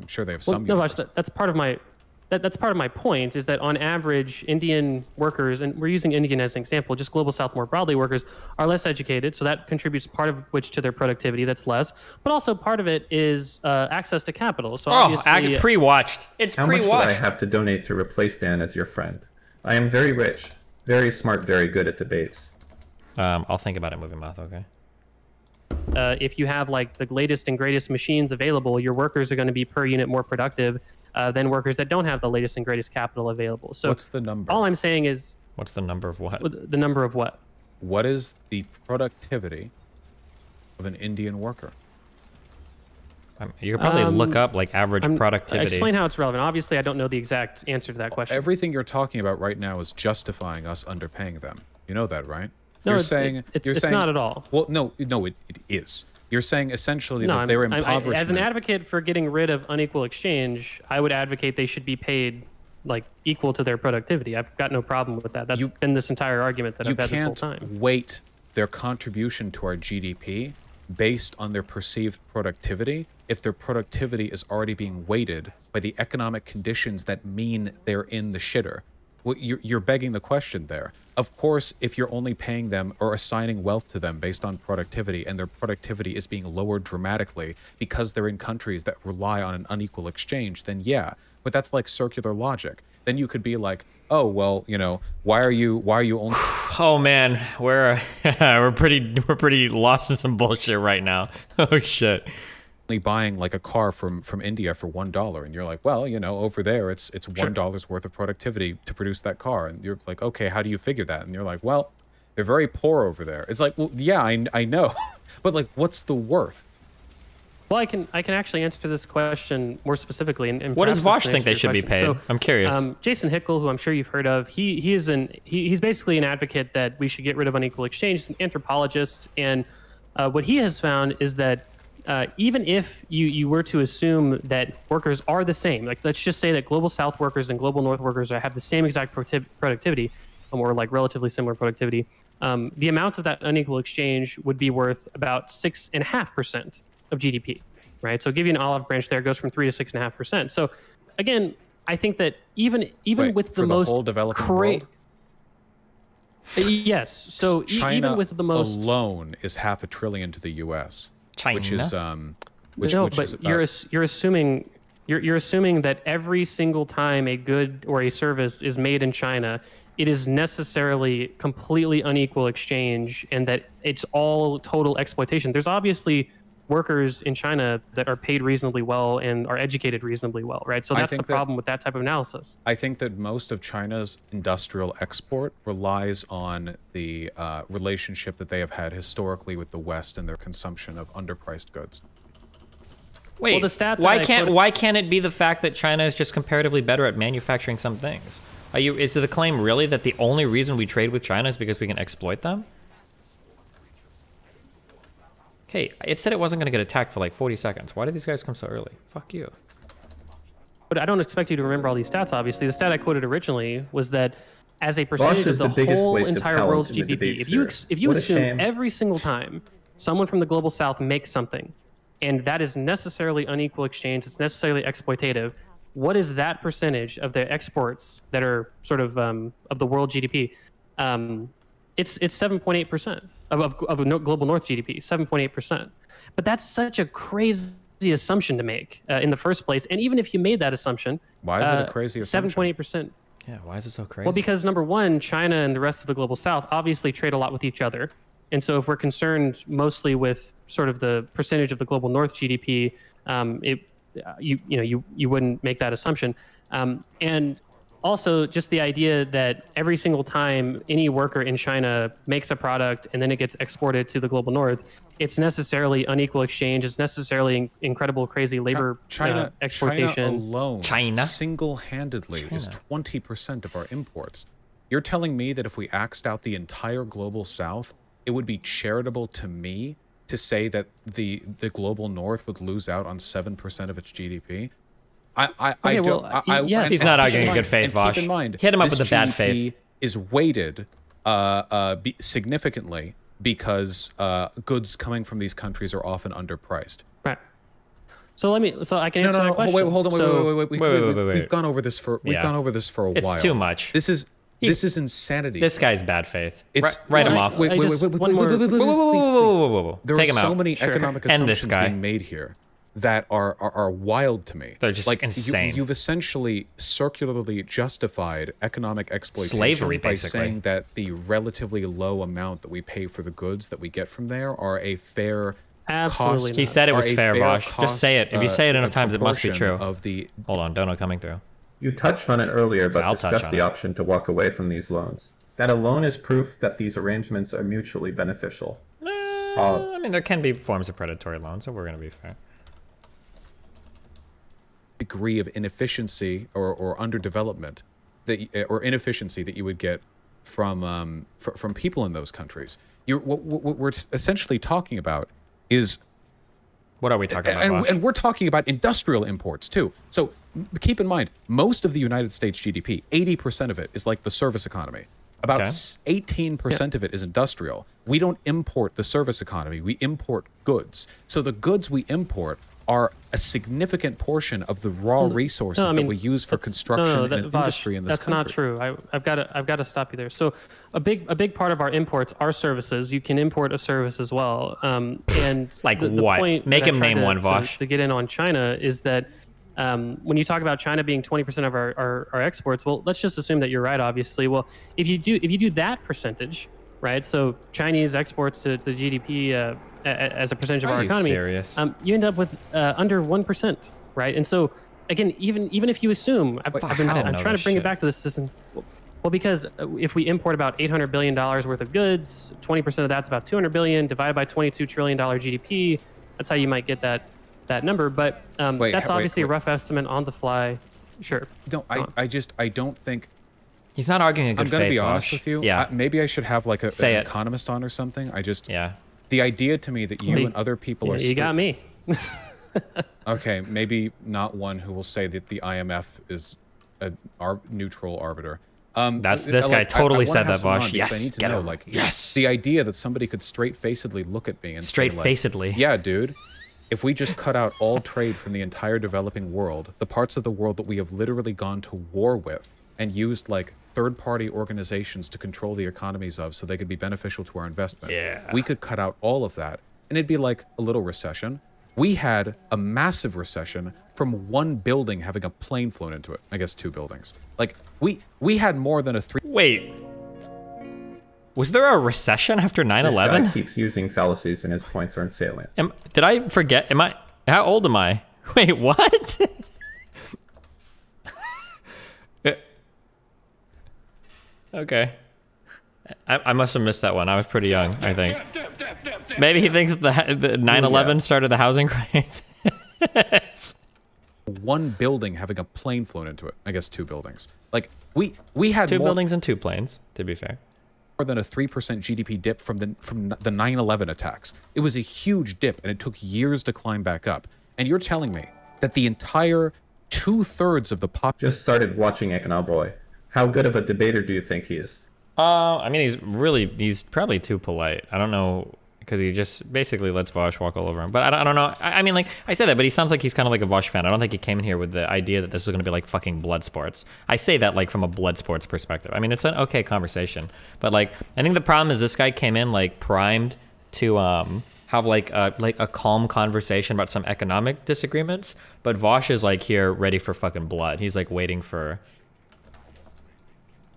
I'm sure they have Well, some. no, Vaush, that, that's part of my that, that's part of my point is that on average, Indian workers, and we're using Indian as an example, just global South more broadly, workers are less educated, so that contributes part of which to their productivity. That's less, but also part of it is uh, access to capital. So oh, obviously, I pre-watched. It's How much would I have to donate to replace Dan as your friend? I am very rich, very smart, very good at debates. Um, I'll think about it, moving mouth. Okay. Uh, if you have like the latest and greatest machines available, your workers are going to be per unit more productive uh, than workers that don't have the latest and greatest capital available. So What's the number? all I'm saying is What's the number of what? the number of what? what is the productivity of an Indian worker? Um, you could probably look Um, up like average I'm- productivity. Explain how it's relevant. Obviously, I don't know the exact answer to that question. Everything you're talking about right now is justifying us underpaying them. You know that, right? No, you're it- saying it- it's- you're it's saying, not at all. Well, no, no, it, it is. You're saying essentially no, that I'm, they're I'm- I- as an advocate for getting rid of unequal exchange, I would advocate they should be paid like equal to their productivity. I've got no problem with that. That's You- been this entire argument that I've had this whole can't time. weight their contribution to our GDP based on their perceived productivity if their productivity is already being weighted by the economic conditions that mean they're in the shitter. Well, you're, you're begging the question there. Of course, if you're only paying them or assigning wealth to them based on productivity and their productivity is being lowered dramatically because they're in countries that rely on an unequal exchange, then yeah. But that's like circular logic. Then you could be like, oh well, you know, why are you why are you only Oh man, we're we're pretty we're pretty lost in some bullshit right now. Oh shit. Only buying like a car from from India for one dollar, and you're like, well, you know, over there it's it's one dollar's worth of productivity to produce that car, and you're like, okay, how do you figure that? And you're like, well, they're very poor over there. It's like, well, yeah, I I know, but like, what's the worth? Well, I can I can actually answer this question more specifically. And, and What does perhaps Vaush think they answers your should be question. paid? I'm curious. Um, Jason Hickel, who I'm sure you've heard of, he he is an he, he's basically an advocate that we should get rid of unequal exchange. He's an anthropologist, and uh, what he has found is that uh, even if you you were to assume that workers are the same, like let's just say that global South workers and global North workers are, have the same exact productiv- productivity, or like relatively similar productivity, um, the amount of that unequal exchange would be worth about six and a half percent of GDP, right? So, give you an olive branch there, it goes from three to six and a half percent. So, again, I think that even even Wait, with the the most whole developing cra- world? Uh, yes. So e- China even with the most alone is half a trillion to the U.S., which is China? um, which no, which but is about, you're you're assuming you're you're assuming that every single time a good or a service is made in China, it is necessarily completely unequal exchange, and that it's all total exploitation. There's obviously workers in China that are paid reasonably well and are educated reasonably well, right? So that's the think that- problem with that type of analysis. I think that most of China's industrial export relies on the uh, relationship that they have had historically with the West and their consumption of underpriced goods. Wait, well, the stat why can't quoted- why can't it be the fact that China is just comparatively better at manufacturing some things? Are you is the claim really that the only reason we trade with China is because we can exploit them? Okay, it said it wasn't going to get attacked for like 40 seconds. Why did these guys come so early? Fuck you. But I don't expect you to remember all these stats. Obviously, the stat I quoted originally was that as a percentage is of the the, biggest whole waste entire talent world's GDP, if you if you What assume every single time someone from the global south makes something, and that is necessarily unequal exchange, it's necessarily exploitative. What is that percentage of the exports that are sort of um, of the world GDP? Um, it's it's seven point eight percent of of, of global North GDP, seven point eight percent. But that's such a crazy assumption to make uh, in the first place. And even if you made that assumption, Why is it a crazy Seven assumption? point eight percent. Yeah, why is it so crazy? Well, because number one, China and the rest of the global South obviously trade a lot with each other, and so if we're concerned mostly with sort of the percentage of the global North GDP, um, it uh, you you know you you wouldn't make that assumption, um, and also just the idea that every single time any worker in China makes a product and then it gets exported to the global North, it's necessarily unequal exchange. It's necessarily in- incredible, crazy labor China, uh, exploitation. China alone, China? single-handedly is twenty percent of our imports. You're telling me that if we axed out the entire global south, it would be charitable to me to say that the the global north would lose out on 7% of its GDP? I I, I Okay, don't well, I, y- I, yes. and- He's not arguing in in good faith, Vaush. Keep in mind, Hit him up with the bad GDP faith. Is weighted uh, uh, be, significantly because uh, goods coming from these countries are often underpriced. Right. So let me. So I can No, answer no, that no. question. Wait, hold on. Wait, so, wait, wait, wait, wait, Wait, wait, wait, wait, wait, We've gone over this for we've Yeah. gone over this for a It's while. It's too much. This is He's- this is insanity. This guy's bad faith. It's- Ri- write him I- off. Wait, I wait, just- wait, wait, one wait, more- wait, wait, wait, Whoa, whoa, please, whoa, please, whoa, please. whoa, whoa, whoa. There Take are him so out. many Sure. economic End assumptions this guy. being made here that are, are are wild to me. They're just like insane. You, have essentially circularly justified economic exploitation Slavery, by basically. saying that the relatively low amount that we pay for the goods that we get from there are a fair Absolutely cost. He said it was a fair, Vaush. Just say it. If you uh, say it enough times, it must be true. Of the Hold on, Dono coming through. You touched on it earlier, but I'll touch discussed the it. option to walk away from these loans. That alone is proof that these arrangements are mutually beneficial. Uh, I mean, there can be forms of predatory loans, so we're going to be fair. Degree of inefficiency or, or underdevelopment that or inefficiency that you would get from um, fr- from people in those countries. You're, what, what we're essentially talking about is What are we talking about? and, and we're talking about industrial imports too. So keep in mind, most of the United States GDP, 80% of it is like the service economy. About Okay. s 18% of it is industrial. We don't import the service economy, we import goods. So the goods we import are a significant portion of the raw resources No, I mean, that we use for construction no, no, that- and Vaush, industry in this that's country. not true. I, I've got to I've got to stop you there. So a big a big part of our imports are services. You can import a service as well. Um, and Like the, the what? point Make him name to, one, to- Vaush. To, get in on China is that. Um, when you talk about China being 20% of our, our, our exports, well, let's just assume that you're right. Obviously, well, if you do if you do that percentage, right? So Chinese exports to, to GDP uh, a- a- as a percentage of Are our you economy, serious? um, you end up with uh, under one percent, right? And so, again, even even if you assume, I've, Wait, I've been, I'm trying to bring shit. it back to this system. Well, because uh, if we import about 800 billion dollars worth of goods, 20 percent of that's about 200 billion divided by 22 trillion dollar GDP. That's how you might get that that number. But um, Wait, that's ha- wait, obviously wait. a rough estimate on the fly. Sure. No, I, I just I don't think He's not arguing a good I'm gonna faith, be honest Vaush. with you. Yeah. I- maybe I should have like a, Say an it. economist on or something. I just yeah. the idea to me that you Me- and other people You, are you got me. Okay, maybe not one who will say that the IMF is a ar- neutral arbiter. Um, That's- this I guy like- totally I wanna said that, someone Vaush. I Yes, need to get know, him. like, Yes. the idea that somebody could straight-facedly look at me and Straight-facedly. yeah, dude. If we just cut out all trade from the entire developing world, the parts of the world that we have literally gone to war with and used like third-party organizations to control the economies of so they could be beneficial to our investment. Yeah. We could cut out all of that and it'd be like a little recession. We had a massive recession from one building having a plane flown into it. I guess two buildings. Like we we had more than a three Wait. Was there a recession after 9/11? This guy keeps using fallacies and his points aren't salient. Am, did I forget? Am I? How old am I? Wait, what? okay. I, I must have missed that one. I was pretty young, I think. Maybe he thinks the the 9/11 started the housing crisis. one building having a plane flown into it. I guess two buildings. Like we we had two more, buildings and two planes, to be fair. more than a 3% GDP dip from the from the 9/11 attacks. It was a huge dip and it took years to climb back up. And you're telling me that the entire two-thirds of the pop Just started watching Econoboi. How good of a debater do you think he is? Uh, I mean, he's really, he's probably too polite. I don't know, because he just basically lets Vaush walk all over him. But I don't, I don't know. I, I mean, like, I say that, but he sounds like he's kind of like a Vaush fan. I don't think he came in here with the idea that this is going to be like fucking blood sports. I say that like from a blood sports perspective. I mean, it's an okay conversation. But like, I think the problem is this guy came in like primed to um have like a like a calm conversation about some economic disagreements. But Vaush is like here ready for fucking blood. He's like waiting for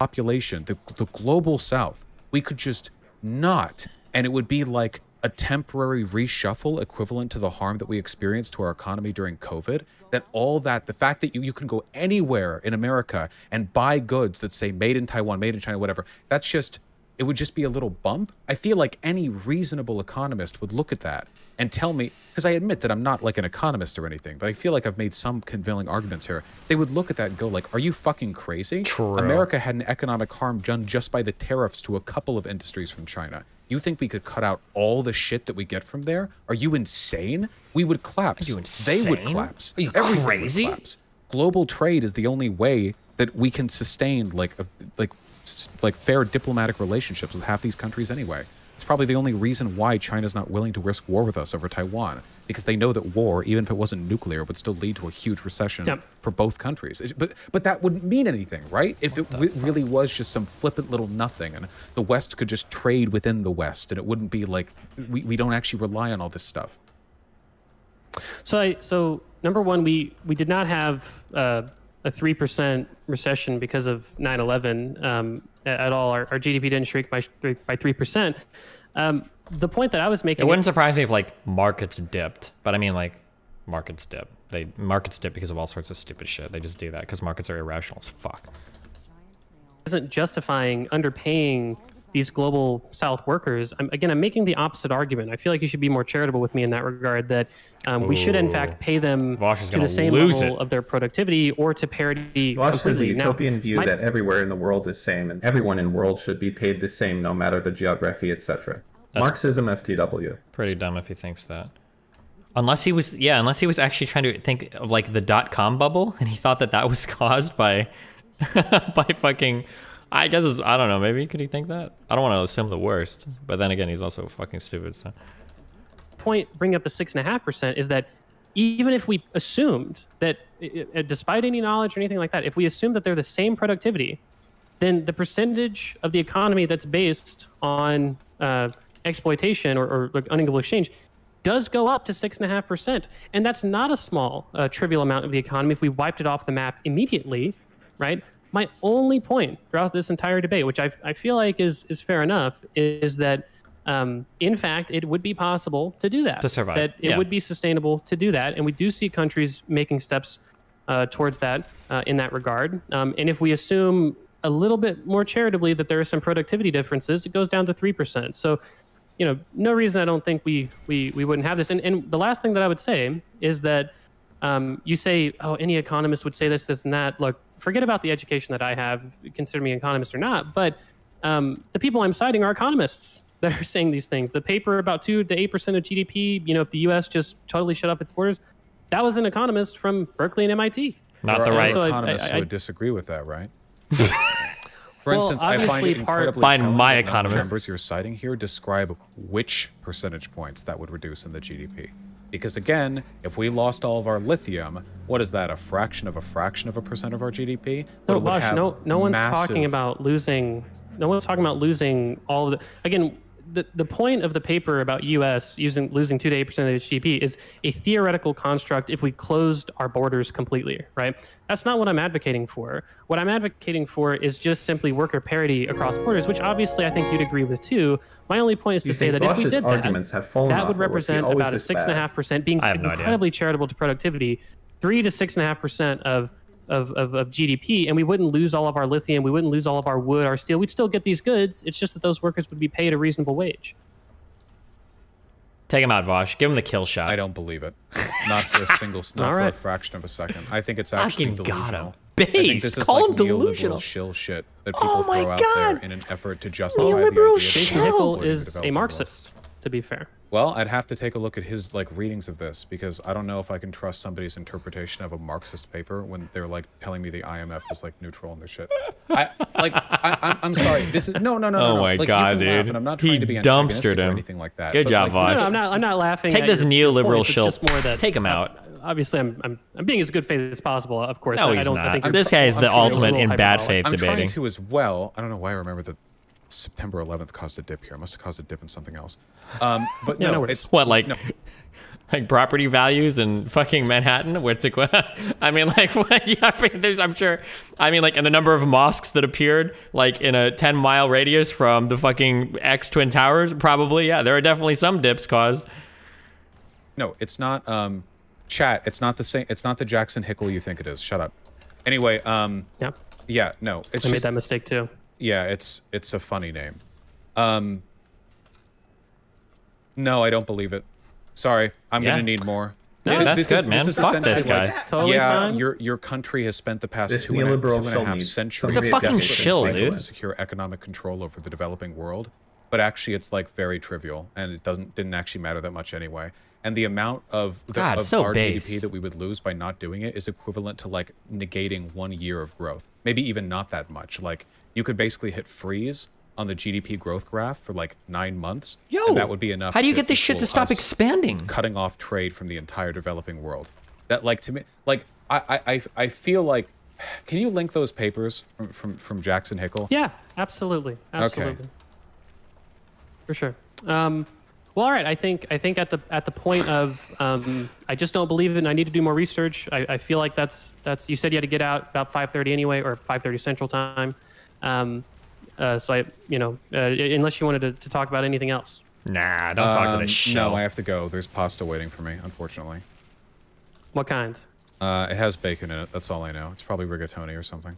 population, the, the global south, we could just not, and it would be like a temporary reshuffle equivalent to the harm that we experienced to our economy during COVID. That all that, the fact that you, you can go anywhere in America and buy goods that say made in Taiwan, made in China, whatever, that's just it would just be a little bump. I feel like any reasonable economist would look at that and tell me, because I admit that I'm not like an economist or anything, but I feel like I've made some compelling arguments here. They would look at that and go like, "Are you fucking crazy? True. America had an economic harm done just by the tariffs to a couple of industries from China. You think we could cut out all the shit that we get from there? Are you insane? We would collapse. Are you insane? They would collapse. Are you Everything crazy? Global trade is the only way that we can sustain like a, like like fair diplomatic relationships with half these countries anyway. It's probably the only reason why China's not willing to risk war with us over Taiwan because they know that war, even if it wasn't nuclear, would still lead to a huge recession Yep. for both countries. But but that wouldn't mean anything, right? If it w- really was just some flippant little nothing, and the West could just trade within the West, and it wouldn't be like we, we don't actually rely on all this stuff. So, I, so number one, we we did not have uh, a three percent recession because of 9/11 um, a- at all. Our, our GDP didn't shrink by by three percent. Um, the point that I was making. It wouldn't surprise me if like markets dipped, but I mean like markets dip. They markets dip because of all sorts of stupid shit. They just do that because markets are irrational as fuck. isn't justifying underpaying these global South workers. I'm, again, I'm making the opposite argument. I feel like you should be more charitable with me in that regard. That um, we should, in fact, pay them Vaush to the same level it. of their productivity or to parity. Vaush has a completely. Now, utopian view my- that everywhere in the world is same, and everyone in world should be paid the same, no matter the geography, etc. Marxism, FTW. Pretty dumb if he thinks that. Unless he was, yeah, unless he was actually trying to think of like the dot com bubble, and he thought that that was caused by, by fucking. I guess it's, I don't know. Maybe could he think that? I don't want to assume the worst, but then again, he's also fucking stupid. So point bringing up the six and a half percent is that even if we assumed that, i- despite any knowledge or anything like that, if we assume that they're the same productivity, then the percentage of the economy that's based on uh, exploitation or, or unequal exchange does go up to six and a half percent, and that's not a small, uh, trivial amount of the economy. If we wiped it off the map immediately, right? My only point throughout this entire debate, which I, I feel like is is fair enough, is that um, in fact it would be possible to do that. To survive, That it yeah. would be sustainable to do that, and we do see countries making steps uh, towards that uh, in that regard. Um, and if we assume a little bit more charitably that there are some productivity differences, it goes down to three percent. So, you know, no reason I don't think we we we wouldn't have this. And and the last thing that I would say is that um, you say, oh, any economist would say this, this, and that. Look, forget about the education that I have. Consider me an economist or not, but um, the people I'm citing are economists that are saying these things. The paper about two to eight percent of GDP. You know, if the U.S. just totally shut up its borders, that was an economist from Berkeley and MIT. not There the are right. So I- economists I- who I- would disagree with that, right? For Well, instance, I find obviously it part- incredibly Find my that the economist. numbers you're citing here describe which percentage points that would reduce in the GDP. Because again, if we lost all of our lithium, what is that? A fraction of a fraction of a percent of our GDP? No, Vaush, no, no one's talking about losing. No one's talking about losing all of the. Again, the, the point of the paper about U.S. using losing two to eight percent of its GDP is a theoretical construct. If we closed our borders completely, right? That's not what I'm advocating for. What I'm advocating for is just simply worker parity across borders, which obviously I think you'd agree with too. My only point is You to say think that if we did arguments that, have fallen that would or was he represent about a this six and a bad? half percent being I have no incredibly charitable to productivity, three to six and a half percent of, of, of, of GDP, and we wouldn't lose all of our lithium, we wouldn't lose all of our wood, our steel. We'd still get these goods. It's just that those workers would be paid a reasonable wage. Take him out, Vaush. Give him the kill shot. I don't believe it. Not for a single, not All for a fraction of a second. I think it's actually Fucking got him. delusional. I think Base, this is call like him delusional. shill shit that people Oh my throw out God. there in an effort to justify Neoliberal the idea that shill. Jason Hickel is a developing world. Marxist, to be fair. Well, I'd have to take a look at his like readings of this because I don't know if I can trust somebody's interpretation of a Marxist paper when they're like telling me the IMF is like neutral on their shit. I like I, I'm, I'm sorry. This is no no no. Oh no, no. my Like, God, can laugh, dude. and I'm not He trying to be antagonistic dumpstered or him. anything like that. Good but, job, like, Vaush. No, I'm not. I'm not laughing. Take at this your- your neoliberal points. It's shill. that Take him out. Obviously, I'm, I'm I'm being as good faith as possible. Of course, No, I he's don't. I think This guy is I'm the ultimate in bad hyperbolic. faith I'm debating. trying to as well. I don't know why I remember that September 11th caused a dip here. It must have caused a dip in something else. Um, but Yeah, no, no it's What, like, no. like property values in fucking Manhattan? What's it? I mean, like, what? Yeah, I mean, there's, I'm sure. I mean, like, and the number of mosques that appeared, like, in a 10 mile radius from the fucking X Twin Towers, probably. Yeah, there are definitely some dips caused. No, it's not. Um, chat. It's not the same. It's not the Jackson Hickel you think it is. Shut up. Anyway, um, Yeah, yeah, no, it's I made that mistake too. Yeah, it's it's a funny name. Um, no, I don't believe it. Sorry, I'm Yeah. gonna need more. No, Th- that's this good, is- man. This is Fuck essentially this like- guy. Totally yeah, fine. your your country has spent the past This two and a- neoliberal a shall half need centuries It's a fucking shill, dude. to secure economic control over the developing world, but actually it's like very trivial and it doesn't didn't actually matter that much anyway. And the amount of, the, God, of so our base. GDP that we would lose by not doing it is equivalent to like negating one year of growth. Maybe even not that much. Like you could basically hit freeze on the GDP growth graph for like nine months. Yo, and that would be enough. How do you get this shit to stop expanding? cutting off trade from the entire developing world. That like to me, like I I I, I feel like. Can you link those papers from from, from Jackson Hickel? Yeah, absolutely, absolutely, for sure. Um, well, all right. I think I think at the at the point of um, I just don't believe it. and I need to do more research. I, I feel like that's that's you said you had to get out about 5:30 anyway, or 5:30 Central Time. Um, uh, so I, you know, uh, unless you wanted to, to talk about anything else. Nah, don't talk to Um, this show. No, I have to go. There's pasta waiting for me, unfortunately. What kind? Uh, it has bacon in it. That's all I know. It's probably rigatoni or something.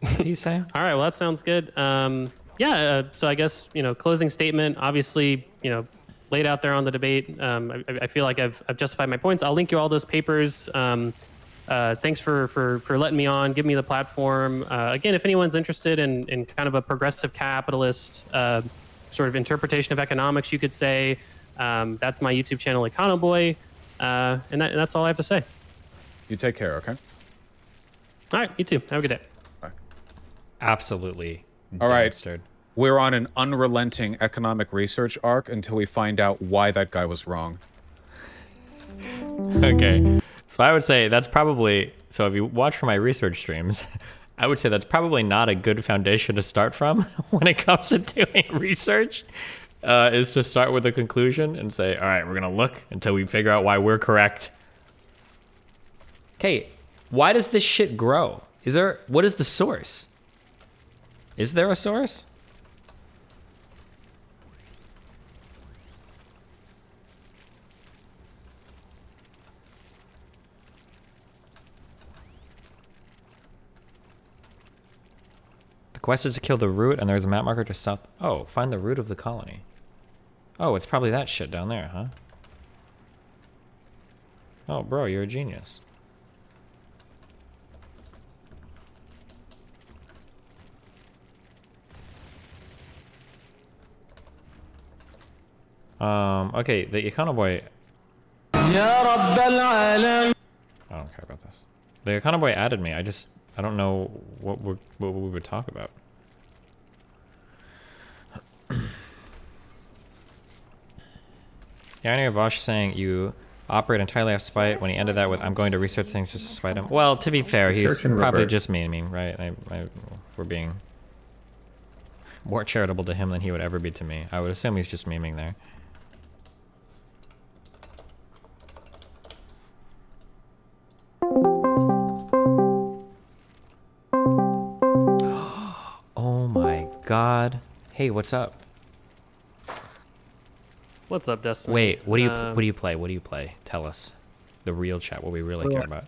what do you say? All right. Well, that sounds good. Um, yeah. Uh, so I guess you know, closing statement. Obviously, you know, laid out there on the debate. Um, I, I feel like I've, I've justified my points. I'll link you all those papers. Um, uh, thanks for, for for letting me on, give me the platform. Uh, again, if anyone's interested in, in kind of a progressive capitalist uh, sort of interpretation of economics, you could say um, that's my YouTube channel, Econoboi, uh, and, that, and that's all I have to say. You take care, okay? All right, you too. Have a good day. Absolutely. All right. dumpstered. We're on an unrelenting economic research arc until we find out why that guy was wrong. Okay. So I would say that's probably so if you watch for my research streams, I would say that's probably not a good foundation to start from when it comes to doing research. Uh, is to start with a conclusion and say, all right, we're gonna look until we figure out why we're correct. Okay, why does this shit grow? Is there what is the source? Is there a source? Quest is to kill the root, and there's a map marker just south. Oh, find the root of the colony. Oh, it's probably that shit down there, huh? Oh, bro, you're a genius. Um, okay, the Econoboi. I don't care about this. The Econoboi added me. I just, I don't know what we what we would talk about. Yeah, I know Vaush saying you operate entirely off spite when he ended that with I'm going to research things just to spite him. Well, to be fair, he's probably reverse. just memeing, right? I, I, if we're being more charitable to him than he would ever be to me. I would assume he's just memeing there. God. Hey, what's up? What's up, Dustin? Wait, what do you Um, what do you play? What do you play? Tell us. The real chat, what we really care about.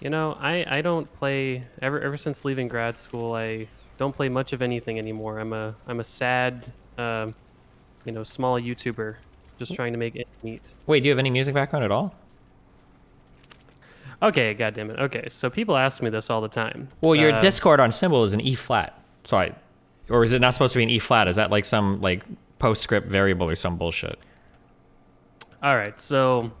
You know, I, I don't play ever ever since leaving grad school. I don't play much of anything anymore. I'm a I'm a sad, um, you know, small YouTuber, just trying to make it meet. Wait, do you have any music background at all? Okay, goddamn it. Okay, so people ask me this all the time. Well, your Uh, Discord on symbol is an E flat. So I, or is it not supposed to be an E flat? Is that like some like postscript variable or some bullshit? All right, so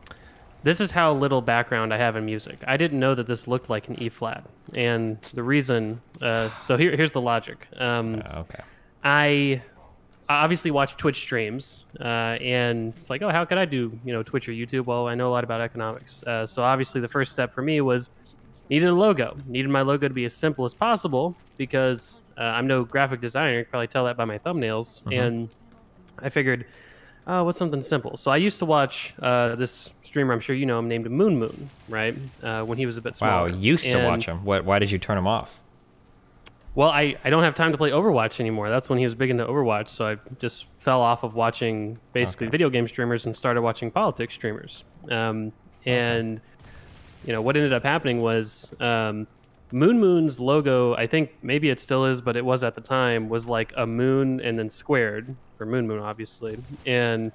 this is how little background I have in music. I didn't know that this looked like an E flat, and the reason. Uh, so here, here's the logic. Um, Uh, okay. I I obviously watch Twitch streams, uh, and it's like, oh, how could I do, you know, Twitch or YouTube? Well, I know a lot about economics, uh, so obviously the first step for me was needed a logo. Needed my logo to be as simple as possible because uh, I'm no graphic designer. You can probably tell that by my thumbnails, and I figured, oh, what's something simple? So I used to watch uh, this streamer. I'm sure you know him, named Moon Moon, right? Uh, when he was a bit smaller. Wow, used to And- watch him. What? Why did you turn him off? well, I, I don't have time to play Overwatch anymore. That's when he was big into Overwatch, so I just fell off of watching basically Okay. video game streamers and started watching politics streamers. Um, and you know what ended up happening was um, Moon Moon's logo, I think maybe it still is, but it was at the time, was like a moon and then squared for Moon Moon, obviously. And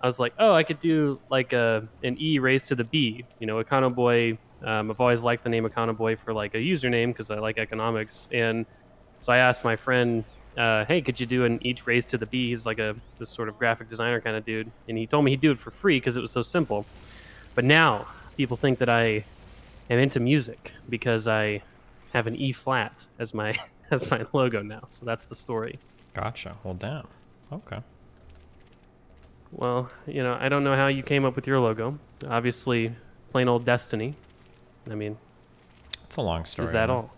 I was like, oh, I could do like a an E raised to the B. You know, Econo Boy. Um, I've always liked the name Econo Boy for like a username because I like economics. And so I asked my friend, uh, hey, could you do an E raised to the B? He's like a this sort of graphic designer kind of dude, and he told me he'd do it for free because it was so simple. But now people think that I am into music because I have an E flat as my as my logo now. So that's the story. Gotcha. Well, damn. Okay. Well, you know, I don't know how you came up with your logo. Obviously, plain old Destiny. I mean, It's a long story. is that man. all?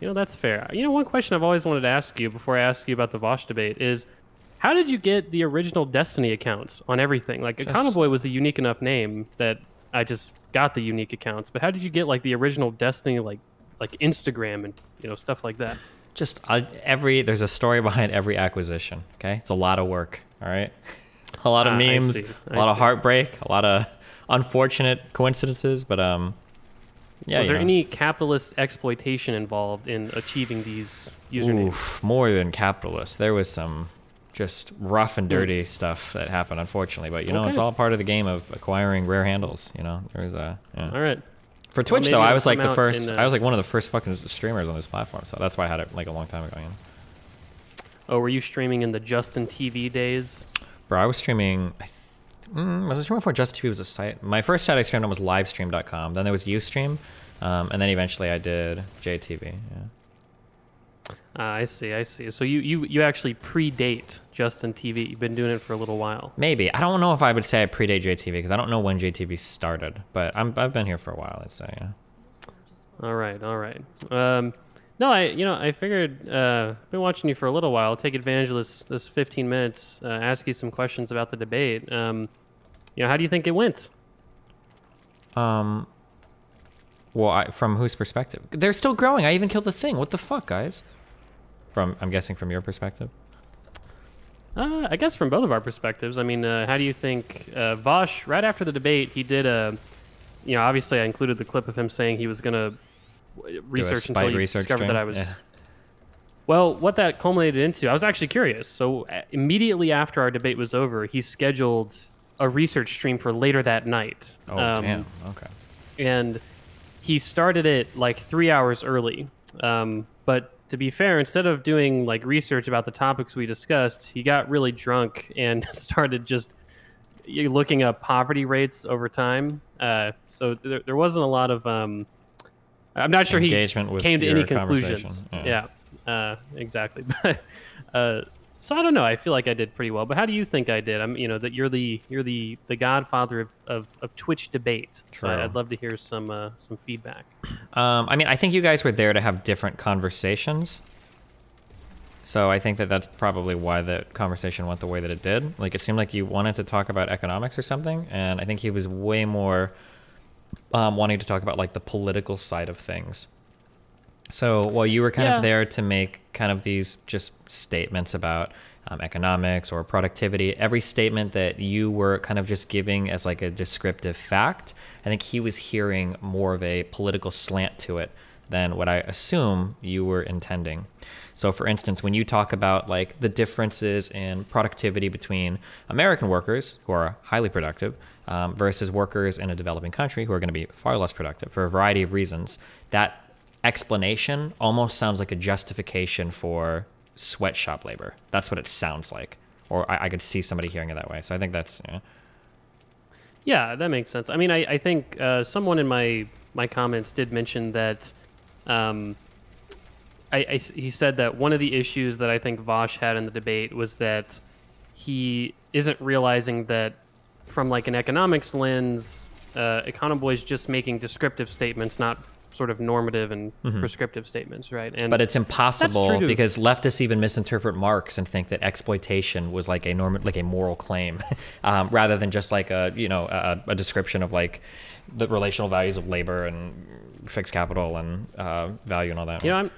You know, that's fair. You know, one question I've always wanted to ask you before I ask you about the Vaush debate is how did you get the original Destiny accounts on everything? Like, Just- Econoboi was a unique enough name that I just got the unique accounts, but how did you get like the original Destiny, like like Instagram and you know stuff like that? Just uh, every there's a story behind every acquisition. Okay, it's a lot of work. All right, a lot of Ah, memes, see, a lot of heartbreak, a lot of unfortunate coincidences. But um, yeah. was there know. any capitalist exploitation involved in achieving these usernames? Oof, more than capitalist. There was some just rough and dirty stuff that happened, unfortunately. But you know, it's. All part of the game of acquiring rare handles. You know, there was a yeah. All right. for Twitch maybe though. I was like the first. uh, I was like one of the first fucking streamers on this platform, so that's why I had it like a long time ago. You know? Oh, were you streaming in the Justin TV days? Bro, I was streaming. I th- mm, was I streaming before Just TV was a site? My first chat I streamed on was livestream.com. Then there was Ustream, um, and then eventually I did JTV. Yeah. Ah, I see, I see. So you, you, you actually predate Justin TV. You've been doing it for a little while. Maybe I don't know if I would say I predate JTV because I don't know when JTV started, but I'm, I've been here for a while. I'd say. Yeah. All right, all right. Um, no, I, you know, I figured, uh, been watching you for a little while. Take advantage of this, this 15 minutes. Uh, ask you some questions about the debate. Um, you know, how do you think it went? Um. Well, I, from whose perspective? They're still growing. I even killed the thing. What the fuck, guys? From I'm guessing from your perspective. Uh, I guess from both of our perspectives. I mean, uh, how do you think uh, Vaush? Right after the debate, he did a. You know, obviously, I included the clip of him saying he was gonna w- Do a research until he research discovered stream? that I was. Yeah. Well, what that culminated into, I was actually curious. So uh, immediately after our debate was over, he scheduled a research stream for later that night. Oh Um, damn. Okay. and he started it like three hours early. Um, but to be fair, instead of doing like research about the topics we discussed, he got really drunk and started just looking up poverty rates over time. Uh, so there, there wasn't a lot of. Um, I'm not sure Engagement he came to any conclusions. conversation. Yeah, uh, exactly. But uh, so I don't know. I feel like I did pretty well. But how do you think I did? I'm, you know, that you're the you're the the godfather of, of, of Twitch debate. So I'd love to hear some uh, some feedback. Um, I mean, I think you guys were there to have different conversations. So I think that that's probably why the conversation went the way that it did. Like, it seemed like you wanted to talk about economics or something, and I think he was way more um, wanting to talk about like the political side of things. So while you were kind Yeah. of there to make kind of these just statements about um, economics or productivity, every statement that you were kind of just giving as like a descriptive fact, I think he was hearing more of a political slant to it than what I assume you were intending. So, for instance, when you talk about like the differences in productivity between American workers who are highly productive um, versus workers in a developing country who are going to be far less productive for a variety of reasons, that explanation almost sounds like a justification for sweatshop labor. That's what it sounds like. Or I, I could see somebody hearing it that way. So I think that's, yeah. Yeah, that makes sense. I mean, I, I think uh, someone in my my comments did mention that. Um, I, I- he said that one of the issues that I think Vaush had in the debate was that he isn't realizing that from like an economics lens, uh, Econoboi's just making descriptive statements, not sort of normative and prescriptive statements, right? And Mm-hmm. But it's impossible because leftists even misinterpret Marx and think that exploitation was like a norm, like a moral claim, um, rather than just like a you know a, a description of like the relational values of labor and fixed capital and uh, value and all that. You know, I'm,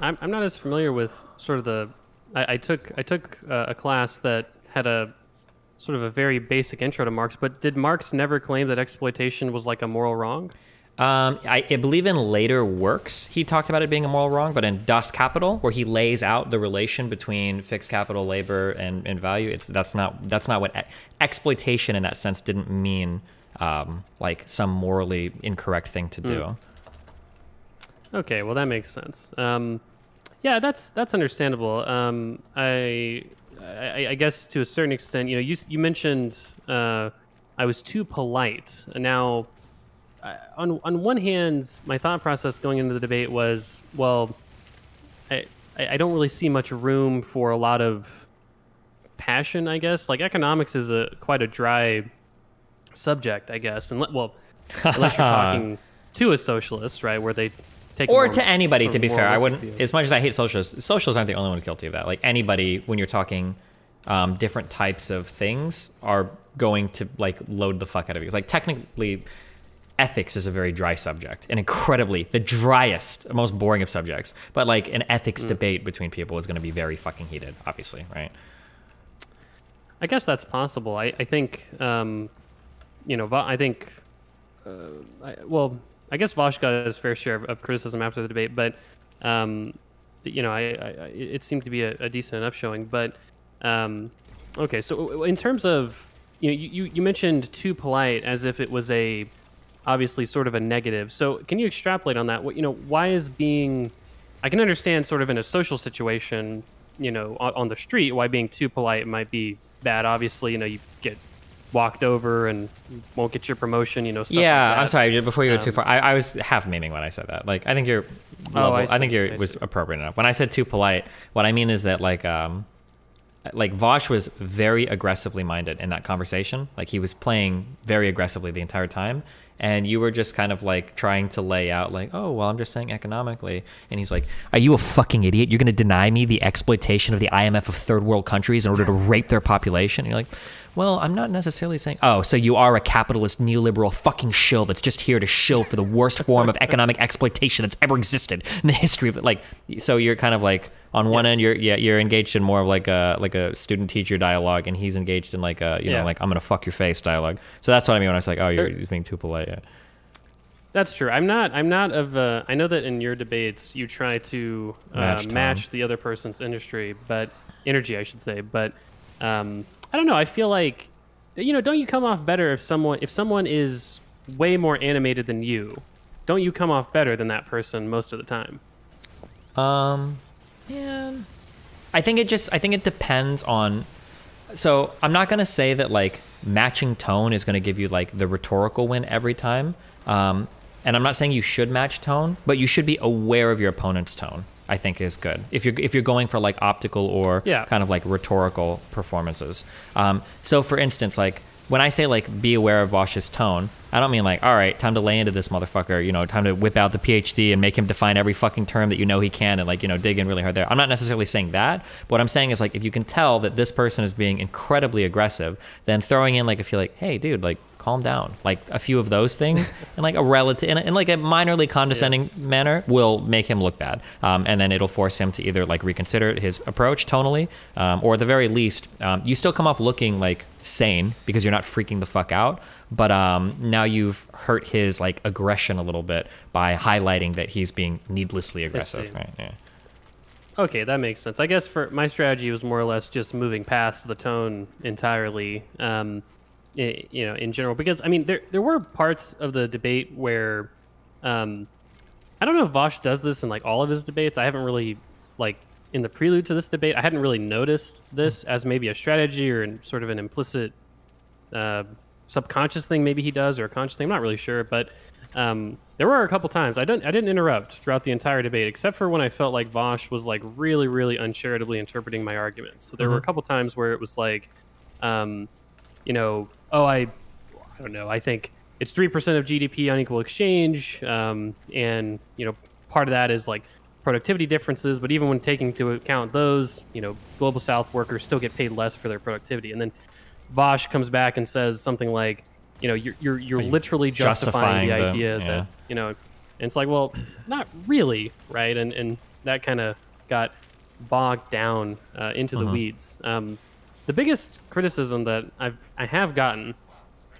I'm, I'm not as familiar with sort of the. I, I took I took uh, a class that had a sort of a very basic intro to Marx, but did Marx never claim that exploitation was like a moral wrong? Um, I, I believe in later works he talked about it being a moral wrong, but in Das Kapital, where he lays out the relation between fixed capital, labor, and, and value, it's that's not that's not what exploitation in that sense didn't mean um, like some morally incorrect thing to do. Okay, well that makes sense. Um, yeah, that's that's understandable. Um, I, I I guess to a certain extent, you know, you you mentioned uh, I was too polite. And now, I- on on one hand, my thought process going into the debate was, well, I I don't really see much room for a lot of passion. I guess like economics is a quite a dry subject, I guess, and well, unless you're talking to a socialist, right, where they take or more to anybody to be fair i wouldn't view. as much as i hate socialists socialists aren't the only ones guilty of that like anybody when you're talking um, different types of things are going to like load the fuck out of you. It's like technically ethics is a very dry subject and incredibly the driest most boring of subjects but like an ethics debate between people is going to be very fucking heated obviously right I guess that's possible. I, I think, um, you know, I think, uh, I, well, I guess Vaush got his fair share of, of criticism after the debate, but, um, you know, I, I, I- it seemed to be a, a decent enough showing. But, um, okay, so in terms of, you know, you- you mentioned too polite as if it was a, obviously sort of a negative. So can you extrapolate on that? What, you know, why is being, I can understand sort of in a social situation, you know, on, on the street, why being too polite might be bad. Obviously, you know, you get walked over and won't get your promotion, you know, stuff yeah like that. i'm sorry before you go too Um, far I, I was half memeing when i said that like i think you're Oh, level, I I, think you're I was see. appropriate enough when i said too polite what i mean is that like um like Vaush was very aggressively minded in that conversation. Like he was playing very aggressively the entire time. And you were just kind of like trying to lay out, like, oh, well, I'm just saying economically. And he's like, are you a fucking idiot? You're going to deny me the exploitation of the IMF of third world countries in order to rape their population? And you're like, well, I'm not necessarily saying, oh, so you are a capitalist neoliberal fucking shill that's just here to shill for the worst form of economic exploitation that's ever existed in the history of it. Like, so you're kind of like, on one end you're yeah you're engaged in more of like a like a student teacher dialogue and he's engaged in like a you know like i'm gonna fuck your face dialogue so that's what i mean when i was like oh you're Sure. being too polite yeah. That's true. I'm not. I'm not of. Uh, I know that in your debates you try to uh, Match match, the other person's industry, but energy, I should say. But um, I don't know. I feel like, you know, don't you come off better if someone if someone is way more animated than you? Don't you come off better than that person most of the time? Um, yeah. I think it just. I think it depends on. So I'm not gonna say that like matching tone is gonna give you like the rhetorical win every time. Um, and I'm not saying you should match tone, but you should be aware of your opponent's tone. I think is good if you're if you're going for like optical or Yeah. kind of like rhetorical performances. Um, so for instance, like when I say like be aware of Vaush's tone, I don't mean like all right, time to lay into this motherfucker. You know, time to whip out the PhD and make him define every fucking term that you know he can and like you know dig in really hard there. I'm not necessarily saying that. But what I'm saying is like if you can tell that this person is being incredibly aggressive, then throwing in like if you're like hey dude like calm down like a few of those things and like a relative in, in like a minorly condescending Yes. manner will make him look bad um, and then it'll force him to either like reconsider his approach tonally um, or at the very least um, you still come off looking like sane because you're not freaking the fuck out but um, now you've hurt his like aggression a little bit by highlighting that he's being needlessly aggressive right yeah Okay, that makes sense. I guess for my strategy was more or less just moving past the tone entirely. Um, you know, in general, because I mean, there there were parts of the debate where, um, I don't know if Vaush does this in like all of his debates. I haven't really like in the prelude to this debate. I hadn't really noticed this as maybe a strategy or in sort of an implicit uh, subconscious thing maybe he does or a conscious thing. I'm not really sure, but um, there were a couple times I didn't I didn't interrupt throughout the entire debate except for when I felt like Vaush was like really really uncharitably interpreting my arguments. So there were a couple times where it was like, um, you know, oh I, I don't know, I think it's three percent of GDP on equal exchange, um, and you know part of that is like productivity differences. But even when taking into account those, you know, global South workers still get paid less for their productivity, and then Vaush comes back and says something like, you know, you're you're, you're literally justifying, justifying the the- idea yeah. that you know, and it's like, well, not really, right? And and that kind of got bogged down uh, into the weeds. Um, the biggest criticism that I've I have gotten,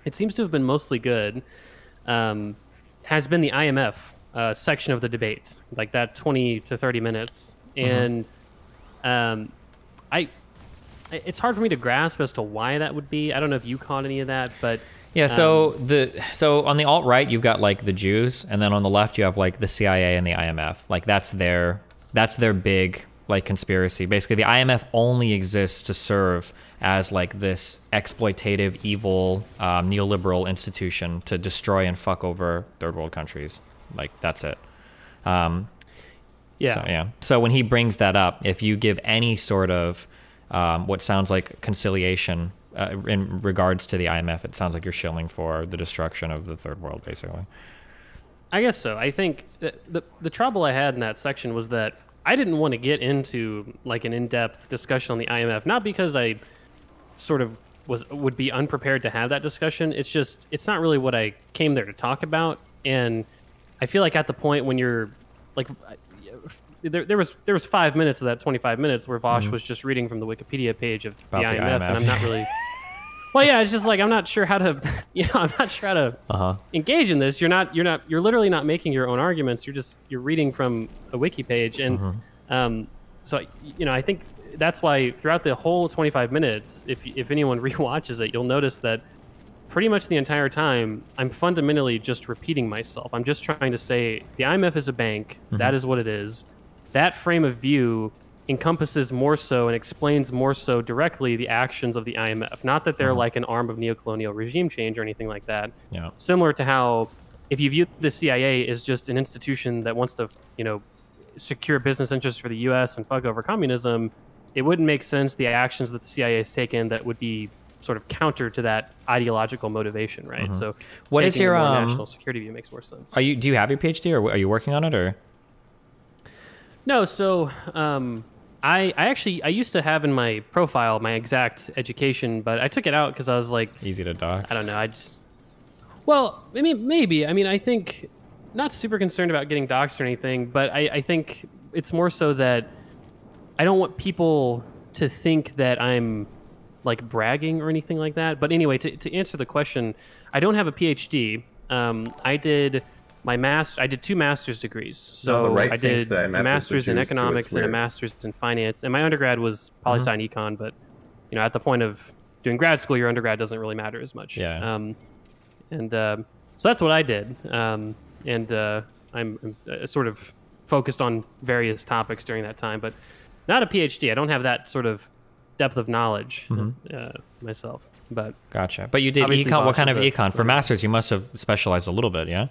it seems to have been mostly good, um, has been the IMF uh, section of the debate, like that 20 to 30 minutes, and um, I. It's hard for me to grasp as to why that would be. I don't know if you caught any of that, but Yeah, so the so on the alt right you've got like the Jews, and then on the left you have like the CIA and the IMF. Like that's their that's their big like conspiracy. Basically, the IMF only exists to serve as like this exploitative, evil, um, neoliberal institution to destroy and fuck over third world countries. Like that's it. Um, yeah, so, yeah. So when he brings that up, if you give any sort of um, what sounds like conciliation uh, in regards to the IMF, it sounds like you're shilling for the destruction of the third world, basically. I guess so. I think the, the the trouble I had in that section was that I didn't want to get into like an in-depth discussion on the IMF, not because I sort of was would be unprepared to have that discussion. It's just it's not really what I came there to talk about, and I feel like at the point when you're like there, there was there was five minutes of that 25 minutes where Vaush was just reading from the Wikipedia page of the IMF, the and I'm not really. well, yeah, it's just like I'm not sure how to, you know, I'm not sure how to Uh huh. engage in this. You're not, you're not, you're literally not making your own arguments. You're just you're reading from a wiki page, and um, so you know, I think that's why throughout the whole 25 minutes, if if anyone rewatches it, you'll notice that pretty much the entire time, I'm fundamentally just repeating myself. I'm just trying to say the IMF is a bank. That is what it is. That frame of view encompasses more so and explains more so directly the actions of the IMF. Not that they're like an arm of neocolonial regime change or anything like that. Yeah. Similar to how if you view the CIA as just an institution that wants to, you know, secure business interests for the U.S. and fuck over communism, it wouldn't make sense the actions that the CIA has taken that would be sort of counter to that ideological motivation, right? So, What is your, um, national security view makes more sense. Are you? Do you have your PhD, or are you working on it, or? No, so um, I I actually I used to have in my profile my exact education, but I took it out because I was like, Easy to dox. I don't know. I just. Well, I mean, maybe. I mean, I think not super concerned about getting doxxed or anything, but I, I think it's more so that I don't want people to think that I'm like bragging or anything like that. But anyway, to, to answer the question, I don't have a PhD. Um, I did my master. I did two master's degrees. So No, the right I did a MF is the master's in Jews, too. It's economics and a master's in finance. And my undergrad was poli sci and econ, but you know, at the point of doing grad school, your undergrad doesn't really matter as much. Yeah. Um, and um so that's what I did. Um, and uh, I'm, I'm uh, sort of focused on various topics during that time, but not a PhD. I don't have that sort of depth of knowledge uh, myself. But Gotcha. But you did econ. What kind of econ for masters? You must have specialized a little bit, yeah.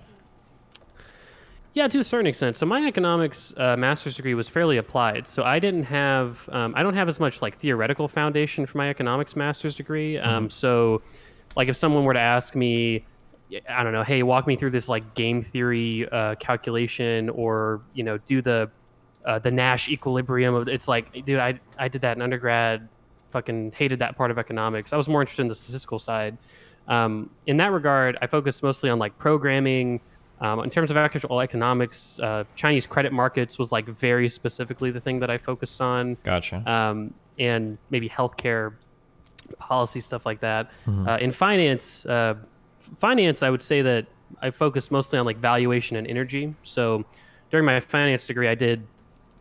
Yeah, to a certain extent. So my economics uh, master's degree was fairly applied. So I didn't have, um, I don't have as much like theoretical foundation for my economics master's degree. Um, so, like, if someone were to ask me, I don't know, hey, walk me through this like game theory uh, calculation, or you know, do the uh, the Nash equilibrium of, it's like, dude, I I did that in undergrad. Fucking hated that part of economics. I was more interested in the statistical side. Um, in that regard, I focused mostly on like programming. Um, in terms of actual economics, uh, Chinese credit markets was like very specifically the thing that I focused on, Gotcha. um, and maybe healthcare policy stuff like that. Mm-hmm. Uh, in finance, uh, finance, I would say that I focused mostly on like valuation and energy. So during my finance degree, I did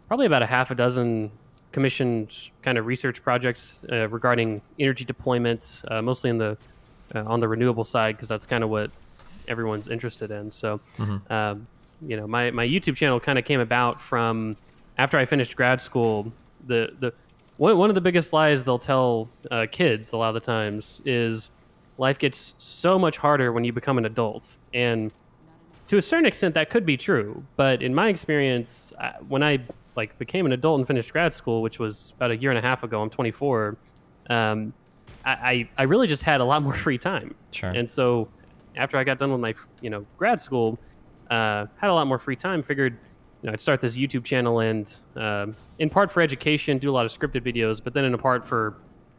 probably about a half a dozen commissioned kind of research projects uh, regarding energy deployment, uh, mostly in the uh, on the renewable side because that's kind of what everyone's interested in. So, um, you know, my, my YouTube channel kind of came about from after I finished grad school. The the one, one of the biggest lies they'll tell uh, kids a lot of the times is life gets so much harder when you become an adult, and to a certain extent that could be true. But in my experience, I- when I like became an adult and finished grad school, which was about a year and a half ago, I'm 24. Um, I, I I really just had a lot more free time. Sure. And so after I got done with my you know grad school, uh, had a lot more free time. Figured you know I'd start this YouTube channel and um, in part for education, do a lot of scripted videos, but then in a part for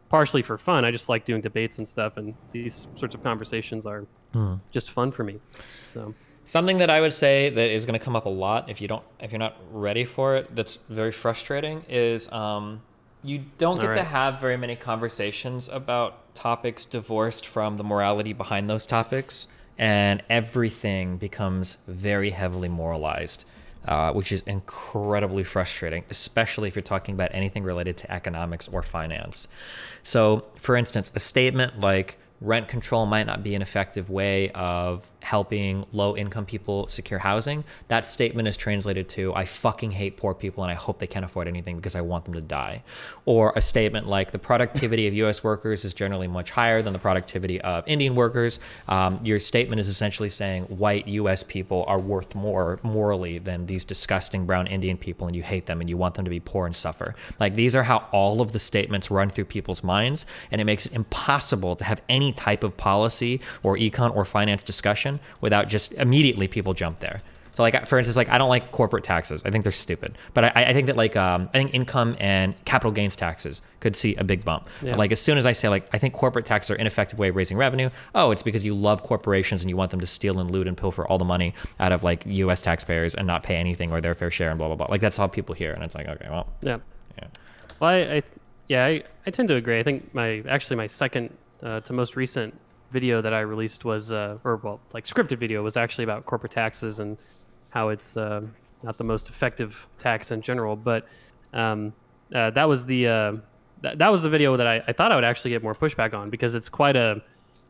partially for fun. I just like doing debates and stuff, and these sorts of conversations are just fun for me. So Something that I would say that is going to come up a lot if you don't if you're not ready for it that's very frustrating is um, you don't get All to have very many conversations about topics divorced from the morality behind those topics and everything becomes very heavily moralized. Uh, which is incredibly frustrating, especially if you're talking about anything related to economics or finance. So, for instance, a statement like rent control might not be an effective way of helping low income people secure housing. That statement is translated to I fucking hate poor people and I hope they can't afford anything because I want them to die. Or a statement like the productivity of US workers is generally much higher than the productivity of Indian workers. Um, your statement is essentially saying white US people are worth more morally than these disgusting brown Indian people and you hate them and you want them to be poor and suffer. Like these are how all of the statements run through people's minds and it makes it impossible to have any type of policy or econ or finance discussion without just immediately people jump there. So like for instance, like I don't like corporate taxes. I think they're stupid. But I, I think that like um, I think income and capital gains taxes could see a big bump. Yeah. But like as soon as I say like I think corporate taxes are an ineffective way of raising revenue, oh, it's because you love corporations and you want them to steal and loot and pilfer all the money out of like U.S. taxpayers and not pay anything or their fair share and blah blah blah. Like that's how people hear, and it's like okay, well, Yeah. yeah. Well, I, I yeah, I, I tend to agree. I think my actually my second uh, to most recent video that I released was, uh, or well, like scripted video was actually about corporate taxes and how it's uh, not the most effective tax in general. But um, uh, that was the uh, that, that was the video that I, I thought I would actually get more pushback on because it's quite a,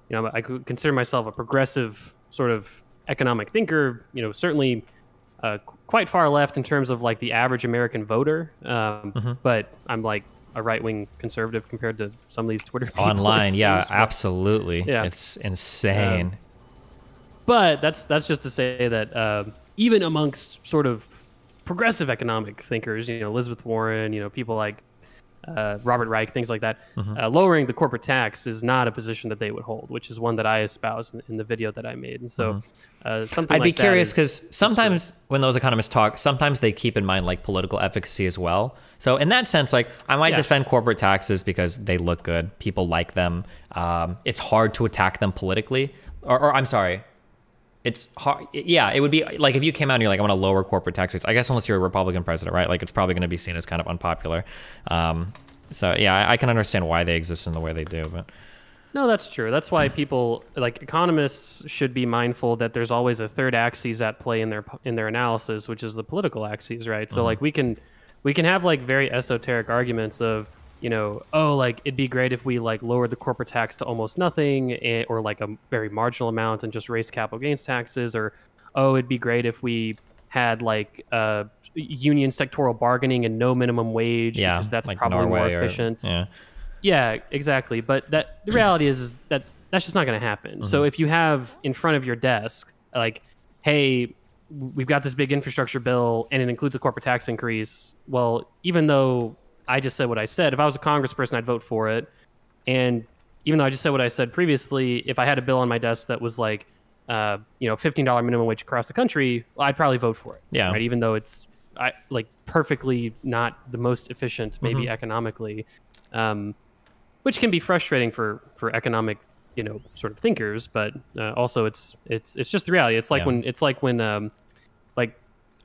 you know, I consider myself a progressive sort of economic thinker. You know, certainly uh, quite far left in terms of like the average American voter. Um, But I'm like a right wing conservative compared to some of these Twitter people. Online, yeah, seems, absolutely. Yeah. It's insane. But that's that's just to say that um, even amongst sort of progressive economic thinkers, you know, Elizabeth Warren, you know, people like uh, Robert Reich, things like that, Mm-hmm. uh, lowering the corporate tax is not a position that they would hold, which is one that I espouse in, in the video that I made. And so, uh, something Mm-hmm. I'd be like that curious because sometimes when those economists talk, sometimes they keep in mind like political efficacy as well. So in that sense, like I might Yeah. defend corporate taxes because they look good, people like them. Um, it's hard to attack them politically, or, or I'm sorry, it's hard. Yeah, it would be like if you came out and you're like, I want to lower corporate tax rates. I guess unless you're a Republican president, right? Like it's probably going to be seen as kind of unpopular. Um, so yeah, I, I can understand why they exist in the way they do, but. No, that's true. That's why people like economists should be mindful that there's always a third axis at play in their in their analysis, which is the political axis, right? So like we can we can have like very esoteric arguments of you know oh like it'd be great if we like lowered the corporate tax to almost nothing eh, or like a very marginal amount and just raised capital gains taxes or oh it'd be great if we had like uh union sectoral bargaining and no minimum wage Yeah, because that's like probably Norway more or- efficient yeah. yeah, exactly. But that the reality is, is that that's just not going to happen. So if you have in front of your desk, like, hey, we've got this big infrastructure bill and it includes a corporate tax increase. Well, even though I just said what I said, if I was a congressperson, I'd vote for it. And even though I just said what I said previously, if I had a bill on my desk that was like, uh, you know, fifteen dollar minimum wage across the country, well, I'd probably vote for it. Yeah. Right. Even though it's, I like perfectly not the most efficient, maybe Mm-hmm. economically. Um, which can be frustrating for for economic you know sort of thinkers but uh, also it's it's it's just the reality it's like Yeah. when it's like when um like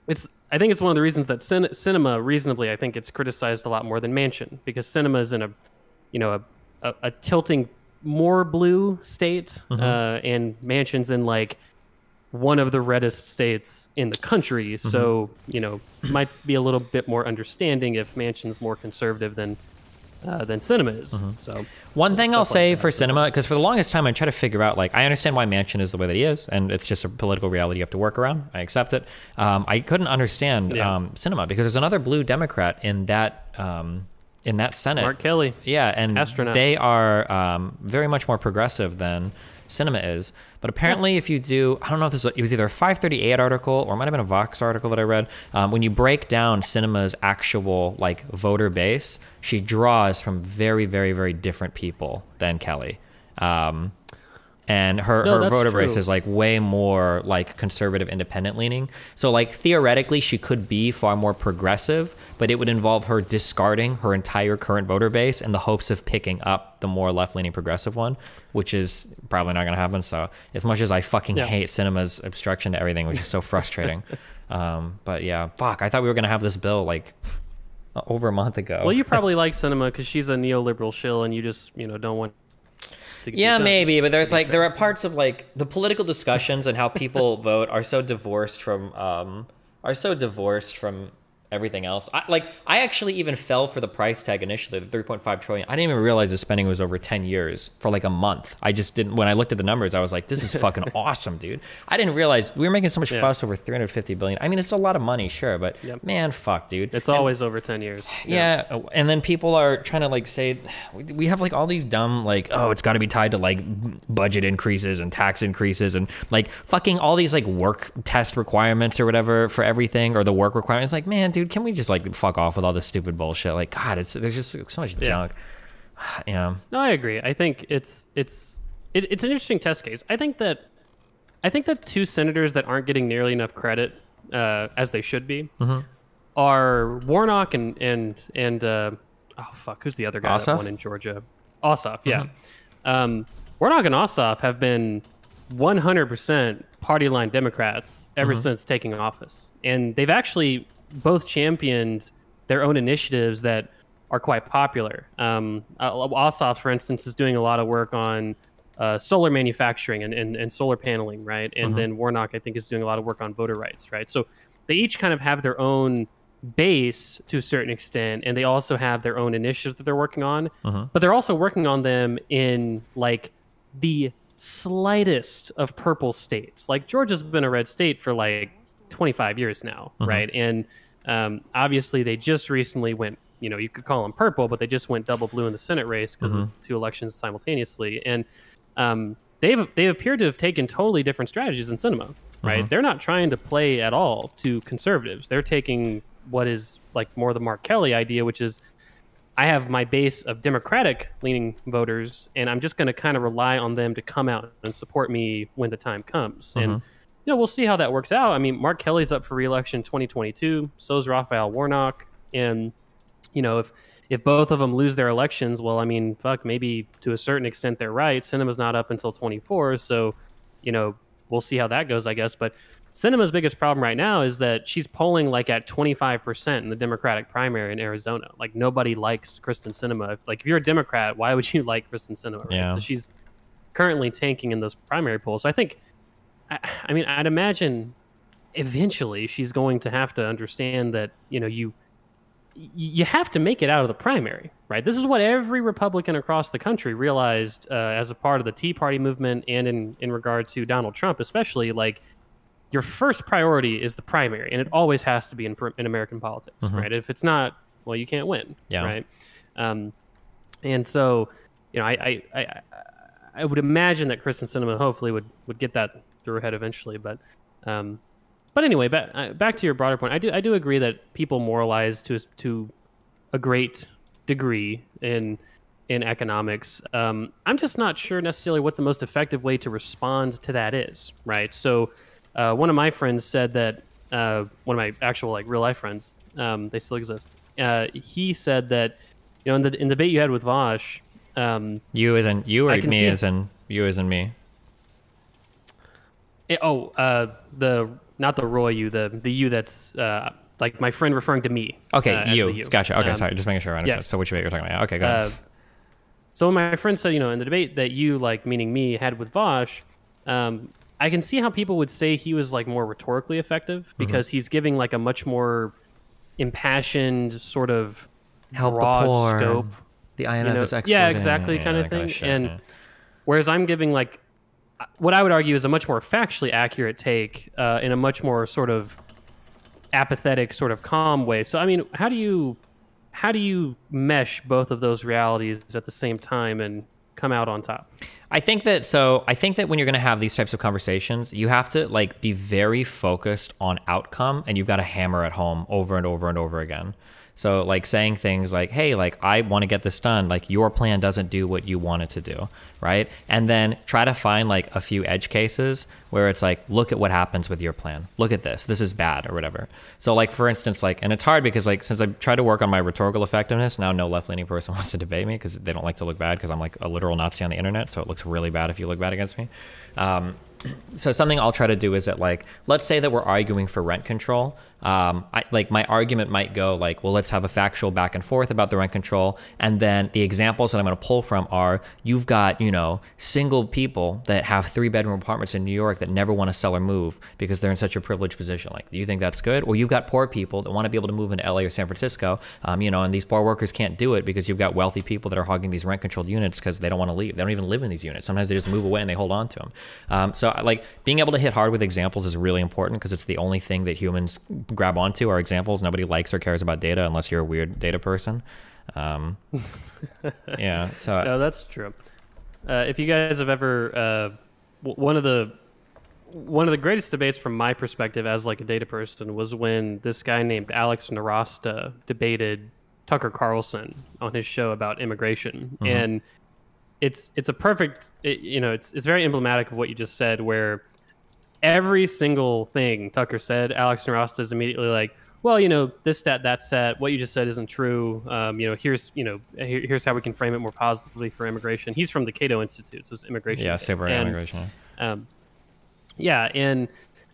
it's i think it's one of the reasons that cin- Sinema reasonably i think it's criticized a lot more than Manchin because Sinema is in a you know a, a, a tilting more blue state uh, and Manchin's in like one of the reddest states in the country. So you know might be a little bit more understanding if Manchin's more conservative than uh, than Sinema is so One thing I'll like say that, for Sinema, because for the longest time I try to figure out, like, I understand why Manchin is the way that he is, and it's just a political reality you have to work around. I accept it. Um, I couldn't understand Yeah. um, Sinema because there's another blue Democrat in that um, in that Senate. mark kelly Yeah, and Astronaut. they are um, very much more progressive than Sinema is. But apparently, if you do, I don't know if this was, it was either a 538 article or it might have been a Vox article that I read. Um, when you break down Sinema's actual like voter base, she draws from very, very, very different people than Kelly. Um, and her, No, her voter base is like way more like conservative independent leaning. So like theoretically she could be far more progressive but it would involve her discarding her entire current voter base in the hopes of picking up the more left leaning progressive one which is probably not going to happen. So as much as i fucking Yeah. hate Sinema's obstruction to everything which is so frustrating um, but yeah fuck i thought we were going to have this bill like over a month ago. Well you probably like Sinema because she's a neoliberal shill and you just you know don't want Yeah, maybe, but there's like there are parts of like the political discussions and how people vote are so divorced from um are so divorced from everything else. I, like I actually even fell for the price tag initially, the 3.5 trillion. I didn't even realize the spending was over 10 years for like a month. I just didn't. When I looked at the numbers, I was like, this is fucking awesome, dude. I didn't realize we were making so much fuss over 350 billion. I mean, it's a lot of money, sure, but Yep. man, fuck, dude. It's And- always over ten years. yeah, oh, and then people are trying to like say we- we have like all these dumb like oh it's got to be tied to like budget increases and tax increases and like fucking all these like work test requirements or whatever for everything or the work requirements like man dude can we just like fuck off with all this stupid bullshit like god it's there's just so much Yeah. junk yeah No, I agree. I think it's it's it, it's an interesting test case. I think that I think that two senators that aren't getting nearly enough credit uh, as they should be Mm-hmm. are Warnock and and and uh, oh fuck, who's the other guy Ossoff? that won in Georgia? Ossoff, yeah. Mm-hmm. Um, Warnock and Ossoff have been 100% party line Democrats ever Mm-hmm. since taking office, and they've actually both championed their own initiatives that are quite popular. Um, uh, Ossoff, for instance, is doing a lot of work on uh, solar manufacturing and, and, and solar paneling, right? And then Warnock, I think, is doing a lot of work on voter rights, right? So they each kind of have their own base to a certain extent, and they also have their own initiatives that they're working on. But they're also working on them in like the slightest of purple states. Like Georgia's been a red state for like 25 years now, right? And um, obviously, they just recently went. You know, you could call them purple, but they just went double blue in the Senate race because of the two elections simultaneously. And um, they've they appear to have taken totally different strategies in Sinema. Right? They're not trying to play at all to conservatives. They're taking what is like more the Mark Kelly idea, which is I have my base of Democratic leaning voters, and I'm just going to kind of rely on them to come out and support me when the time comes. And you know, we'll see how that works out. I mean, Mark Kelly's up for reelection 2022. So's Raphael Warnock, and you know, if if both of them lose their elections, well, I mean, fuck, maybe to a certain extent they're right. Sinema's not up until 24, so you know, we'll see how that goes, I guess. But Sinema's biggest problem right now is that she's polling like at 25% in the Democratic primary in Arizona. Like nobody likes Kyrsten Sinema. Like if you're a Democrat, why would you like Kyrsten Sinema? Right? Yeah. So she's currently tanking in those primary polls. So I think, I, I mean, I'd imagine eventually she's going to have to understand that you know you you have to make it out of the primary, right? This is what every Republican across the country realized uh, as a part of the Tea Party movement, and in in regard to Donald Trump, especially. Like, your first priority is the primary, and it always has to be in in American politics, right? If it's not, well, you can't win, Yeah. right? Um, and so, you know, I I, I I- I would imagine that Kyrsten Sinema hopefully would would get that through her head eventually, but. Um, but anyway, back uh, back to your broader point, I do I do agree that people moralize to to a great degree in in economics. Um, I'm just not sure necessarily what the most effective way to respond to that is. Right. So, uh, one of my friends said that uh, one of my actual like real life friends, um, they still exist. Uh, he said that you know in the in the debate you had with Vaush, um, you as in you or me as in you as in me Eh, oh, uh, the not the Roy you, the the you that's uh, like my friend referring to me. okay uh, as the you gotcha okay Um, sorry just making sure I understand yes. so which debate you're talking about okay go ahead Uh, so when my friend said, you know, in the debate that you like, meaning me, had with Vaush, um, I can see how people would say he was like more rhetorically effective Mm-hmm. because he's giving like a much more impassioned sort of Help the broad poor. scope. the IMF you know- is yeah, exporting. exactly, kind of that thing. shit, and yeah. whereas I'm giving like what I would argue is a much more factually accurate take uh, in a much more sort of apathetic, sort of calm way. So I mean, how do you how do you mesh both of those realities at the same time and come out on top? I think that so I think that when you're going to have these types of conversations, you have to like be very focused on outcome and you've got to hammer it home over and over and over again. So like saying things like, "Hey, like I want to get this done. Like your plan doesn't do what you want it to do." Right? And then try to find like a few edge cases where it's like, "Look at what happens with your plan. Look at this. This is bad or whatever." So like for instance, like and it's hard because like since I try to work on my rhetorical effectiveness, now no left-leaning person wants to debate me because they don't like to look bad because I'm like a literal Nazi on the internet, so it looks really bad if you look bad against me. Um, so something I'll try to do is that like let's say that we're arguing for rent control, um, I, like my argument might go like, well, let's have a factual back and forth about the rent control, and then the examples that I'm going to pull from are you've got you know single people that have three bedroom apartments in New York that never want to sell or move because they're in such a privileged position. Like, do you think that's good? Or you've got poor people that want to be able to move into LA or San Francisco, um, you know, and these poor workers can't do it because you've got wealthy people that are hogging these rent controlled units because they don't want to leave. They don't even live in these units. Sometimes they just move away and they hold on to them. Um, so like being able to hit hard with examples is really important because it's the only thing that humans grab onto are examples. Nobody likes or cares about data unless you're a weird data person. Um, yeah. So No, that's true. Uh, if you guys have ever, uh, w- one of the one of the greatest debates from my perspective as like a data person was when this guy named Alex Nowrasteh debated Tucker Carlson on his show about immigration, and it's it's a perfect, it, you know, it's it's very emblematic of what you just said, where every single thing Tucker said, Alex Nowrasteh is immediately like, well, you know, this stat, that stat, what you just said isn't true. Um, you know, here's, you know, here, here's how we can frame it more positively for immigration. He's from the Cato Institute, so it's immigration. yeah, super And, immigration. Um, yeah, and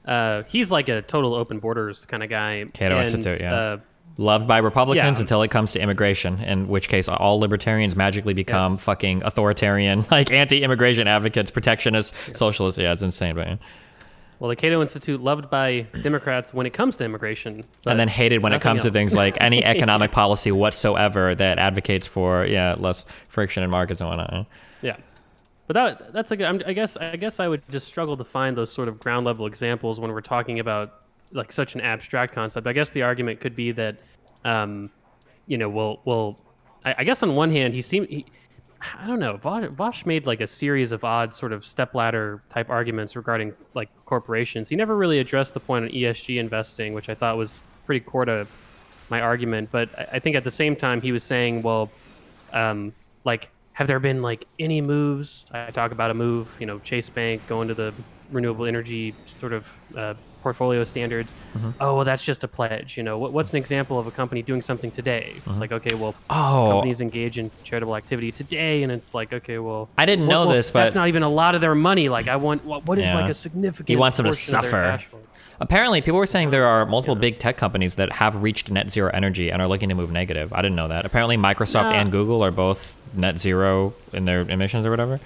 uh, he's like a total open borders kind of guy. Cato and, Institute, yeah. Uh, Loved by Republicans Yeah. until it comes to immigration, in which case all libertarians magically become Yes. fucking authoritarian, like anti-immigration advocates, protectionists, socialists. Yeah, it's insane, but well, the Cato Institute loved by Democrats when it comes to immigration, and then hated when it comes to things like any economic policy whatsoever that advocates for yeah less friction in markets and whatnot. Yeah, but that that's like I'm, I guess I guess I would just struggle to find those sort of ground level examples when we're talking about like such an abstract concept. I guess the argument could be that, um, you know, well, well, I, I guess on one hand he seemed. He, I don't know. Vaush, made like a series of odd sort of stepladder type arguments regarding like corporations. He never really addressed the point on ESG investing, which I thought was pretty core to my argument. But I, I think at the same time he was saying, well, um, like have there been like any moves i talk about a move you know chase bank going to the renewable energy sort of uh, portfolio standards mm-hmm. oh well that's just a pledge you know what, what's an example of a company doing something today it's mm-hmm. like okay well Oh, companies engage in charitable activity today and it's like okay well I didn't well- know well, this, that's but- not even a lot of their money like i want what, what is Yeah. like a significant He wants them to suffer. Apparently, people were saying there are multiple big tech companies that have reached net zero energy and are looking to move negative. I didn't know that. Apparently, Microsoft Nah. and Google are both net zero in their emissions or whatever.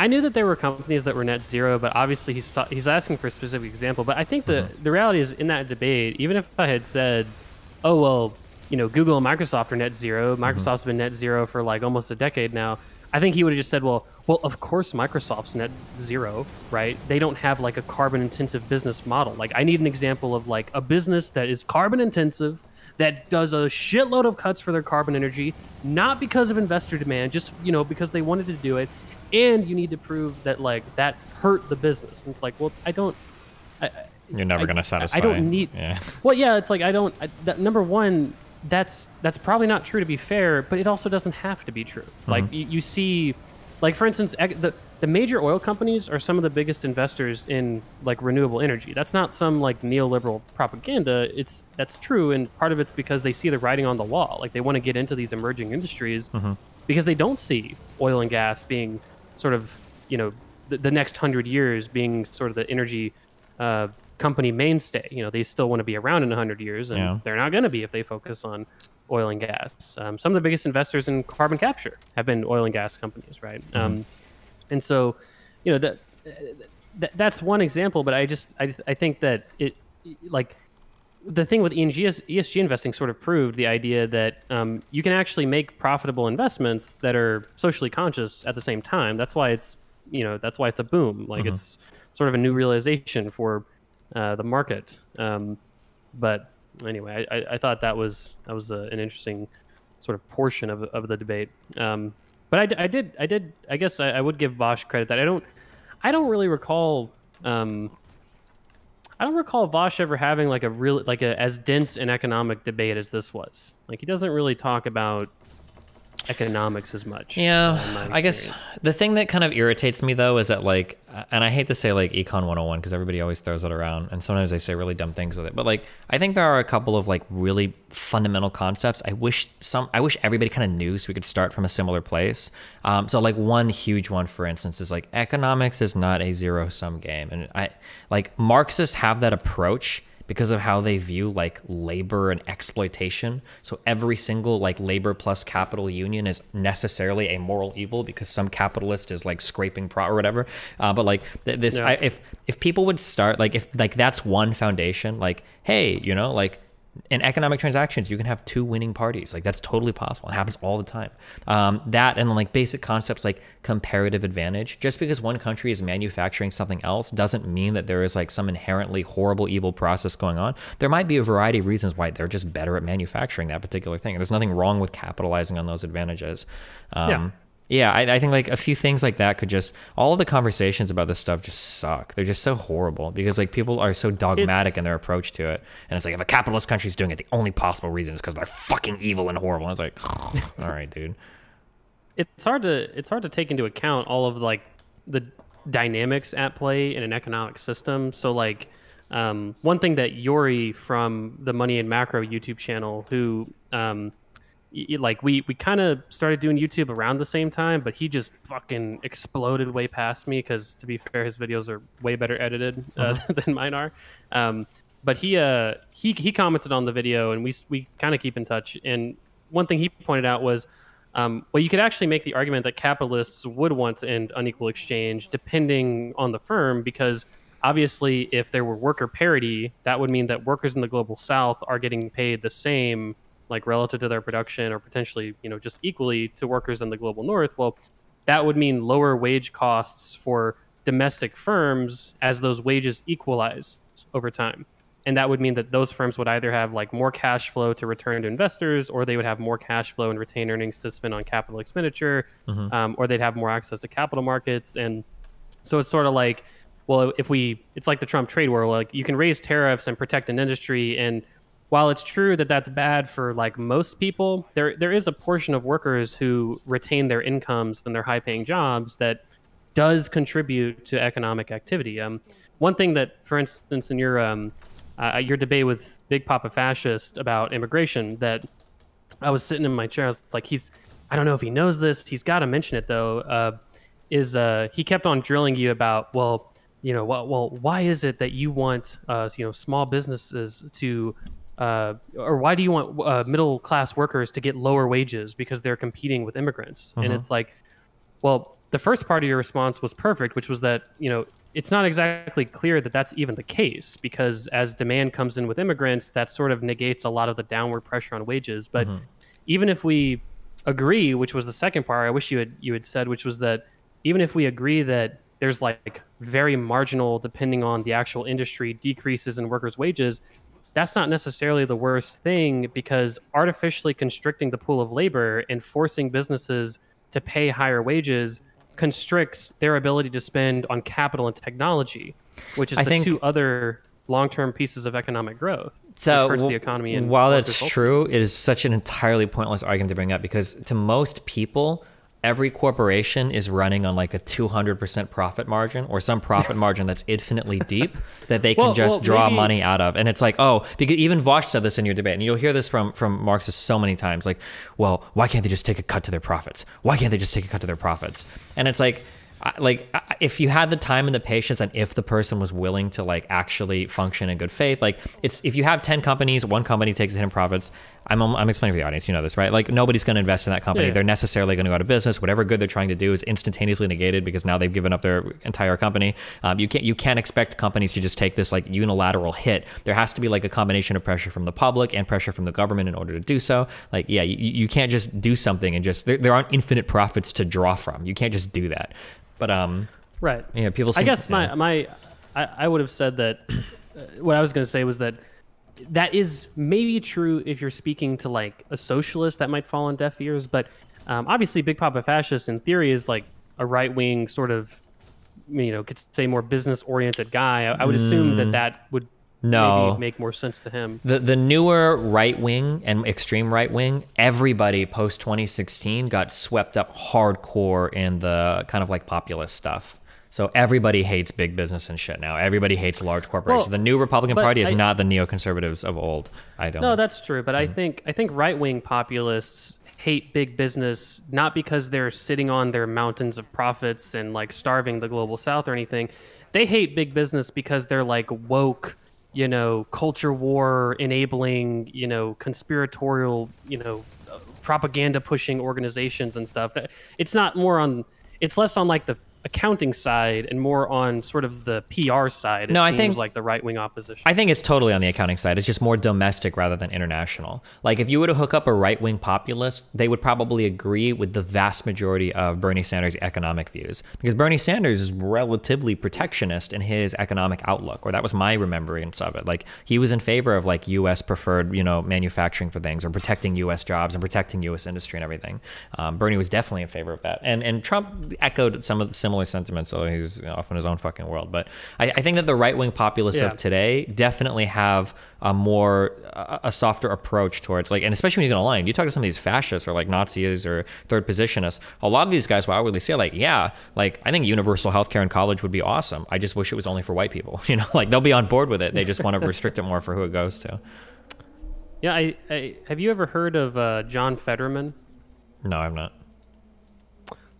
I knew that there were companies that were net zero, but obviously he's ta- he's asking for a specific example. But I think the Mm-hmm. the reality is in that debate, even if I had said, "Oh well, you know, Google and Microsoft are net zero. Mm-hmm. Microsoft's been net zero for like almost a decade now," I think he would have just said, "Well, well, of course Microsoft's net zero, right? They don't have like a carbon intensive business model. Like I need an example of like a business that is carbon intensive." That does a shitload of cuts for their carbon energy, not because of investor demand, just you know because they wanted to do it, and you need to prove that like that hurt the business. And it's like, well, I don't. I, You're never I- going to satisfy. I don't need. Yeah. Well, yeah, it's like I don't. I, that, number one, that's that's probably not true to be fair, but it also doesn't have to be true. Mm-hmm. Like you, you see, like for instance, the the major oil companies are some of the biggest investors in like renewable energy. That's not some like neoliberal propaganda. It's that's true, and part of it's because they see the writing on the wall. Like they want to get into these emerging industries Mm-hmm. because they don't see oil and gas being sort of you know the, the next hundred years being sort of the energy uh, company mainstay. You know, they still want to be around in 100 years, and Yeah. they're not going to be if they focus on oil and gas. Um, some of the biggest investors in carbon capture have been oil and gas companies, right? Um, and so, you know, that, that that's one example. But I just I, I think that it like the thing with ESG, ESG investing sort of proved the idea that um, you can actually make profitable investments that are socially conscious at the same time. That's why it's you know that's why it's a boom. Like it's sort of a new realization for uh, the market. Um, but anyway, I, I, thought that was that was a, an interesting sort of portion of, of the debate. Um, but I, I did I did I guess I, I would give Vaush credit that I don't I don't really recall. Um, I don't recall Vaush ever having like a real like a as dense an economic debate as this was. Like he doesn't really talk about economics as much. Yeah, I guess the thing that kind of irritates me though is that like, and I hate to say like Econ 101 because everybody always throws it around, and sometimes they say really dumb things with it. But like, I think there are a couple of like really fundamental concepts. I wish some, I wish everybody kind of knew so we could start from a similar place. Um, so like one huge one, for instance, is like economics is not a zero sum game, and I like Marxists have that approach because of how they view like labor and exploitation. So every single like labor plus capital union is necessarily a moral evil because some capitalist is like scraping pro or whatever. Uh, but like th- this, Yeah. I, if if people would start like if like that's one foundation, like hey, you know, like in economic transactions, you can have two winning parties. Like that's totally possible. It happens all the time. Um, that and like basic concepts like comparative advantage. Just because one country is manufacturing something else doesn't mean that there is like some inherently horrible, evil process going on. There might be a variety of reasons why they're just better at manufacturing that particular thing. And There's nothing wrong with capitalizing on those advantages. Um, Yeah. Yeah, I, I think like a few things like that could just all of the conversations about this stuff just suck. They're just so horrible because like people are so dogmatic It's- in their approach to it, and it's like if a capitalist country's doing it, the only possible reason is because they're fucking evil and horrible. And it's like, all right, dude. it's hard to it's hard to take into account all of like the dynamics at play in an economic system. So like um, one thing that Joeri from the Money and Macro YouTube channel, who um, like we we kind of started doing YouTube around the same time, but he just fucking exploded way past me because to be fair, his videos are way better edited uh, than mine are. Um, but he uh he he commented on the video and we we kind of keep in touch. And one thing he pointed out was. Um, well, you could actually make the argument that capitalists would want to end unequal exchange depending on the firm, because obviously, if there were worker parity, that would mean that workers in the global south are getting paid the same, like relative to their production, or potentially, you know, just equally to workers in the global north. Well, that would mean lower wage costs for domestic firms as those wages equalize over time. And that would mean that those firms would either have like more cash flow to return to investors, or they would have more cash flow and retain earnings to spend on capital expenditure, um, or they'd have more access to capital markets. And so it's sort of like, well, if we, it's like the Trump trade war. Like you can raise tariffs and protect an industry, and while it's true that that's bad for like most people, there there is a portion of workers who retain their incomes and their high-paying jobs that does contribute to economic activity. Um, one thing that, for instance, in your um, uh, your debate with Big Papa Fascist about immigration, that I was sitting in my chair, I was like, he's, I don't know if he knows this, he's got to mention it though. Uh, is uh, he kept on drilling you about, well, you know, well, well why is it that you want, uh, you know, small businesses to, uh, or why do you want uh, middle class workers to get lower wages because they're competing with immigrants? And it's like, well, the first part of your response was perfect, which was that you know it's not exactly clear that that's even the case because as demand comes in with immigrants, that sort of negates a lot of the downward pressure on wages. But even if we agree, which was the second part, I wish you had you had said, which was that even if we agree that there's like very marginal, depending on the actual industry, decreases in workers' wages, that's not necessarily the worst thing because artificially constricting the pool of labor and forcing businesses to pay higher wages constricts their ability to spend on capital and technology, which is I the think- two other long-term pieces of economic growth. So hurts the economy. And while that's true, it is such an entirely pointless argument to bring up because to most people, every corporation is running on like a 200% profit margin or some profit margin that's infinitely deep that they can Well- just well, draw maybe- money out of. And it's like, oh, because even Vaush said this in your debate, and you'll hear this from from Marxists so many times. Like, well, why can't they just take a cut to their profits? Why can't they just take a cut to their profits? And it's like. Like if you had the time and the patience and if the person was willing to like actually function in good faith like it's if you have 10 companies one company takes a hit in profits i'm, I'm explaining for the audience you know this right like nobody's going to invest in that company Yeah. they're necessarily going to go out of business whatever good they're trying to do is instantaneously negated because now they've given up their entire company um, you can't you can't expect companies to just take this like unilateral hit there has to be like a combination of pressure from the public and pressure from the government in order to do so like yeah you, you can't just do something and just there, there aren't infinite profits to draw from you can't just do that but um Right. yeah, people. I Seem, guess yeah. my my I, I would have said that uh, what I was going to say was that that is maybe true if you're speaking to like a socialist that might fall on deaf ears, but um, obviously Big Papa Fascist in theory is like a right wing sort of you know could say more business oriented guy. I, I would assume that that would Mm. No. maybe make more sense to him. the the newer right wing and extreme right wing, everybody post 2016 got swept up hardcore in the kind of like populist stuff. So everybody hates big business and shit now. Everybody hates large corporations. Well, the new Republican Party is I- not the neoconservatives of old. I don't. Know. No, that's true, but I mm-hmm. think I think right wing populists hate big business not because they're sitting on their mountains of profits and like starving the global south or anything. They hate big business because they're like woke you know, culture war enabling, you know, conspiratorial, you know, propaganda pushing organizations and stuff. It's not more on. It's less on like the accounting side and more on sort of the PR side. It No, I seems think- like the right wing opposition. I think it's totally on the accounting side. It's just more domestic rather than international. Like if you were to hook up a right wing populist, they would probably agree with the vast majority of Bernie Sanders' economic views because Bernie Sanders is relatively protectionist in his economic outlook, or that was my remembrance of it. Like he was in favor of like U.S. preferred, you know, manufacturing for things or protecting U.S. jobs and protecting U.S. industry and everything. Um, Bernie was definitely in favor of that, and and Trump echoed some of the similar sentiments. So he's off in his own fucking world. But I, I think that the right wing populists Yeah. of today definitely have a more a, a softer approach towards like and especially when you get online you talk to some of these fascists or like nazis or third positionists a lot of these guys will outwardly say like yeah like i think universal health care in college would be awesome i just wish it was only for white people you know like they'll be on board with it they just want to restrict it more for who it goes to yeah, I, I have you ever heard of uh, John Fetterman? no i'm not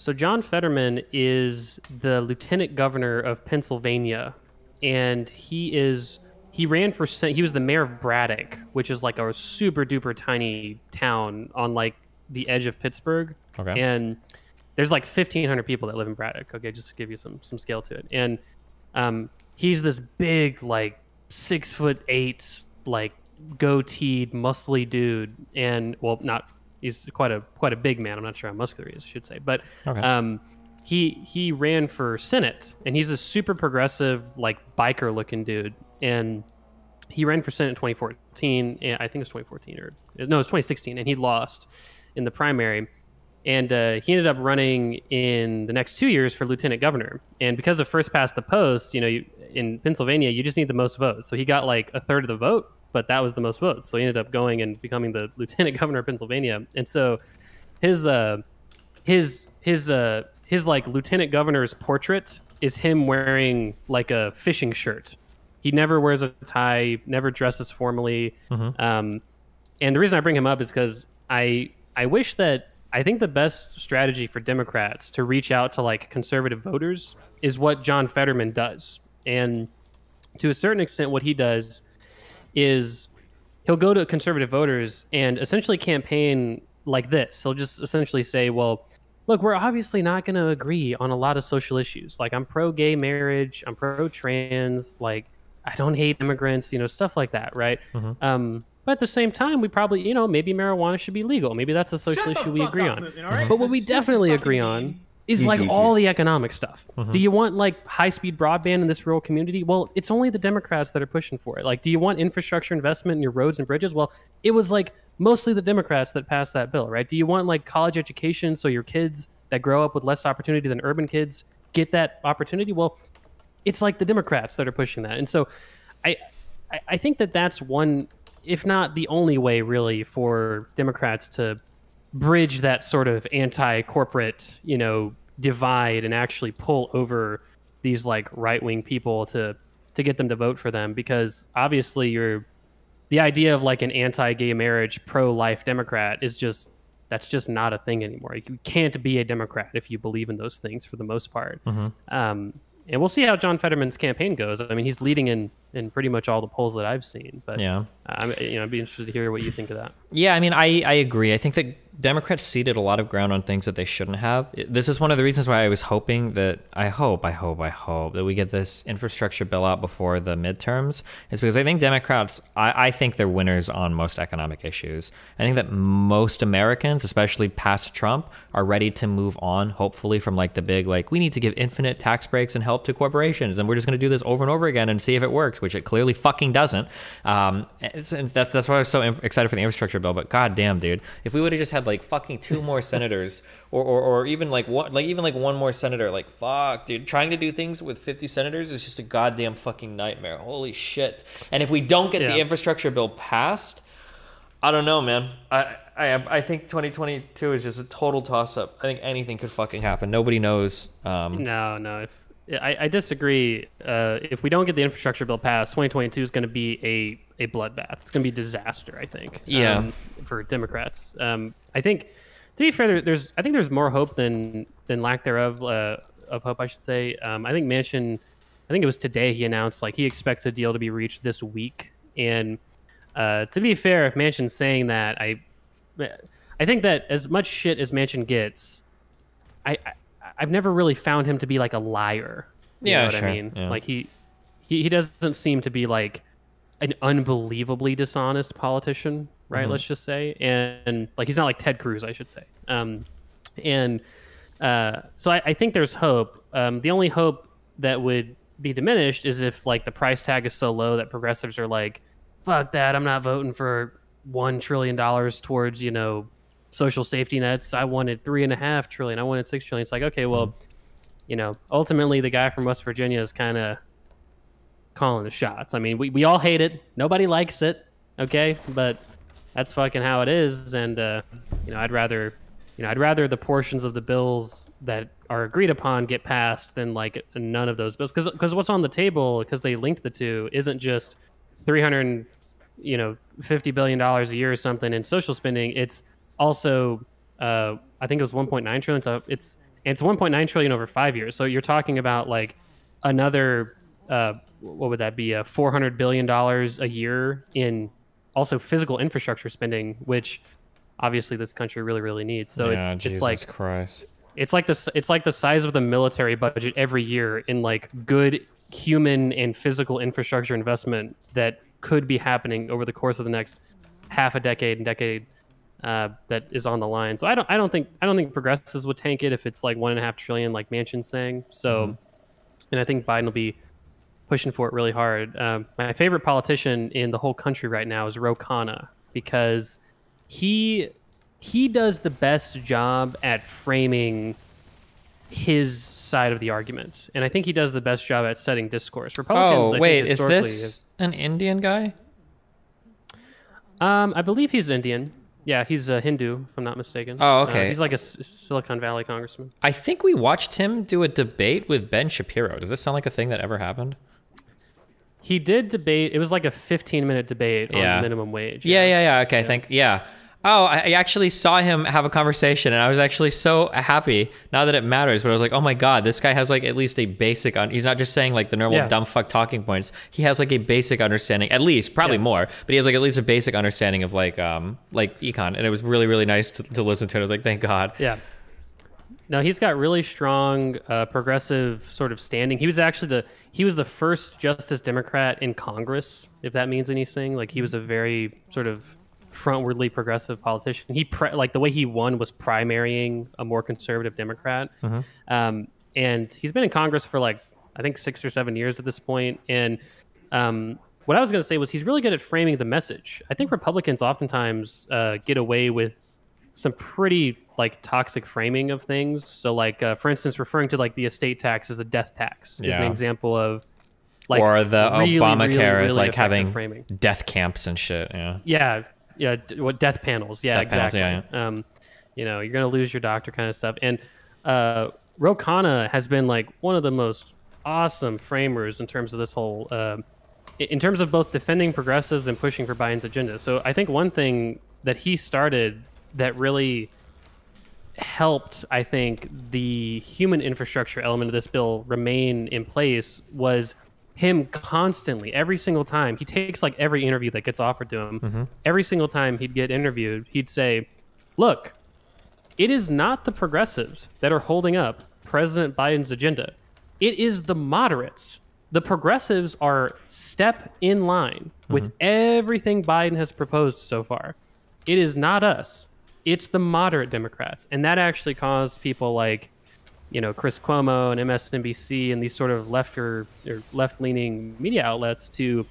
So John Fetterman is the lieutenant governor of Pennsylvania, and he is he ran for he was the mayor of Braddock, which is like a super duper tiny town on like the edge of Pittsburgh. Okay. And there's like 1,500 people that live in Braddock. Okay, just to give you some some scale to it. And um, he's this big like six foot eight like goateed muscly dude, and well not he's quite a quite a big man. I'm not sure how muscular he is, I should say, but Okay. um, he he ran for senate, and he's a super progressive like biker looking dude, and he ran for senate in 2014. and I think it was 2014 or no, it was 2016, and he lost in the primary. And uh, he ended up running in the next two years for lieutenant governor. And because of first past the post, you know, you, in Pennsylvania, you just need the most votes. So he got like a third of the vote, but that was the most votes. So he ended up going and becoming the lieutenant governor of Pennsylvania. And so his uh, his his uh, his like lieutenant governor's portrait is him wearing like a fishing shirt. He never wears a tie, never dresses formally. Mm-hmm. Um, and the reason I bring him up is because I I wish that I think the best strategy for Democrats to reach out to like conservative voters is what John Fetterman does. And to a certain extent, what he does is he'll go to conservative voters and essentially campaign like this. He'll just essentially say, well, look, we're obviously not going to agree on a lot of social issues. Like, I'm pro gay marriage, I'm pro trans, like, I don't hate immigrants, you know, stuff like that, right? Um, but at the same time, we probably, you know, maybe marijuana should be legal. Maybe that's a social issue we agree on. But what we definitely agree on is like all the economic stuff. Do mm-hmm. you want like high speed broadband in this rural community? Well, it's only the Democrats that are pushing for it. Like, do you want infrastructure investment in your roads and bridges? Well, it was like mostly the Democrats that passed that bill, right? Do you want like college education so your kids that grow up with less opportunity than urban kids get that opportunity? Well, it's like the Democrats that are pushing that. And so I, I- I think that that's one, if not the only way really for Democrats to bridge that sort of anti-corporate, you know, divide and actually pull over these like right-wing people to to get them to vote for them because obviously you're the idea of like an anti-gay marriage pro-life democrat is just that's just not a thing anymore. You can't be a democrat if you believe in those things for the most part. Um, and we'll see how john fetterman's campaign goes. I mean he's leading in in pretty much all the polls that i've seen but Yeah. i'm you know i'd be interested to hear what you think of that. Yeah, I mean, I, I agree. I think that Democrats ceded a lot of ground on things that they shouldn't have. This is one of the reasons why I was hoping that I hope, I hope, I hope that we get this infrastructure bill out before the midterms. Is because I think Democrats, I, I think they're winners on most economic issues. I think that most Americans, especially past Trump, are ready to move on, hopefully, from like the big, like, we need to give infinite tax breaks and help to corporations. And we're just going to do this over and over again and see if it works, which it clearly fucking doesn't. Um, and that's, that's why I was so excited for the infrastructure bill. But goddamn, dude, if we would have just had like fucking two more senators, or, or, or even like one, like even like one more senator, like fuck, dude, trying to do things with 50 senators is just a goddamn fucking nightmare. Holy shit! And if we don't get Yeah. the infrastructure bill passed, I don't know, man. I I I think 2022 is just a total toss up. I think anything could fucking happen. Nobody knows. Um, No, no. If I, I disagree. Uh, if we don't get the infrastructure bill passed, 2022 is going to be a, a bloodbath. It's going to be a disaster. I think. Yeah. um, for Democrats, um, I think. To be fair, there, there's I think there's more hope than than lack thereof uh, of hope. I should say. Um, I think Manchin I think it was today he announced like he expects a deal to be reached this week. And uh, to be fair, if Manchin's saying that, I I think that as much shit as Mansion gets, I, I I've never really found him to be like a liar. You Yeah, know what sure, I mean? yeah. Like he, he he doesn't seem to be like an unbelievably dishonest politician, right? Mm-hmm. Let's just say, and, like he's not like Ted Cruz, I should say. Um, and uh, so I, I think there's hope. Um, the only hope that would be diminished is if like the price tag is so low that progressives are like, "Fuck that! I'm not voting for one trillion dollars towards you know social safety nets. I wanted three and a half trillion. I wanted six trillion. It's like okay, well, you know, ultimately the guy from West Virginia is kind of calling the shots. I mean, we, we all hate it. Nobody likes it. Okay, but that's fucking how it is. And uh, you know, I'd rather, you know, I'd rather the portions of the bills that are agreed upon get passed than like none of those bills. Because because what's on the table, because they linked the two, isn't just three hundred, you know, fifty billion dollars a year or something in social spending. It's also, uh, I think it was one point nine trillion. So it's it's one point nine trillion over five years. So you're talking about like another uh, what would that be? Uh, four hundred billion dollars a year in also physical infrastructure spending, which obviously this country really really needs. So yeah, it's Jesus it's like Christ. it's like this it's like the size of the military budget every year in like good human and physical infrastructure investment that could be happening over the course of the next half a decade and decade uh, that is on the line. So I don't I don't think I don't think progressives would tank it if it's like one and a half trillion like Manchin's saying. So and I think Biden will be pushing for it really hard. Um, my favorite politician in the whole country right now is Ro Khanna because he he does the best job at framing his side of the argument, and I think he does the best job at setting discourse. Republicans, I Oh think, wait, is this an Indian guy? um, I believe he's Indian. Yeah, he's a Hindu, if I'm not mistaken. Oh, Uh, okay. he's like a S- Silicon Valley congressman. I think we watched him do a debate with Ben Shapiro. Does this sound like a thing that ever happened? He did debate. It was like a 15 minute debate Yeah. on minimum wage. Yeah, yeah, yeah. Okay, I think yeah. Oh, I actually saw him have a conversation, and I was actually so happy. Not that it matters, but I was like, oh my god, this guy has like at least a basic. Un- he's not just saying like the normal Yeah. dumb fuck talking points. He has like a basic understanding, at least, probably Yeah. more, but he has like at least a basic understanding of like um like econ, and it was really really nice to, to listen to. I was like, thank God. Yeah. No, he's got really strong uh, progressive sort of standing. He was actually the he was the first Justice Democrat in Congress, if that means anything. Like he was a very sort of frontwardly progressive politician. He pre- like the way he won was primarying a more conservative Democrat, um, and he's been in Congress for like I think six or seven years at this point. And um, what I was going to say was he's really good at framing the message. I think Republicans oftentimes uh, get away with some pretty like toxic framing of things. So like uh, for instance, referring to like the estate tax as the death tax is an example of like or the really, Obamacare really, is like having framing. death camps and shit. Yeah. Yeah, yeah. What death panels? Yeah, Death panels, exactly. yeah, Um, you know, you're gonna lose your doctor, kind of stuff. And uh, Ro Khanna has been like one of the most awesome framers in terms of this whole, i- in terms of both defending progressives and pushing for Biden's agenda. So I think one thing that he started that really helped, I think, the human infrastructure element of this bill remain in place was him constantly, every single time. He takes like every interview that gets offered to him. Mm-hmm. Every single time he'd get interviewed, he'd say, Look, it is not the progressives that are holding up President Biden's agenda. It is the moderates. The progressives are step in line with mm-hmm. everything Biden has proposed so far. It is not us. It's the moderate Democrats. And that actually caused people like, you know, Chris Cuomo and MSNBC and these sort of left or, or left-leaning media outlets to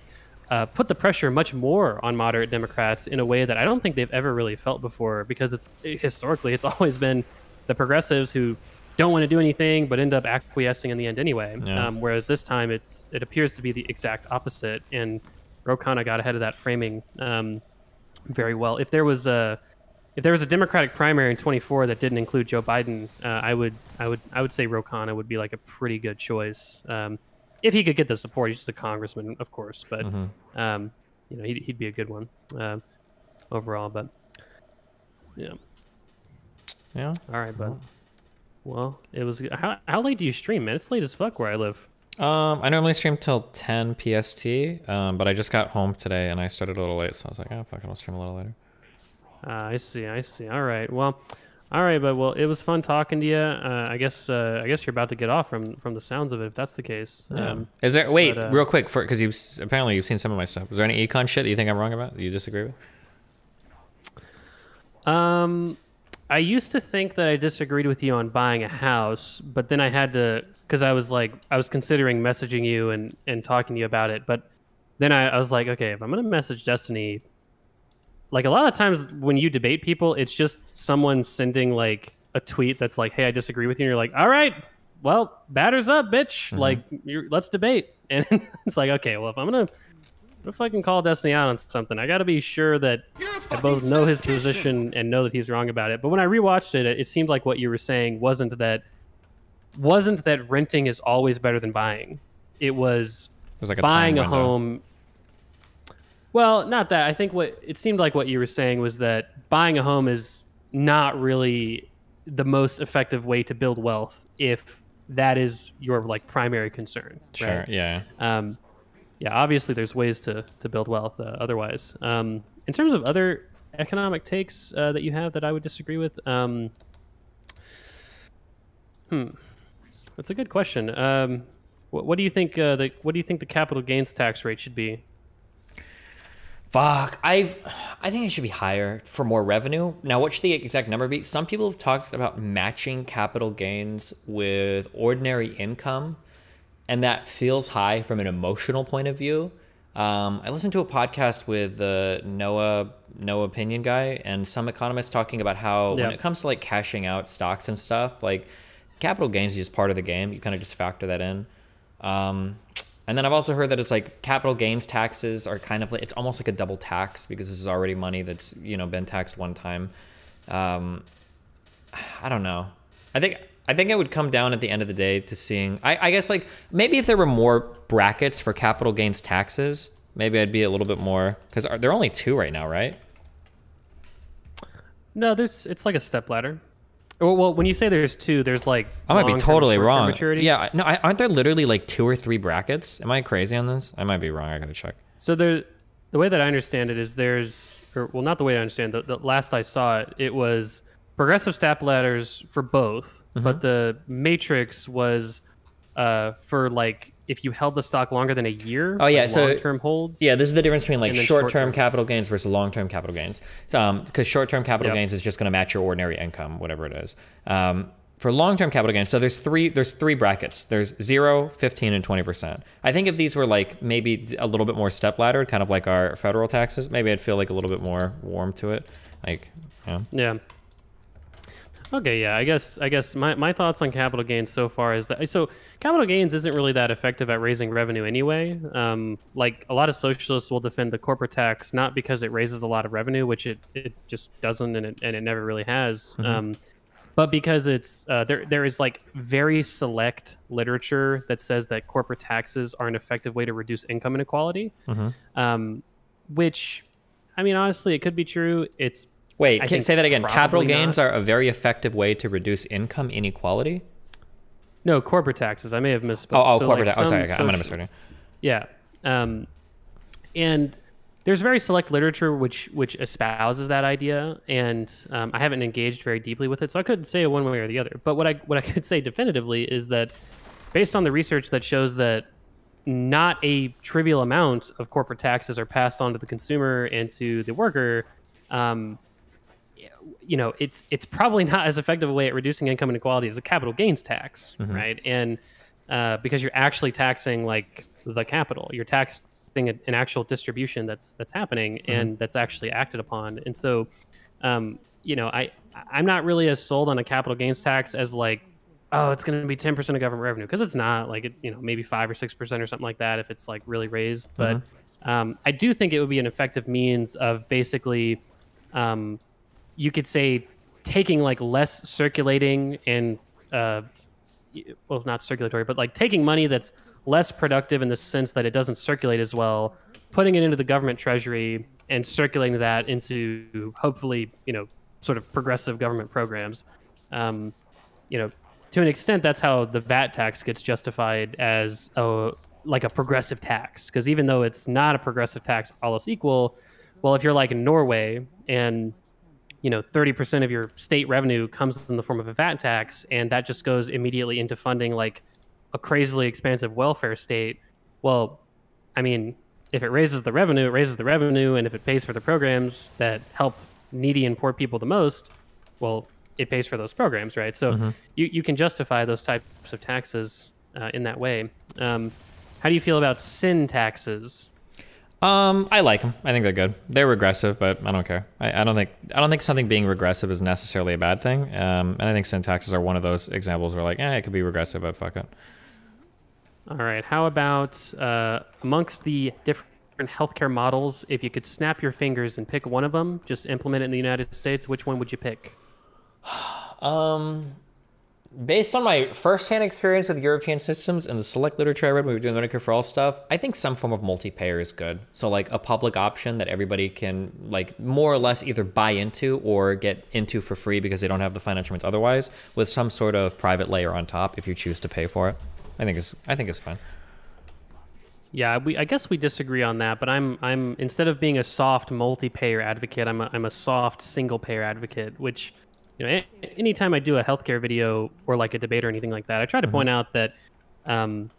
uh, put the pressure much more on moderate Democrats in a way that I don't think they've ever really felt before. Because it's historically, it's always been the progressives who don't want to do anything but end up acquiescing in the end anyway. Yeah. Um, whereas this time, it's it appears to be the exact opposite. And Ro Khanna got ahead of that framing um, very well. If there was a if there was a Democratic primary in 24 that didn't include Joe Biden, uh, I would I would I would say Ro Khanna would be like a pretty good choice um, if he could get the support. He's just a congressman, of course, but um, you know he'd, he'd be a good one uh, overall. But yeah, Yeah. all right, bud. Well, it was how how late do you stream, man? It's late as fuck where I live. Um, I normally stream till 10 PST, um, but I just got home today and I started a little late, so I was like, oh, fuck, I'll stream a little later. Uh, I see. I see. All right. Well, all right. But well, it was fun talking to you. Uh, I guess. Uh, I guess you're about to get off from from the sounds of it. If that's the case. Um, Is there wait but, uh, real quick for because you apparently you've seen some of my stuff. Is there any econ shit that you think I'm wrong about? That you disagree with? Um, I used to think that I disagreed with you on buying a house, but then I had to because I was like I was considering messaging you and and talking to you about it, but then I, I was like, okay, if I'm gonna message Destiny, like a lot of times when you debate people, it's just someone sending like a tweet that's like, hey, I disagree with you, and you're like, all right, well, batters up, bitch, mm-hmm. like you're, let's debate, and it's like, okay, well, if I'm gonna if I can call Destiny out on something, I got to be sure that I both know his position and know that he's wrong about it. But when I rewatched it, it seemed like what you were saying wasn't that wasn't that renting is always better than buying. It was There's like a buying a time home. Well, not that. I think what it seemed like what you were saying was that buying a home is not really the most effective way to build wealth if that is your like primary concern. Sure. right? Yeah. um, yeah, obviously there's ways to, to build wealth uh, otherwise. Um, in terms of other economic takes uh, that you have that I would disagree with, um, hmm, that's a good question. Um, what, what do you think? Uh, the what do you think the capital gains tax rate should be? Fuck. I've. I think it should be higher for more revenue. Now, what should the exact number be? Some people have talked about matching capital gains with ordinary income, and that feels high from an emotional point of view. Um, I listened to a podcast with the Noah No Opinion guy and some economists talking about how when it comes to like cashing out stocks and stuff, like capital gains is just part of the game. You kind of just factor that in. Um, and then I've also heard that it's like capital gains taxes are kind of like it's almost like a double tax because this is already money that's you know been taxed one time. Um, I don't know. I think I think it would come down at the end of the day to seeing. I, I guess like maybe if there were more brackets for capital gains taxes, maybe I'd be a little bit more because there are only two right now, right? No, there's it's like a step ladder. Well, well when you say there's two, there's like I might be totally wrong. Maturity. Yeah, no, I- aren't there literally like two or three brackets? Am I crazy on this? I might be wrong. I gotta check. So there, the way that I understand it is there's, or well, not the way I understand. The, the last I saw it, it was progressive step ladders for both, Mm-hmm. but the matrix was uh, for like if you held the stock longer than a year. Oh, yeah, like so- long-term holds. Yeah, this is the difference between like short-term capital gains versus long-term capital gains. So, um, because short-term capital Yep. gains is just going to match your ordinary income, whatever it is. Um, for long-term capital gains, so there's three there's three brackets. There's 0, 15, and 20%. I think if these were like maybe a little bit more step laddered, kind of like our federal taxes, maybe I'd feel like a little bit more warm to it. Like, yeah. Yeah. Okay, yeah, I guess I guess my, my thoughts on capital gains so far is that so capital gains isn't really that effective at raising revenue anyway. Um, like a lot of socialists will defend the corporate tax not because it raises a lot of revenue, which it, it just doesn't and it, and it never really has, um, but because it's uh, there there is like very select literature that says that corporate taxes are an effective way to reduce income inequality, um, which I mean honestly it could be true. It's Wait, I can, think say that again. Capital gains not. are a very effective way to reduce income inequality. No, corporate taxes. I may have misspoke. Oh, oh, So, corporate. like, ta- oh, sorry. Okay, I'm gonna social- misheard you. Yeah, um, and there's very select literature which which espouses that idea, and um, I haven't engaged very deeply with it, so I couldn't say one way or the other. But what I what I could say definitively is that, based on the research that shows that not a trivial amount of corporate taxes are passed on to the consumer and to the worker. Um, you know, it's it's probably not as effective a way at reducing income inequality as a capital gains tax, right? And uh, because you're actually taxing like the capital, you're taxing an an actual distribution that's that's happening and that's actually acted upon. And so, um, you know, I I'm not really as sold on a capital gains tax as like, oh, it's going to be 10% of government revenue because it's not like it, you know maybe five or six percent or something like that if it's like really raised. But um, I do think it would be an effective means of basically um, you could say taking like less circulating and uh, well not circulatory but like taking money that's less productive in the sense that it doesn't circulate as well putting it into the government treasury and circulating that into hopefully you know sort of progressive government programs um, you know to an extent, that's how the VAT tax gets justified as a like a progressive tax. Because even though it's not a progressive tax, all else equal, well, if you're like in Norway and you know 30% of your state revenue comes in the form of a VAT tax, and that just goes immediately into funding like a crazily expansive welfare state. Well, I mean, if it raises the revenue, it raises the revenue, and if it pays for the programs that help needy and poor people the most, well, it pays for those programs, right? So Mm-hmm. you, you can justify those types of taxes uh, in that way. Um, how do you feel about sin taxes? Um, I like them. I think they're good. They're regressive, but I don't care. I, I don't think I don't think something being regressive is necessarily a bad thing. Um, and I think sin taxes are one of those examples where like, eh, it could be regressive, but fuck it. All right. How about uh, amongst the different healthcare models, if you could snap your fingers and pick one of them, just implement it in the United States, which one would you pick? Um, based on my firsthand experience with European systems and the select literature I read when we were doing Medicare for All stuff, I think some form of multi-payer is good. So like a public option that everybody can like more or less either buy into or get into for free because they don't have the financial means otherwise, with some sort of private layer on top if you choose to pay for it. I think is I think it's fine. Yeah, we I guess we disagree on that, but I'm I'm instead of being a soft multi-payer advocate, I'm a, I'm a soft single-payer advocate, which you know, anytime I do a healthcare video or like a debate or anything like that, I try to point out that um,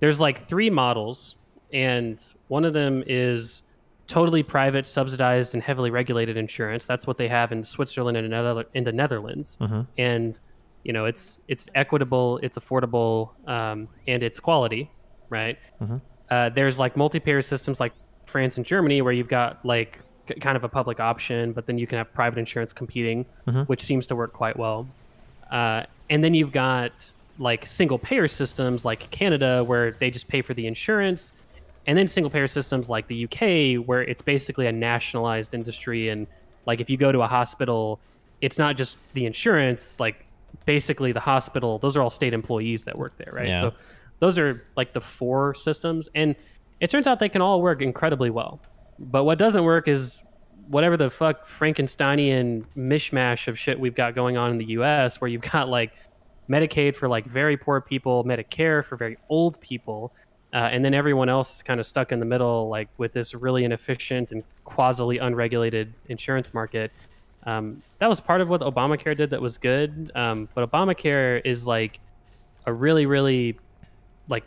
there's like three models, and one of them is totally private, subsidized, and heavily regulated insurance. That's what they have in Switzerland and in, Nether- in the Netherlands, and you know, it's it's equitable, it's affordable, um, and it's quality, right? Uh, there's like multi-payer systems like France and Germany where you've got like kind of a public option, but then you can have private insurance competing, which seems to work quite well. Uh, and then you've got like single payer systems like Canada where they just pay for the insurance, and then single payer systems like the UK where it's basically a nationalized industry and like if you go to a hospital, it's not just the insurance, like basically the hospital, those are all state employees that work there, right? Yeah. So those are like the four systems and it turns out they can all work incredibly well. But what doesn't work is whatever the fuck Frankensteinian mishmash of shit we've got going on in the US where you've got like Medicaid for like very poor people, Medicare for very old people, uh, and then everyone else is kind of stuck in the middle, like with this really inefficient and quasi unregulated insurance market. Um, that was part of what Obamacare did that was good, um, but Obamacare is like a really, really like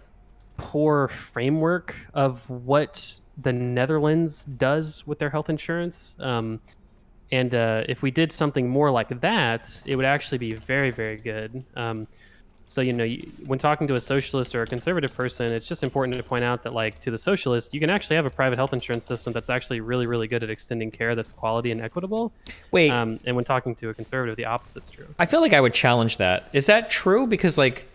poor framework of what the Netherlands does with their health insurance. Um, and uh, if we did something more like that, it would actually be very, very good. Um, so you know, you, when talking to a socialist or a conservative person, it's just important to point out that, like, to the socialist, you can actually have a private health insurance system that's actually really, really good at extending care that's quality and equitable. Wait, Um, and when talking to a conservative, the opposite's true. I feel like I would challenge that. Is that true? Because like,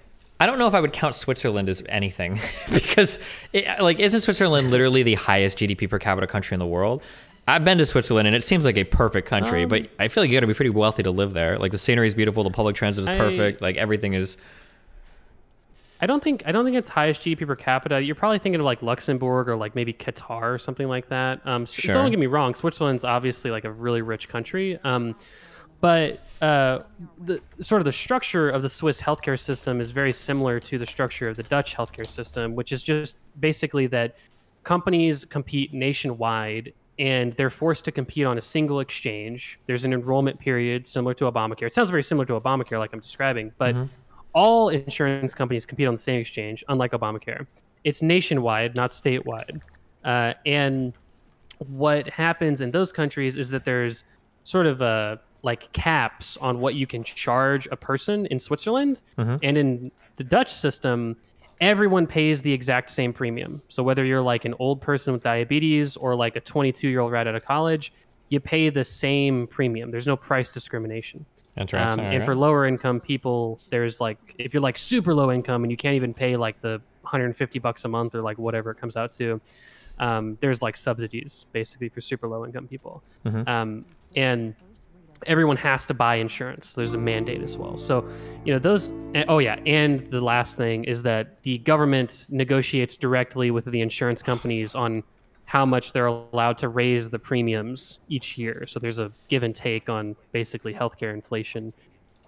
I don't know if I would count Switzerland as anything, because it, like, isn't Switzerland literally the highest GDP per capita country in the world? I've been to Switzerland and it seems like a perfect country, but I feel like you got to be pretty wealthy to live there. Like the scenery is beautiful, the public transit is I- perfect, like everything is. I don't think I don't think it's highest GDP per capita. You're probably thinking of like Luxembourg or like maybe Qatar or something like that. Um, Sure. Don't get me wrong, Switzerland's obviously like a really rich country. Um, but uh, the sort of the structure of the Swiss healthcare system is very similar to the structure of the Dutch healthcare system, which is just basically that companies compete nationwide and they're forced to compete on a single exchange. There's an enrollment period similar to Obamacare. It sounds very similar to Obamacare, like I'm describing, but all insurance companies compete on the same exchange, unlike Obamacare. It's nationwide, not statewide. Uh, and what happens in those countries is that there's sort of a like caps on what you can charge a person in Switzerland, and in the Dutch system, everyone pays the exact same premium. So whether you're like an old person with diabetes or like a 22 year old right out of college, you pay the same premium. There's no price discrimination. Interesting. Um, and for lower income people, there's like if you're like super low income and you can't even pay like the 150 bucks a month or like whatever it comes out to, um, there's like subsidies basically for super low income people. Um, and everyone has to buy insurance. There's a mandate as well. So, you know, those, eh, oh yeah. And the last thing is that the government negotiates directly with the insurance companies on how much they're allowed to raise the premiums each year. So there's a give and take on basically healthcare inflation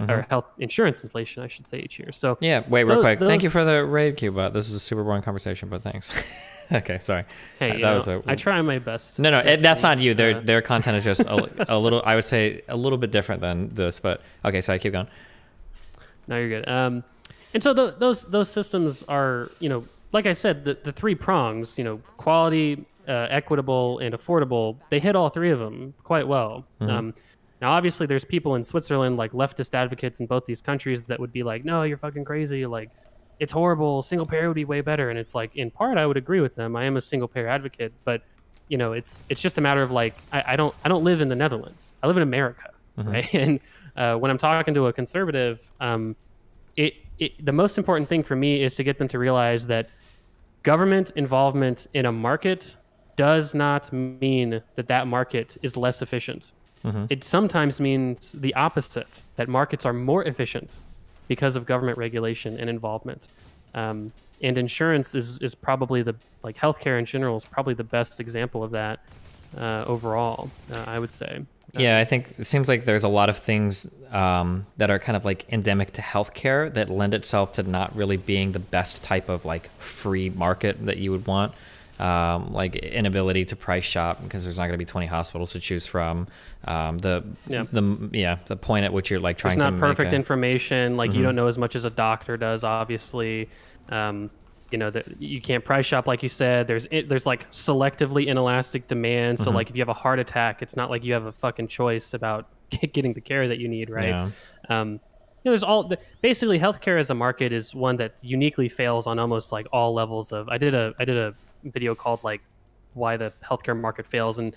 or mm-hmm. health insurance inflation, I should say, each year. So Yeah, wait, real Tho- quick. Thank you for the raid, Cuba. This is a super boring conversation, but thanks. okay, sorry. hey, Uh, that know, was a I try my best. no, no. It, that's not you. Their Uh, their content is just a, a little. I would say a little bit different than this, but okay. So I keep going. No, you're good. Um, and so tho- those those systems are, you know, like I said, the, the three prongs, you know, quality, uh, equitable, and affordable. They hit all three of them quite well. Um, now, obviously, there's people in Switzerland, like leftist advocates in both these countries, that would be like, "No, you're fucking crazy. Like, it's horrible. Single payer would be way better." And it's like, in part, I would agree with them. I am a single payer advocate, but you know, it's it's just a matter of like, I, I don't I don't live in the Netherlands. I live in America, right? And uh, when I'm talking to a conservative, um, it, it the most important thing for me is to get them to realize that government involvement in a market does not mean that that market is less efficient. It sometimes means the opposite that markets are more efficient because of government regulation and involvement. Um, and insurance is, is probably the like healthcare in general is probably the best example of that uh, overall. Uh, I would say. Yeah, I think it seems like there's a lot of things um, that are kind of like endemic to healthcare that lend itself to not really being the best type of like free market that you would want. Um, like inability to price shop because there's not going to be 20 hospitals to choose from. Um, the Yeah. the yeah the point at which you're like trying not to perfect a, Mm-hmm. information. Like you don't know as much as a doctor does. Obviously, um, you know that you can't price shop like you said. There's there's like selectively inelastic demand. Mm-hmm. So like if you have a heart attack, it's not like you have a fucking choice about getting the care that you need, right? Yeah. Um, you know, there's all basically healthcare as a market is one that uniquely fails on almost like all levels of. I did a I did a video called like why the healthcare market fails, and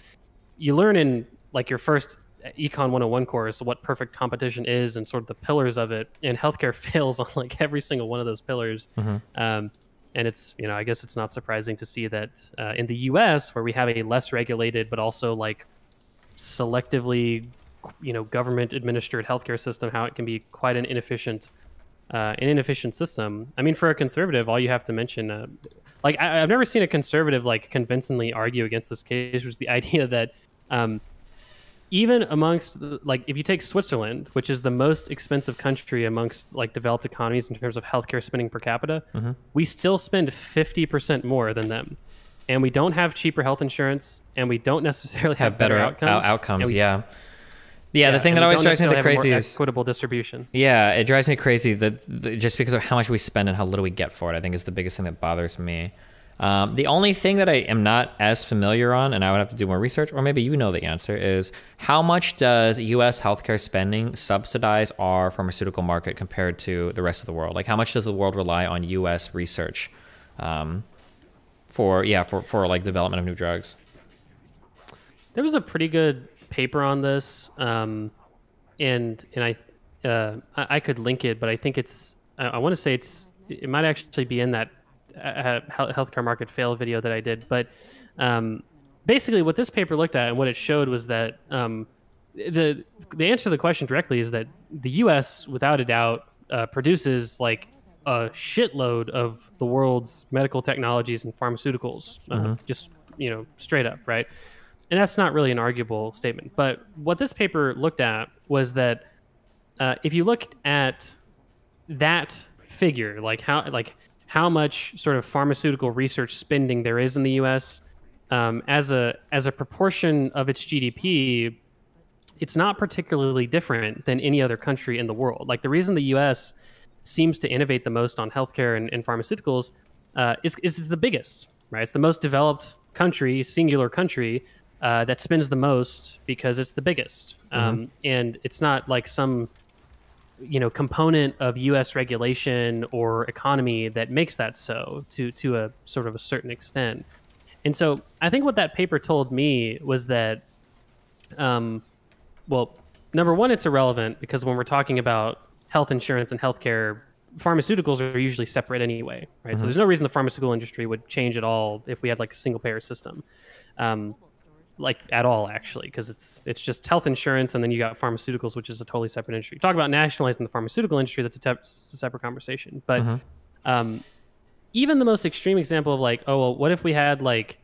you learn in like your first econ 101 course what perfect competition is and sort of the pillars of it and healthcare fails on like every single one of those pillars. Um, and it's you know i guess it's not surprising to see that uh, in the us where we have a less regulated but also like selectively you know government administered healthcare system how it can be quite an inefficient uh, an inefficient system. I mean for a conservative all you have to mention uh, like I, i've never seen a conservative like convincingly argue against this case which is the idea that um, even amongst the- like if you take Switzerland, which is the most expensive country amongst like developed economies in terms of healthcare spending per capita, Mm-hmm. we still spend 50% more than them. And we don't have cheaper health insurance and we don't necessarily have, have better, out- outcomes. out- outcomes. yeah. Yeah, the thing that always drives me the crazy is equitable distribution. Yeah, it drives me crazy that that just because of how much we spend and how little we get for it, I think is the biggest thing that bothers me. Um, the only thing that I am not as familiar on, and I would have to do more research, or maybe you know the answer, is how much does U.S. healthcare spending subsidize our pharmaceutical market compared to the rest of the world? Like, how much does the world rely on U.S. research um, for, yeah, for, for like development of new drugs? There was a pretty good paper on this, um, and and I, uh, I I could link it, but I think it's I, I want to say it's it might actually be in that uh, healthcare market fail video that I did. But um, basically, what this paper looked at and what it showed was that um, the the answer to the question directly is that the U.S. without a doubt uh, produces like a shitload of the world's medical technologies and pharmaceuticals, uh, just you know straight up, right? And that's not really an arguable statement. But what this paper looked at was that uh, if you look at that figure, like how like how much sort of pharmaceutical research spending there is in the U.S. Um, as a as a proportion of its GDP, it's not particularly different than any other country in the world. Like the reason the U.S. seems to innovate the most on healthcare and, and pharmaceuticals uh, is, is is the biggest, right? It's the most developed country, singular country uh, that spends the most because it's the biggest, um, and it's not like some you know component of U.S. regulation or economy that makes that so to to a sort of a certain extent. And so I think what that paper told me was that um, well, number one, it's irrelevant because when we're talking about health insurance and healthcare, pharmaceuticals are usually separate anyway, right? So there's no reason the pharmaceutical industry would change at all if we had like a single payer system, um, like at all actually, because it's it's just health insurance and then you got pharmaceuticals, which is a totally separate industry. Talk about nationalizing the pharmaceutical industry, that's a, te- a separate conversation. But um, even the most extreme example of like, oh well, what if we had like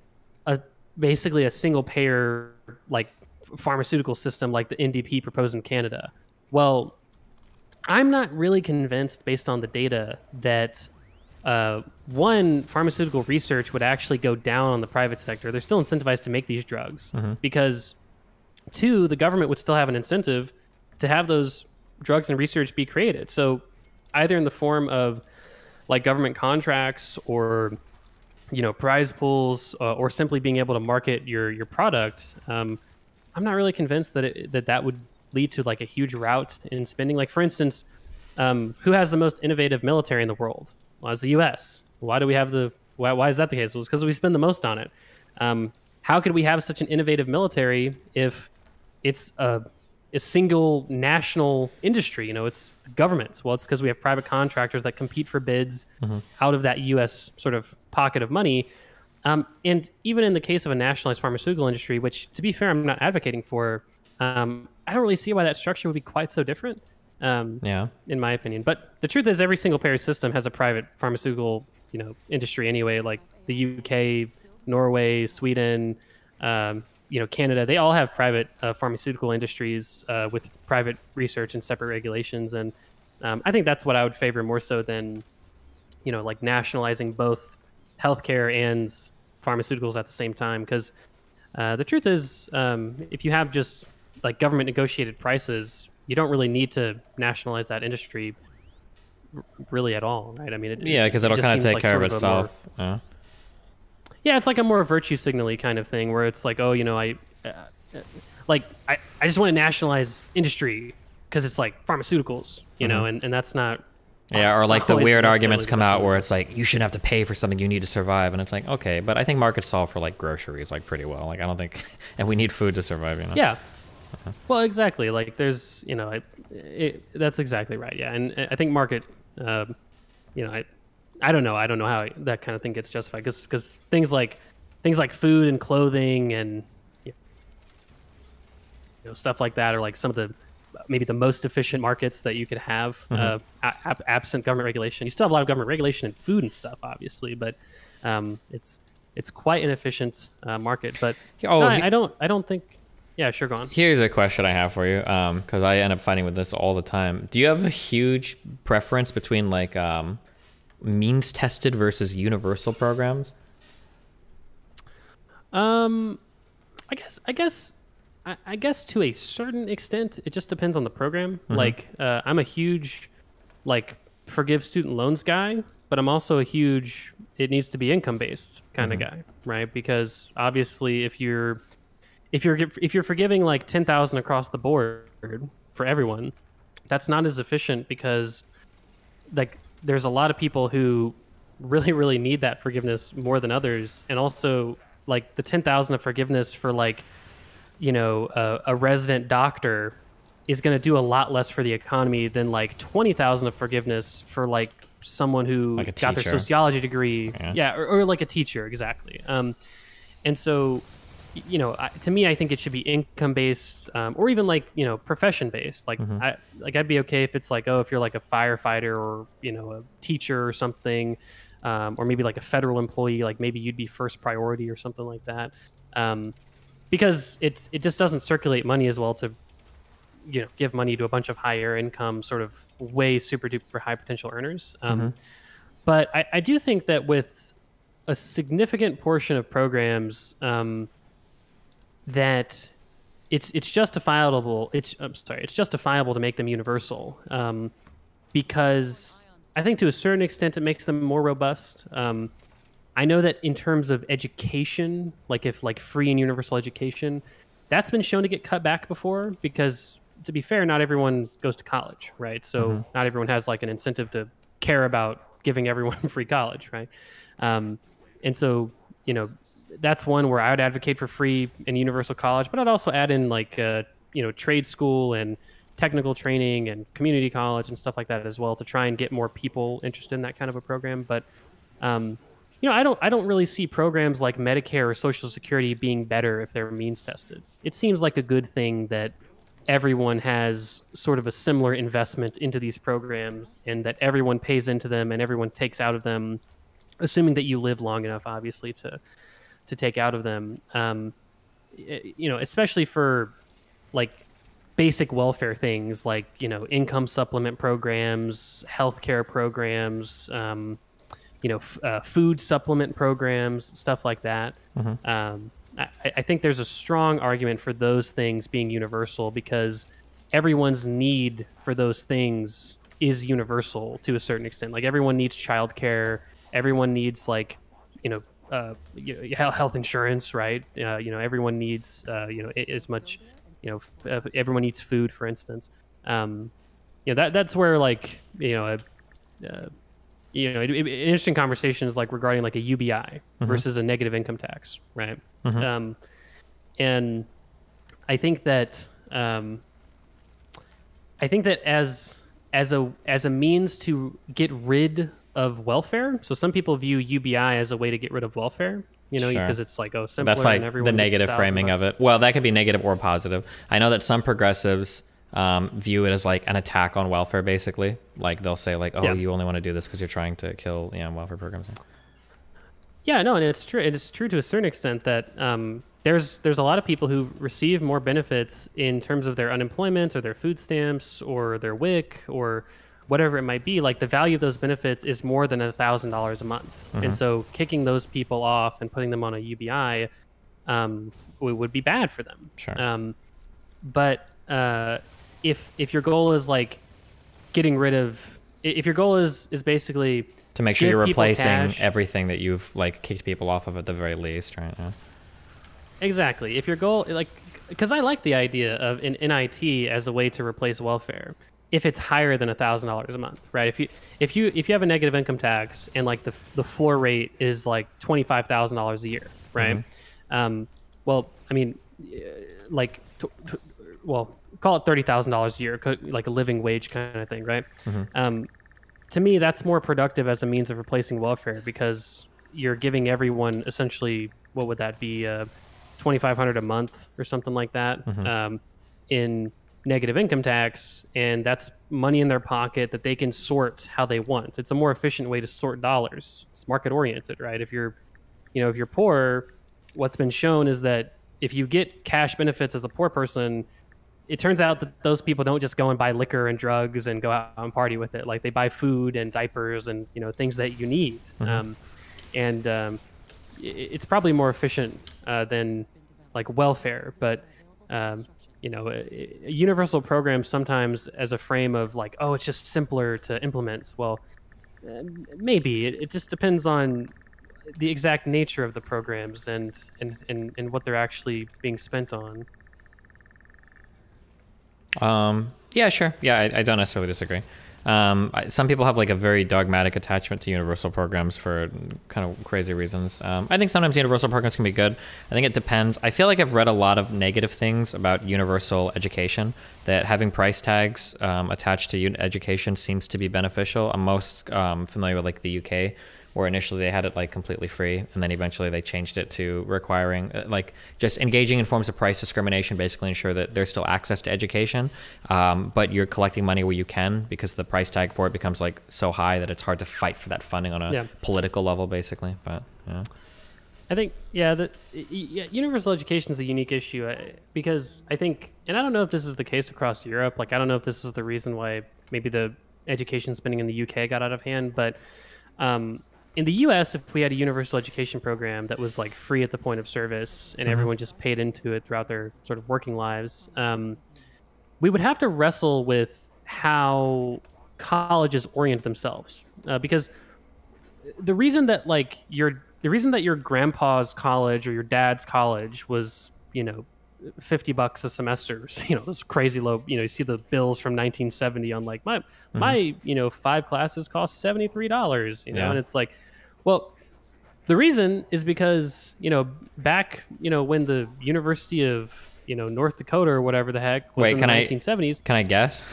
a basically a single payer like pharmaceutical system like the NDP proposed in Canada? Well, I'm not really convinced, based on the data, that uh, one pharmaceutical research would actually go down on the private sector. They're still incentivized to make these drugs because two, the government would still have an incentive to have those drugs and research be created. So either in the form of like government contracts or you know prize pools uh, or simply being able to market your your product um, i'm not really convinced that it, that that would lead to like a huge route in spending like for instance um, who has the most innovative military in the world well it's the us why do we have the why, why is that the case well it's because we spend the most on it um, how could we have such an innovative military if it's a, a single national industry. You know, it's government. Well, it's because we have private contractors that compete for bids out of that U.S. sort of pocket of money. Um, and even in the case of a nationalized pharmaceutical industry, which, to be fair, I'm not advocating for, um, I don't really see why that structure would be quite so different. Um, Yeah. in my opinion. But the truth is, every single payer system has a private pharmaceutical, you know, industry anyway. Like the UK, Norway, Sweden, um, you know, Canada. They all have private uh, pharmaceutical industries uh, with private research and separate regulations. And um, I think that's what I would favor more so than, you know, like nationalizing both healthcare and pharmaceuticals at the same time. Because uh, the truth is, um, if you have just like government negotiated prices, you don't really need to nationalize that industry really at all, right? I mean, it, Yeah, because it it'll just kind of take like care of a more- itself. Yeah. yeah, it's like a more virtue signally kind of thing where it's like, oh, you know, I, uh, uh, like, I, I just want to nationalize industry because it's like pharmaceuticals, you know, and, and that's not. Yeah, or like the weird arguments come out where it's like you shouldn't have to pay for something you need to survive, and it's like okay, but I think markets solve for like groceries like pretty well. Like I don't think, and we need food to survive. You know. Yeah. Well, exactly. Like, there's, you know, I, it, that's exactly right. Yeah, and I think market, um, you know, I, I don't know. I don't know how that kind of thing gets justified because because things like things like food and clothing and you know stuff like that are like some of the maybe the most efficient markets that you could have uh, a- ab- absent government regulation. You still have a lot of government regulation in food and stuff, obviously, but um, it's it's quite an efficient uh, market. But Oh, no, he- I, I don't I don't think. Yeah, sure, go on. Here's a question I have for you, because I end up fighting with this all the time. Do you have a huge preference between like um, means tested versus universal programs? Um, I guess I guess I, I guess to a certain extent, it just depends on the program. Like, uh, I'm a huge like forgive student loans guy, but I'm also a huge it needs to be income based kind of guy, right? Because obviously, if you're if you're if you're forgiving like ten thousand across the board for everyone, that's not as efficient because like there's a lot of people who really really need that forgiveness more than others. And also like the 10,000 of forgiveness for like you know a, a resident doctor is going to do a lot less for the economy than like 20,000 of forgiveness for like someone who Like got their sociology degree. Yeah. yeah, or, or like a teacher exactly. Um and so you know I, to me i think it should be income based um, or even like you know profession based like i like i'd be okay if it's like oh if you're like a firefighter or you know a teacher or something um, or maybe like a federal employee like maybe you'd be first priority or something like that. Um, because it's it just doesn't circulate money as well to you know give money to a bunch of higher income sort of way super duper high potential earners. Um, but I, I do think that with a significant portion of programs um, that it's it's justifiable it's I'm sorry it's justifiable to make them universal um, because I think to a certain extent it makes them more robust. Um, I know that in terms of education, like if like free and universal education, that's been shown to get cut back before because to be fair, not everyone goes to college, right? So not everyone has like an incentive to care about giving everyone free college, right? Um, and so you know that's one where I would advocate for free and universal college, but I'd also add in like uh, you know trade school and technical training and community college and stuff like that as well to try and get more people interested in that kind of a program. But um, you know, I don't I don't really see programs like Medicare or Social Security being better if they're means tested. It seems like a good thing that everyone has sort of a similar investment into these programs and that everyone pays into them and everyone takes out of them assuming that you live long enough obviously to to take out of them um, you know especially for like basic welfare things like you know income supplement programs, healthcare programs, um, you know, f- uh, food supplement programs, stuff like that. Um, I, I think there's a strong argument for those things being universal because everyone's need for those things is universal to a certain extent. Like everyone needs childcare, everyone needs like, you know, uh, you know, health insurance, right? Uh, you know, everyone needs, uh, you know, as much, you know, uh, everyone needs food, for instance. Um, you know, that that's where like, you know, a, uh, you know, it, it- an interesting conversation is like regarding like a UBI versus a negative income tax, right? Um, and I think that um, I think that as as a as a means to get rid of welfare, so some people view UBI as a way to get rid of welfare, you know, Sure. because it's like oh, simpler That's like the negative a negative thousand framing of it. Well, that could be negative or positive. I know that some progressives um, view it as like an attack on welfare, basically. Like they'll say like, "Oh, Yeah. you only want to do this because you're trying to kill you know, welfare programs." Yeah, no, and it's true. It's true to a certain extent that um, there's there's a lot of people who receive more benefits in terms of their unemployment or their food stamps or their WIC or whatever it might be. Like the value of those benefits is more than a thousand dollars a month, and so kicking those people off and putting them on a UBI um, would be bad for them. Sure. Um, but uh, if if your goal is like getting rid of, if your goal is is basically To make sure you're replacing cash- everything that you've like kicked people off of at the very least, right? Yeah. Exactly. If your goal, like, because I like the idea of an NIT as a way to replace welfare, if it's higher than a thousand dollars a month, right? If you if you if you have a negative income tax and like the the floor rate is like twenty five thousand dollars a year, right? Um, well, I mean, uh, like, t- t- well, call it thirty thousand dollars a year, like a living wage kind of thing, right? Um, to me, that's more productive as a means of replacing welfare because you're giving everyone essentially what would that be, uh, twenty five hundred a month or something like that, um, in negative income tax, and that's money in their pocket that they can sort how they want. It's a more efficient way to sort dollars. It's market oriented, right? If you're, you know, if you're poor, what's been shown is that if you get cash benefits as a poor person, it turns out that those people don't just go and buy liquor and drugs and go out and party with it. Like they buy food and diapers and you know things that you need. Um, and um, it's probably more efficient uh, than like welfare. But um, you know, a, a universal program sometimes as a frame of like, oh, it's just simpler to implement. Well, uh, maybe it, it just depends on the exact nature of the programs and and, and, and what they're actually being spent on. Um, yeah, sure. Yeah, I, I don't necessarily disagree. Um, some people have like a very dogmatic attachment to universal programs for kind of crazy reasons. Um, I think sometimes universal programs can be good. I think it depends. I feel like I've read a lot of negative things about universal education. That having price tags um, attached to education seems to be beneficial. I'm most um, familiar with like the UK, where initially they had it like completely free, and then eventually they changed it to requiring uh, like just engaging in forms of price discrimination, basically ensure that there's still access to education, um, but you're collecting money where you can because the price tag for it becomes like so high that it's hard to fight for that funding on a Yeah. political level, basically. But yeah. I think yeah, the y- yeah, universal education is a unique issue uh, because I think, and I don't know if this is the case across Europe. Like I don't know if this is the reason why maybe the education spending in the UK got out of hand, but um, in the US, if we had a universal education program that was like free at the point of service and everyone just paid into it throughout their sort of working lives, um, we would have to wrestle with how colleges orient themselves. Uh, because the reason that like your the reason that your grandpa's college or your dad's college was you know 50 bucks a semester you know those crazy low you know you see the bills from 1970 on like my mm-hmm. my you know five classes cost $73 you know Yeah. and it's like well the reason is because you know back you know when the university of you know north dakota or whatever the heck was Wait, in the I- 1970s Can I guess?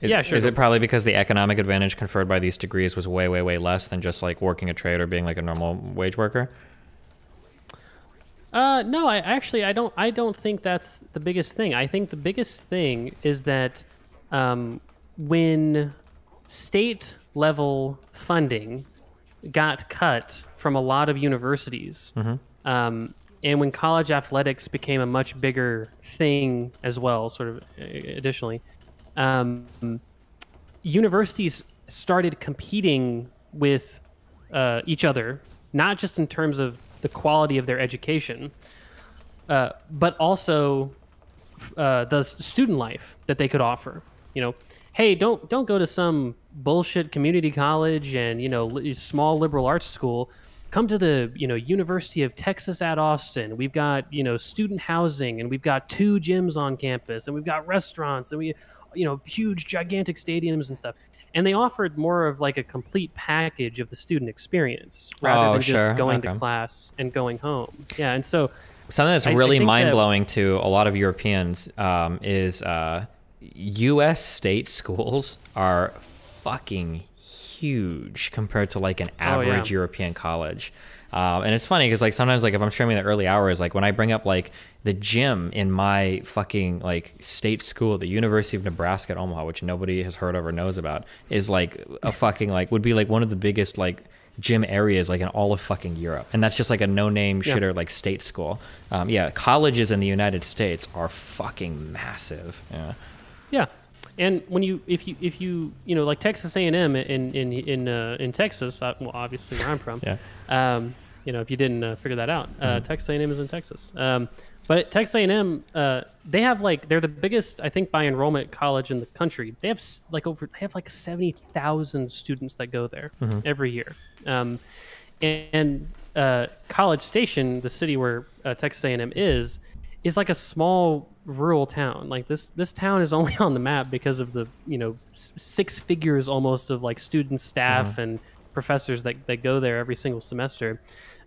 Is, Yeah, sure, Is it probably because the economic advantage conferred by these degrees was way, way, way less than just like working a trade or being like a normal wage worker? Uh, no, I actually I don't I don't think that's the biggest thing. I think the biggest thing is that um, when state level funding got cut from a lot of universities, um, and when college athletics became a much bigger thing as well, sort of uh, additionally, um, universities started competing with uh, each other, not just in terms of the quality of their education, uh, but also uh, the student life that they could offer. You know, hey, don't don't go to some bullshit community college and you know li- small liberal arts school. Come to the you know University of Texas at Austin. We've got you know student housing and we've got two gyms on campus and we've got restaurants and we you know huge gigantic stadiums and stuff. And they offered more of like a complete package of the student experience rather Oh, than sure. just going Okay. to class and going home. Yeah, and so Something that's I- I really that- mind blowing to a lot of Europeans um, is uh, U.S. state schools are fucking huge compared to like an Oh, yeah. average European college. Um, and it's funny because like sometimes like if I'm streaming the early hours, like when I bring up like the gym in my fucking like state school, the University of Nebraska at Omaha, which nobody has heard of or knows about, is like a fucking like would be like one of the biggest like gym areas like in all of fucking Europe, and that's just like a no name Yeah. shitter like state school. Um, yeah, colleges in the United States are fucking massive. Yeah. Yeah, and when you if you if you you know like Texas A and M in in in uh, in Texas, uh, well obviously where I'm from. Yeah. Um, you know if you didn't uh, figure that out, uh, Texas A and M is in Texas. Um, but Texas A and M, uh, they have like they're the biggest I think by enrollment college in the country. They have like over they have like seventy thousand students that go there every year. Um, and uh, College Station, the city where uh, Texas A&M is, is like a small rural town. Like this, this town is only on the map because of the you know s- six figures almost of like students, staff, and professors that that go there every single semester.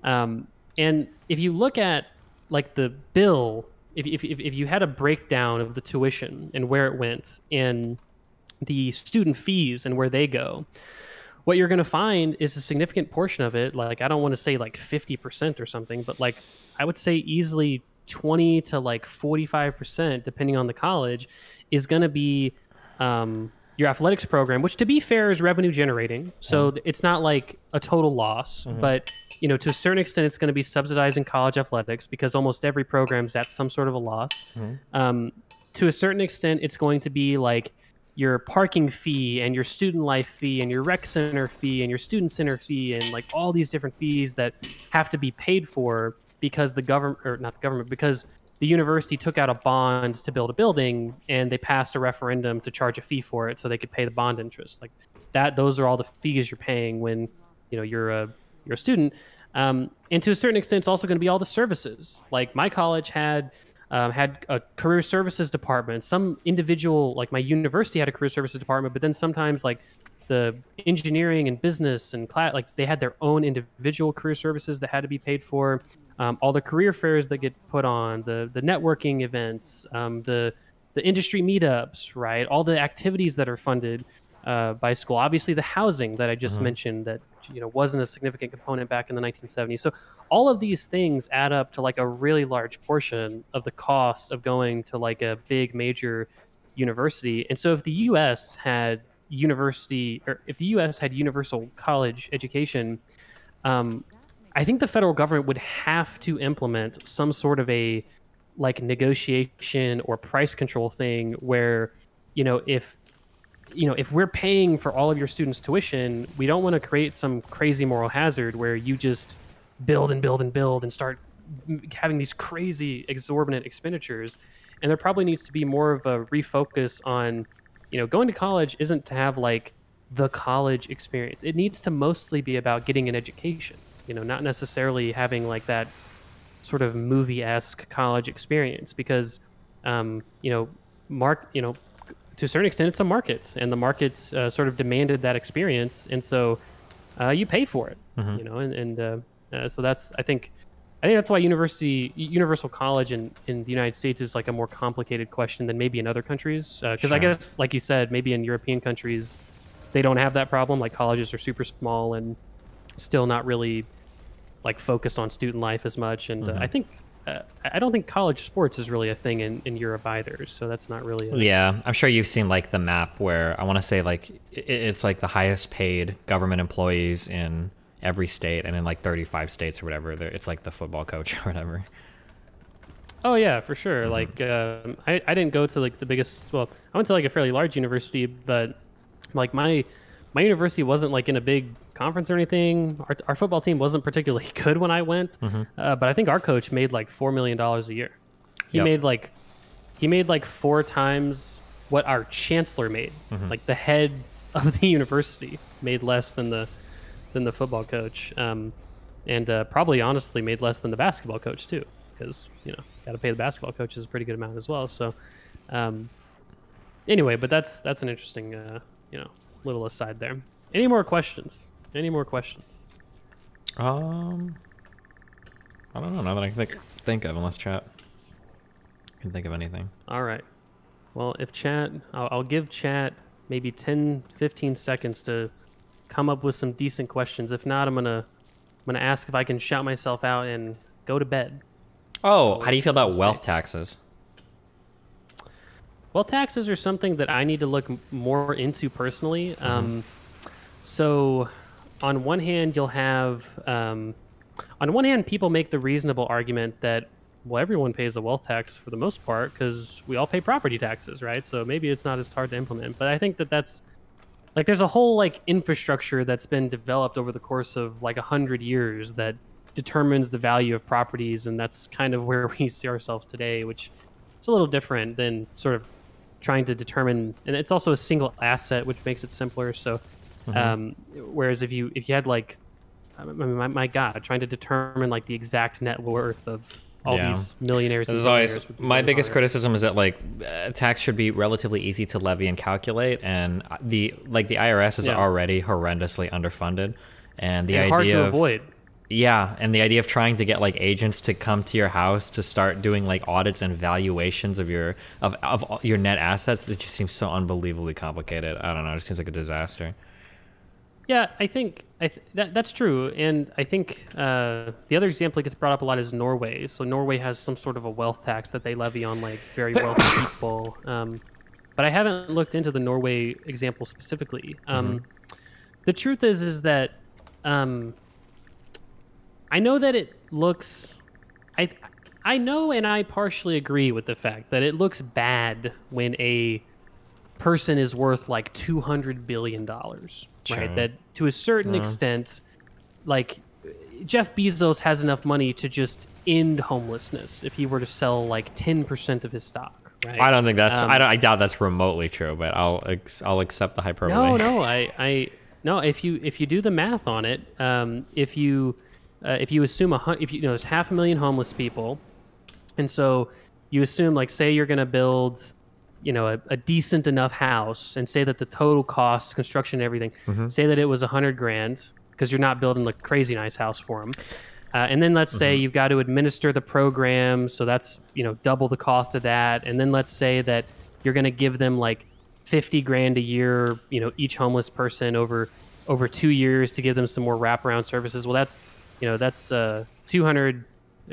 Um, and if you look at like the bill, if, if, if you had a breakdown of the tuition and where it went and the student fees and where they go, what you're going to find is a significant portion of it like i don't want to say like 50% or something but like i would say easily 20 to like 45% depending on the college is going to be um, your athletics program which to be fair is revenue generating. So mm-hmm. th- it's not like a total loss mm-hmm. but you know to a certain extent it's going to be subsidizing college athletics because almost every program's at some sort of a loss. Mm-hmm. Um, to a certain extent it's going to be like your parking fee and your student life fee and your rec center fee and your student center fee and like all these different fees that have to be paid for because the government or not the government because the university took out a bond to build a building and they passed a referendum to charge a fee for it so they could pay the bond interest like that those are all the fees you're paying when you know you're a you're a student um, and to a certain extent it's also going to be all the services like my college had um, had a career services department. Some individual, like my university, had a career services department, but then sometimes like the engineering and business and class, like they had their own individual career services that had to be paid for. Um, all the career fairs that get put on, the the networking events, um, the the industry meetups, right? All the activities that are funded uh, by school. Obviously, the housing that I just mentioned that you know wasn't a significant component back in the 1970s. So all of these things add up to like a really large portion of the cost of going to like a big major university. And so if the U.S. had university or if the U.S. had universal college education, um, I think the federal government would have to implement some sort of a like negotiation or price control thing where you know if you know if we're paying for all of your students tuition we don't want to create some crazy moral hazard where you just build and build and build and start having these crazy exorbitant expenditures. And there probably needs to be more of a refocus on you know going to college isn't to have like the college experience. It needs to mostly be about getting an education you know not necessarily having like that sort of movie-esque college experience because um, you know mark you know to a certain extent it's a market and the market uh, sort of demanded that experience and so uh, you pay for it you know and, and uh, uh, so that's i think i think that's why university universal college in, in the united states is like a more complicated question than maybe in other countries because i Sure. guess like you said maybe in european countries they don't have that problem like colleges are super small and still not really like focused on student life as much and uh, i think uh, I don't think college sports is really a thing in, in Europe either, so that's not really. Yeah, I'm sure you've seen like the map where I want to say like it's like the highest paid government employees in every state, and in like 35 states or whatever, it's like the football coach or whatever. Oh yeah, for sure. Like um, I, I didn't go to like the biggest. Well, I went to like a fairly large university, but like my my university wasn't like in a big conference or anything. Our, our football team wasn't particularly good when I went, uh, but I think our coach made like four million dollars a year. He Yep. made like he made like four times what our chancellor made. Like the head of the university made less than the than the football coach, um, and uh, probably honestly made less than the basketball coach too, because you know got to pay the basketball coaches a pretty good amount as well. So um, anyway, but that's that's an interesting uh, you know little aside there. Any more questions? Any more questions? Um, I don't know. Now that I can think, think of, unless chat can think of anything. All right. Well, if chat, I'll, I'll give chat maybe 10, 15 seconds to come up with some decent questions. If not, I'm gonna I'm gonna ask if I can shout myself out and go to bed. Oh, how do you feel about wealth taxes? Well, taxes are something that I need to look more into personally. Um, so, on one hand, you'll have, um, on one hand, people make the reasonable argument that, well, everyone pays a wealth tax for the most part because we all pay property taxes, right? So maybe it's not as hard to implement. But I think that that's like there's a whole like infrastructure that's been developed over the course of like a hundred years that determines the value of properties, and that's kind of where we see ourselves today, which it's a little different than sort of trying to determine and it's also a single asset which makes it simpler so um, whereas if you if you had like I mean, my, my god trying to determine like the exact net worth of all Yeah. these millionaires This is always billionaires would be my biggest criticism is that like uh, tax should be relatively easy to levy and calculate, and the like the IRS is Yeah. already horrendously underfunded, and the and idea hard to of avoid yeah, and the idea of trying to get like agents to come to your house to start doing like audits and valuations of your of of your net assets, it just seems so unbelievably complicated. I don't know, it just seems like a disaster. Yeah, I think I th- that that's true, and I think uh, the other example that gets brought up a lot is Norway. So Norway has some sort of a wealth tax that they levy on like very wealthy people. Um, but I haven't looked into the Norway example specifically. Um, The truth is, is that um, I know that it looks. I I know, and I partially agree with the fact that it looks bad when a person is worth like 200 billion dollars Sure. right that to a certain extent like jeff bezos has enough money to just end homelessness if he were to sell like 10% of his stock right I don't think that's Um, I don't I doubt that's remotely true, but I'll ex- I'll accept the hyperbole. no no i i no if you if you do the math on it um if you uh, if you assume a hun- if you, you know there's half a million homeless people and so you assume like say you're going to build you know a, a decent enough house and say that the total cost construction and everything say that it was a hundred grand because you're not building like crazy nice house for them uh, and then let's say you've got to administer the program so that's you know double the cost of that. And then let's say that you're going to give them like 50 grand a year you know each homeless person over over two years to give them some more wraparound services. Well that's you know that's uh 200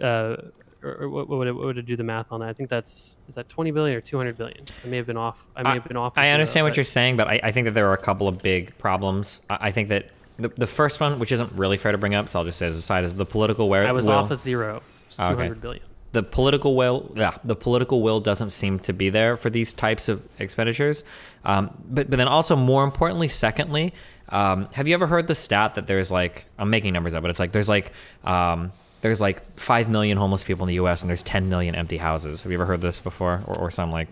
uh or, what, what would it, what would it do the math on that? I think that's is that 20 billion or 200 billion. I may have been off. I may have been off. I understand what but- you're saying, but I, I think that there are a couple of big problems. I, I think that the, the first one, which isn't really fair to bring up, so I'll just say as a side, is the political will. I was will. off a zero. It's Oh, okay. 200 billion. the political will yeah the political will doesn't seem to be there for these types of expenditures um, but but then also more importantly secondly um, have you ever heard the stat that there's like i'm making numbers up but it's like there's like um, there's like 5 million homeless people in the us and there's 10 million empty houses have you ever heard this before or, or some like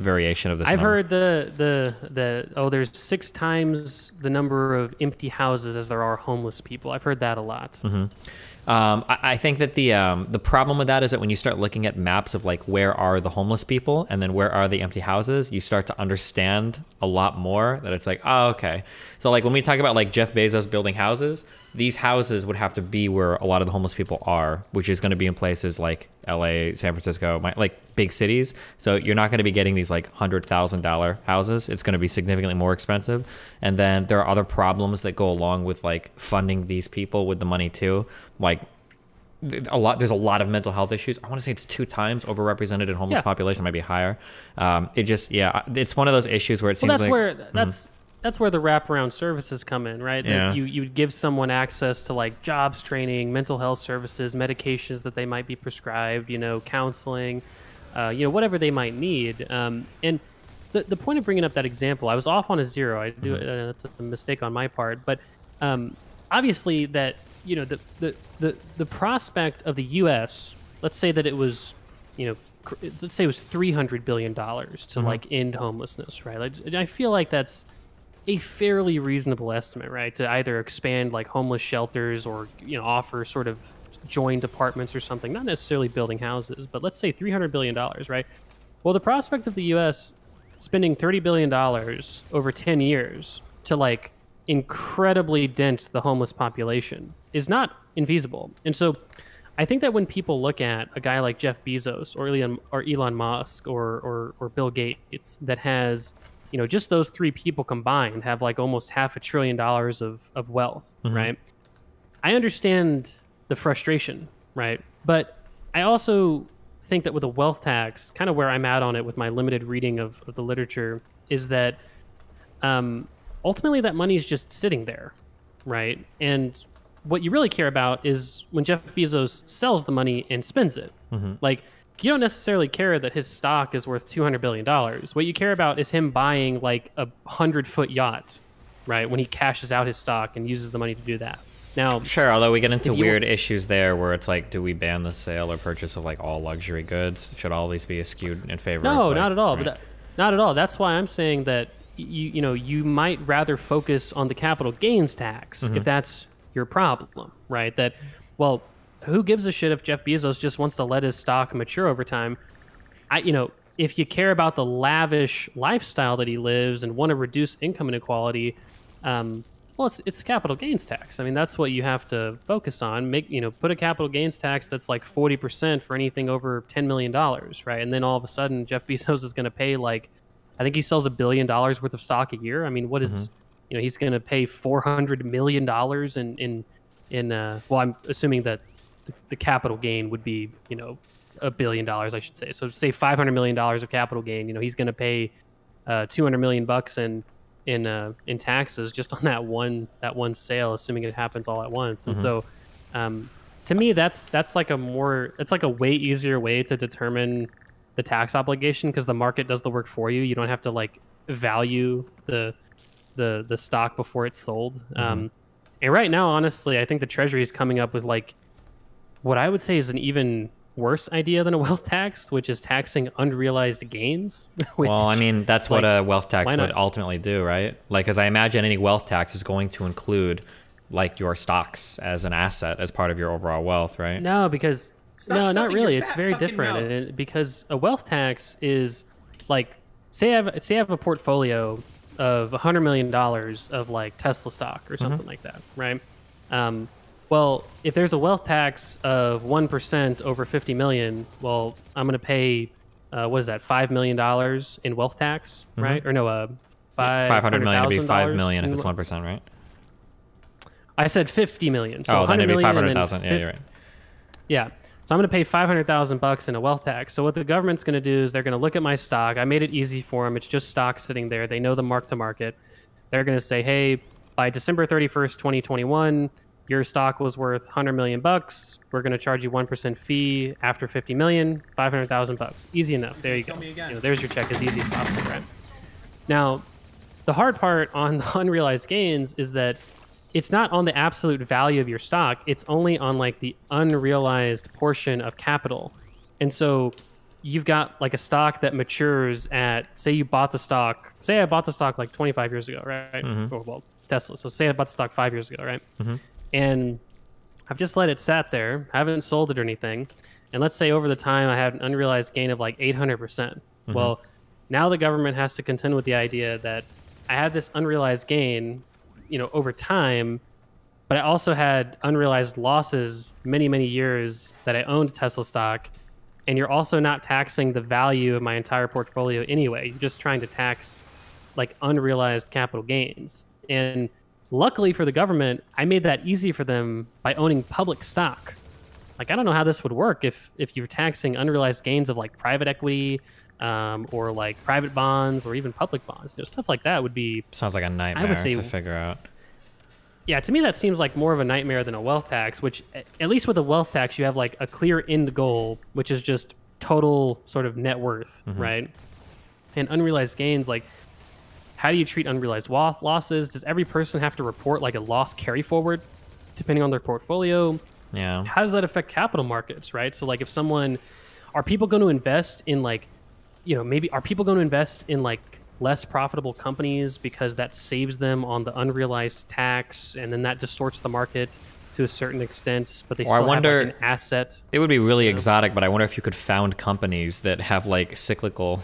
variation of this I've number? heard the the the oh, there's six times the number of empty houses as there are homeless people. I've heard that a lot. Mm-hmm. Um, I, I think that the um, the problem with that is that when you start looking at maps of like where are the homeless people and then where are the empty houses, you start to understand a lot more that it's like, oh, okay. So like when we talk about like Jeff Bezos building houses, these houses would have to be where a lot of the homeless people are, which is going to be in places like L.A., San Francisco, my, like big cities. So you're not going to be getting these like hundred thousand dollar houses. It's going to be significantly more expensive. And then there are other problems that go along with like funding these people with the money too, like a lot there's a lot of mental health issues i want to say it's two times overrepresented in homeless Yeah. population be higher um, it just yeah it's one of those issues where it seems Well, that's like where that's that's where the wraparound services come in, right? Yeah. you you would give someone access to like jobs training, mental health services, medications that they might be prescribed, you know, counseling, uh, you know, whatever they might need. Um, and the the point of bringing up that example, I was off on a zero. I do uh, that's a mistake on my part, but um, obviously that you know the, the the the prospect of the U.S. Let's say that it was, you know, let's say it was three hundred billion dollars to like end homelessness, right? Like, I feel like that's a fairly reasonable estimate, right? To either expand like homeless shelters or you know offer sort of joined apartments or something, not necessarily building houses, but let's say three hundred billion dollars, right? Well, the prospect of the U.S. spending thirty billion dollars over ten years to like incredibly dent the homeless population is not infeasible, and so. I think that when people look at a guy like Jeff Bezos or Elon or Elon Musk or, or or Bill Gates that has, you know, just those three people combined have like almost half a trillion dollars of, of wealth, right? I understand the frustration, right? But I also think that with a wealth tax, kind of where I'm at on it with my limited reading of, of the literature, is that um, ultimately that money is just sitting there, right? And what you really care about is when Jeff Bezos sells the money and spends it. Like, you don't necessarily care that his stock is worth $200 billion. What you care about is him buying like a 100 foot yacht, right? When he cashes out his stock and uses the money to do that. Now, Sure, although we get into weird issues there where it's like, do we ban the sale or purchase of like all luxury goods? Should all these be skewed in favor of No, like- not at all. right. But that, not at all. That's why I'm saying that you you know you might rather focus on the capital gains tax Mm-hmm. if that's your problem, right? That well, who gives a shit if Jeff Bezos just wants to let his stock mature over time? I you know if you care about the lavish lifestyle that he lives and want to reduce income inequality, um, well, it's, it's capital gains tax. I mean, that's what you have to focus on. Make you know, put a capital gains tax that's like forty percent for anything over ten million dollars, right? And then all of a sudden, Jeff Bezos is going to pay like, I think he sells a billion dollars worth of stock a year. I mean, what is- you know, he's going to pay four hundred million dollars in in in. Uh, well, I'm assuming that the, the capital gain would be you know a billion dollars, I should say. So say five hundred million dollars of capital gain. You know, he's going to pay uh, two hundred million bucks in in uh, in taxes just on that one that one sale, assuming it happens all at once. And so, um, to me, that's that's like a more it's like a way easier way to determine the tax obligation because the market does the work for you. You don't have to like value the the the stock before it's sold. Um, and right now, honestly, I think the Treasury is coming up with like what I would say is an even worse idea than a wealth tax, which is taxing unrealized gains. which- Well, I mean, that's what a wealth tax would ultimately do, right? Like, as I imagine any wealth tax is going to include like your stocks as an asset as part of your overall wealth, right? No, because Stop no, not really. It's very different. And it- because a wealth tax is like, say I have say I have a portfolio of hundred million dollars of like Tesla stock or something like that, right? Um, well, if there's a wealth tax of one percent over fifty million, well, I'm going to pay uh, what is that five million dollars in wealth tax, right? Or no, uh, five, 500 million would be five $500,000 million if it's one percent, right? I said fifty million. So oh, then it'd be million five and hundred then thousand. Yeah, you're right. Yeah. So I'm going to pay 500,000 bucks in a wealth tax. So what the government's going to do is they're going to look at my stock. I made it easy for them. It's just stock sitting there. They know the mark to market. They're going to say, "Hey, by December 31st, 2021, your stock was worth 100 million bucks. We're going to charge you 1% fee after 50 million, 500,000 bucks. Easy enough. There you go. Tell me again. You know, there's your check as easy as possible, right? Now, the hard part on the unrealized gains is that it's not on the absolute value of your stock it's only on like the unrealized portion of capital and so you've got like a stock that matures at say you bought the stock say i bought the stock like 25 years ago right mm-hmm. or well tesla so say i bought the stock five years ago right mm-hmm. And i've just let it sat there. I haven't sold it or anything. And let's say over the time i had an unrealized gain of like 800%. Mm-hmm. Well now the government has to contend with the idea that i had this unrealized gain you know over time but i also had unrealized losses many many years that i owned tesla stock and you're also not taxing the value of my entire portfolio anyway. You're just trying to tax like unrealized capital gains. And luckily for the government i made that easy for them by owning public stock like i don't know how this would work if if you're taxing unrealized gains of like private equity um, or like private bonds or even public bonds. You know, stuff like that would be Sounds like a nightmare I would say- to figure out. yeah, to me that seems like more of a nightmare than a wealth tax. Which, at least with a wealth tax, you have like a clear end goal, which is just total sort of net worth, right? And unrealized gains, like how do you treat unrealized losses? Does every person have to report like a loss carry forward, depending on their portfolio? Yeah. How does that affect capital markets, right? So, like, if someone, are people going to invest in like, you know, maybe are people going to invest in like less profitable companies because that saves them on the unrealized tax, and then that distorts the market to a certain extent, but they Or I wonder- have like, an asset. It would be really exotic, but I wonder if you could found companies that have like cyclical,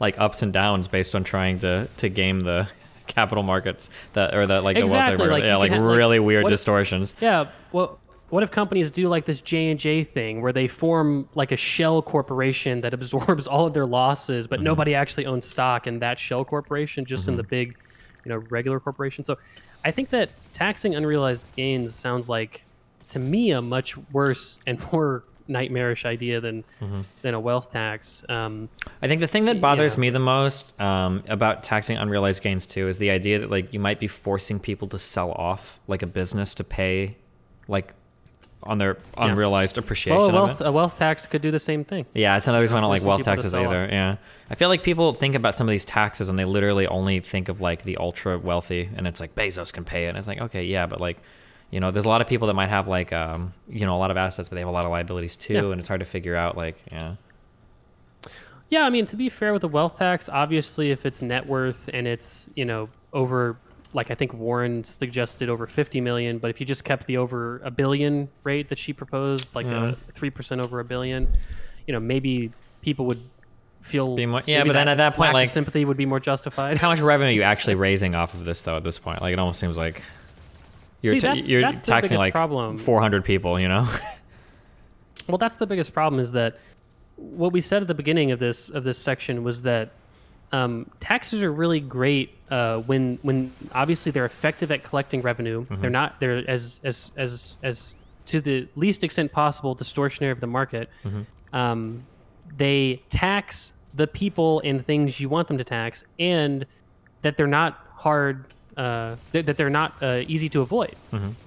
like ups and downs based on trying to to game the capital markets that or the like the Exactly, wealth like, yeah like have, like, really weird what if- distortions. Yeah. Well, what if companies do like this J and J thing, where they form like a shell corporation that absorbs all of their losses, but mm-hmm. nobody actually owns stock in that shell corporation, just in the mm-hmm. big, you know, regular corporation. So, I think that taxing unrealized gains sounds like, to me, a much worse and more nightmarish idea than than a wealth tax. Um, I think the thing that bothers Yeah. me the most um, about taxing unrealized gains too is the idea that like you might be forcing people to sell off like a business to pay like on their unrealized appreciation well, a of wealth it. a wealth tax could do the same thing. Yeah, it's another reason why I don't like wealth taxes either. it. Yeah, I feel like people think about some of these taxes and they literally only think of like the ultra wealthy, and it's like Bezos can pay it. And it's like okay, yeah, but like, you know, there's a lot of people that might have like, um, you know, a lot of assets, but they have a lot of liabilities too, Yeah. and it's hard to figure out. Like, yeah, Yeah, I mean, to be fair with the wealth tax, obviously, if it's net worth and it's you know over, like I think Warren suggested over fifty million, but if you just kept the over a billion rate that she proposed, like a three percent over a billion, you know, maybe people would feel. Be more- yeah, but then at that point, like- sympathy would be more justified. how much revenue are you actually raising off of this though? At this point, like, it almost seems like you're See, that's- you're that's taxing like problem. 400 people. You know, Well, that's the biggest problem is that what we said at the beginning of this of this section was that um, taxes are really great uh, when when obviously they're effective at collecting revenue. They're not they're as as as as to the least extent possible distortionary of the market. Um, they tax the people and things you want them to tax, and that they're not hard uh, that, that they're not uh, easy to avoid.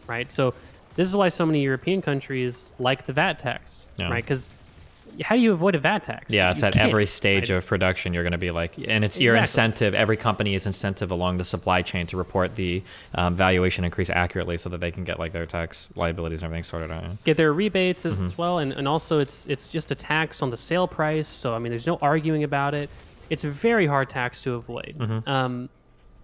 Right. So this is why so many European countries like the VAT tax. Yeah. Right. Because how do you avoid a VAT tax? yeah, it's You at every stage right? of production. You're going to be like, and it's your Exactly. incentive. Every company is incentive along the supply chain to report the um, valuation increase accurately, so that they can get like their tax liabilities and everything sorted out. get their rebates Mm-hmm. as, as well and, and also it's it's just a tax on the sale price so i mean there's no arguing about it it's a very hard tax to avoid um,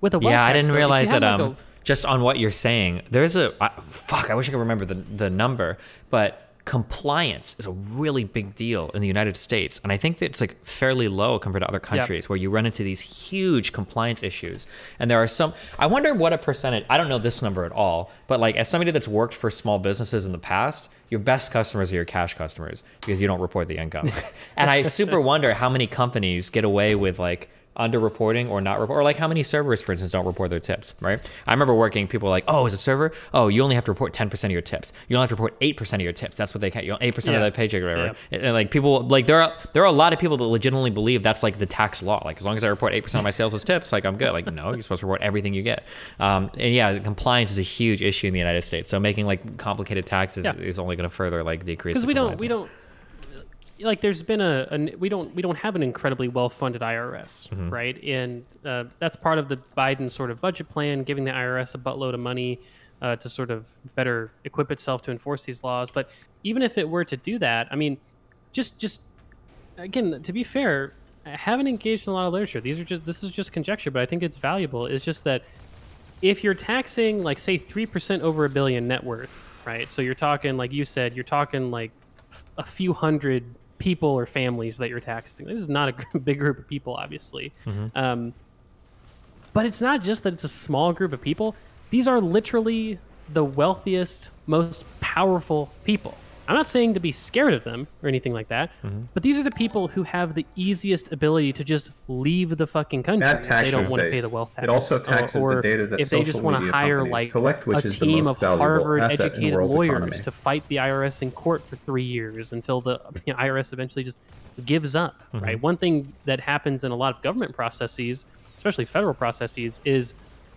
with a yeah, I didn't though, realize that. like, Um, just on what you're saying, there's a fuck. I wish I could remember the the number, but compliance is a really big deal in the United States, and I think that it's like fairly low compared to other countries where you run into these huge compliance issues. And there are some. I wonder what a percentage. I don't know this number at all, but like as somebody that's worked for small businesses in the past, your best customers are your cash customers because you don't report the income. and I super wonder how many companies get away with like underreporting or not report, or like how many servers, for instance, don't report their tips, right? I remember working, people were like, oh, as a server, oh, you only have to report 10% of your tips. You only have to report 8% of your tips. That's what they count. You know, 8% of Yeah. that paycheck or whatever. And, and, like people, like there are, there are a lot of people that legitimately believe that's like the tax law. Like as long as I report 8% of my sales as tips, like I'm good. Like, no, you're supposed to report everything you get. Um, and yeah, compliance is a huge issue in the United States. So making like complicated taxes Yeah. is only going to further like decrease. because we don't we don't like there's been a, a we don't we don't have an incredibly well funded IRS Mm-hmm. right? And uh, that's part of the Biden sort of budget plan giving the IRS a buttload of money uh, to sort of better equip itself to enforce these laws. But even if it were to do that I mean just just again to be fair I haven't engaged in a lot of literature. These are just this is just conjecture but I think it's valuable. It's just that if you're taxing like say 3% over a billion net worth right? So you're talking like you said you're talking like a few hundred people or families that you're taxing. This is not a big group of people obviously. Um, but it's not just that it's a small group of people. These are literally the wealthiest most powerful people I'm not saying to be scared of them or anything like that, Mm-hmm. but these are the people who have the easiest ability to just leave the fucking country. That if they taxes don't want to pay base. the wealth tax. It also taxes or the data that if they just social want to media hire companies like collect, which a is the team most of valuable Harvard asset in the educated lawyers economy. to fight the IRS in court for three years until the you know, IRS eventually just gives up. Mm-hmm. Right. One thing that happens in a lot of government processes, especially federal processes, is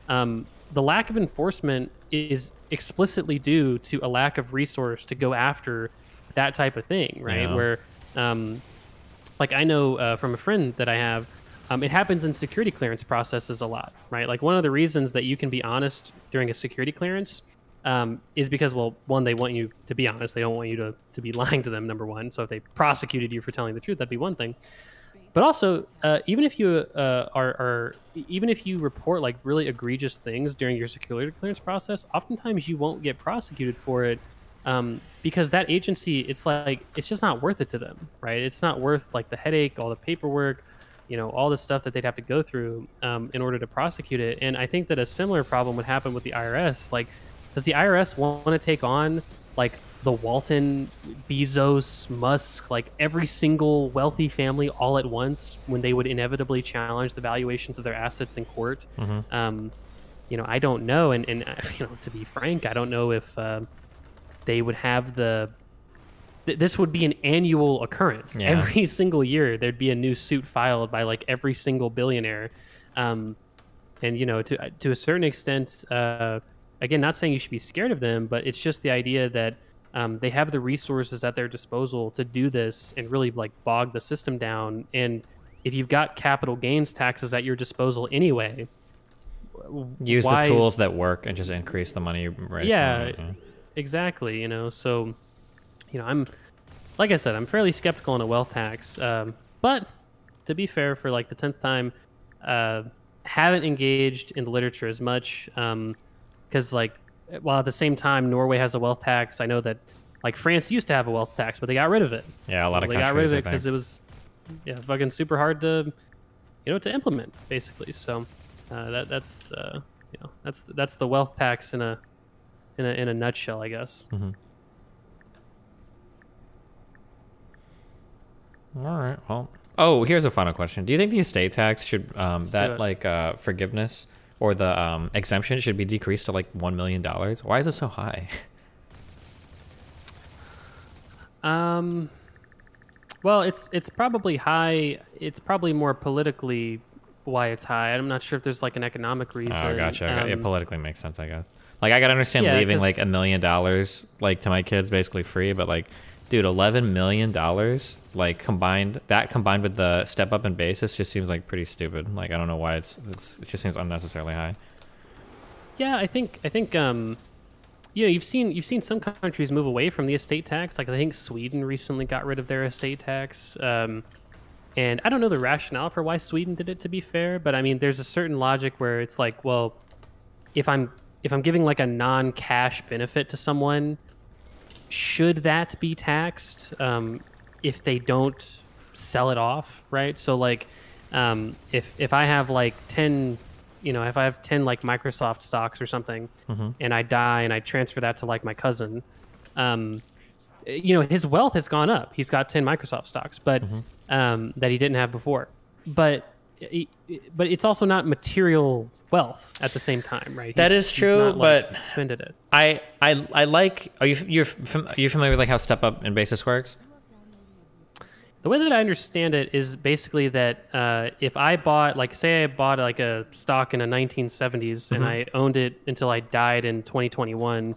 um, the lack of enforcement is explicitly due to a lack of resource to go after that type of thing, right? Yeah. Where, um, like, I know uh, from a friend that I have, um, it happens in security clearance processes a lot, right? Like, one of the reasons that you can be honest during a security clearance um, is because, well, one, they want you to be honest. They don't want you to, to be lying to them, number one. So if they prosecuted you for telling the truth, that'd be one thing but also uh, even if you uh, are, are even if you report like really egregious things during your security clearance process oftentimes you won't get prosecuted for it um, because that agency it's like it's just not worth it to them right? It's not worth like the headache all the paperwork you know all the stuff that they'd have to go through um, in order to prosecute it. And i think that a similar problem would happen with the irs like does the irs want to take on like the Walton, Bezos, Musk, like every single wealthy family all at once when they would inevitably challenge the valuations of their assets in court. Um, you know, I don't know, and and uh, you know, to be frank, I don't know if um they would have the. th- This would be an annual occurrence. Yeah. Every single year, there'd be a new suit filed by like every single billionaire. Um, and you know, to to a certain extent, uh, again, not saying you should be scared of them, but it's just the idea that um, they have the resources at their disposal to do this and really like bog the system down. And if you've got capital gains taxes at your disposal anyway, Use why- the tools that work and just increase the money you raise. from Yeah, exactly. You know, so you know, I'm like I said, I'm fairly skeptical on a wealth tax. Um, but to be fair, for like the tenth time, uh, haven't engaged in the literature as much because like while at the same time Norway has a wealth tax, I know that like France used to have a wealth tax, but they got rid of it. Yeah, a lot of they got rid of it because it was yeah fucking super hard to you know to implement basically. So uh, that that's uh, you know that's that's the wealth tax in a in a in a nutshell, I guess. All right. Well. Oh, here's a final question. Do you think the estate tax should um, that like uh, forgiveness or the um, exemption should be decreased to like one million dollars? Why is it so high? Um, well, it's it's probably high. It's probably more politically why it's high. I'm not sure if there's like an economic reason. Oh, gotcha. Okay. it Um, politically makes sense, I guess. Like, I gotta understand Yeah, leaving like a million dollars like to my kids basically free, but like, dude, eleven million dollars like combined that combined with the step up in basis just seems like pretty stupid. Like, I don't know why it's, it's it just seems unnecessarily high. Yeah, I think I think um, you know you've seen you've seen some countries move away from the estate tax. Like I think Sweden recently got rid of their estate tax. Um, and I don't know the rationale for why Sweden did it. To be fair, but I mean, there's a certain logic where it's like, well, if I'm if I'm giving like a non-cash benefit to someone, should that be taxed um, if they don't sell it off, right? So like, um, if if I have like ten, you know, if I have ten like Microsoft stocks or something, and I die and I transfer that to like my cousin, um, you know, his wealth has gone up. He's got ten Microsoft stocks, but um, that he didn't have before. But but it's also not material wealth at the same time, right? That He's- is true, like, but- spended it. I I I like. Are you you're are you familiar with like how step up and basis works? The way that I understand it is basically that uh, if I bought, like, say I bought like a stock in the 1970s and I owned it until I died in 2021,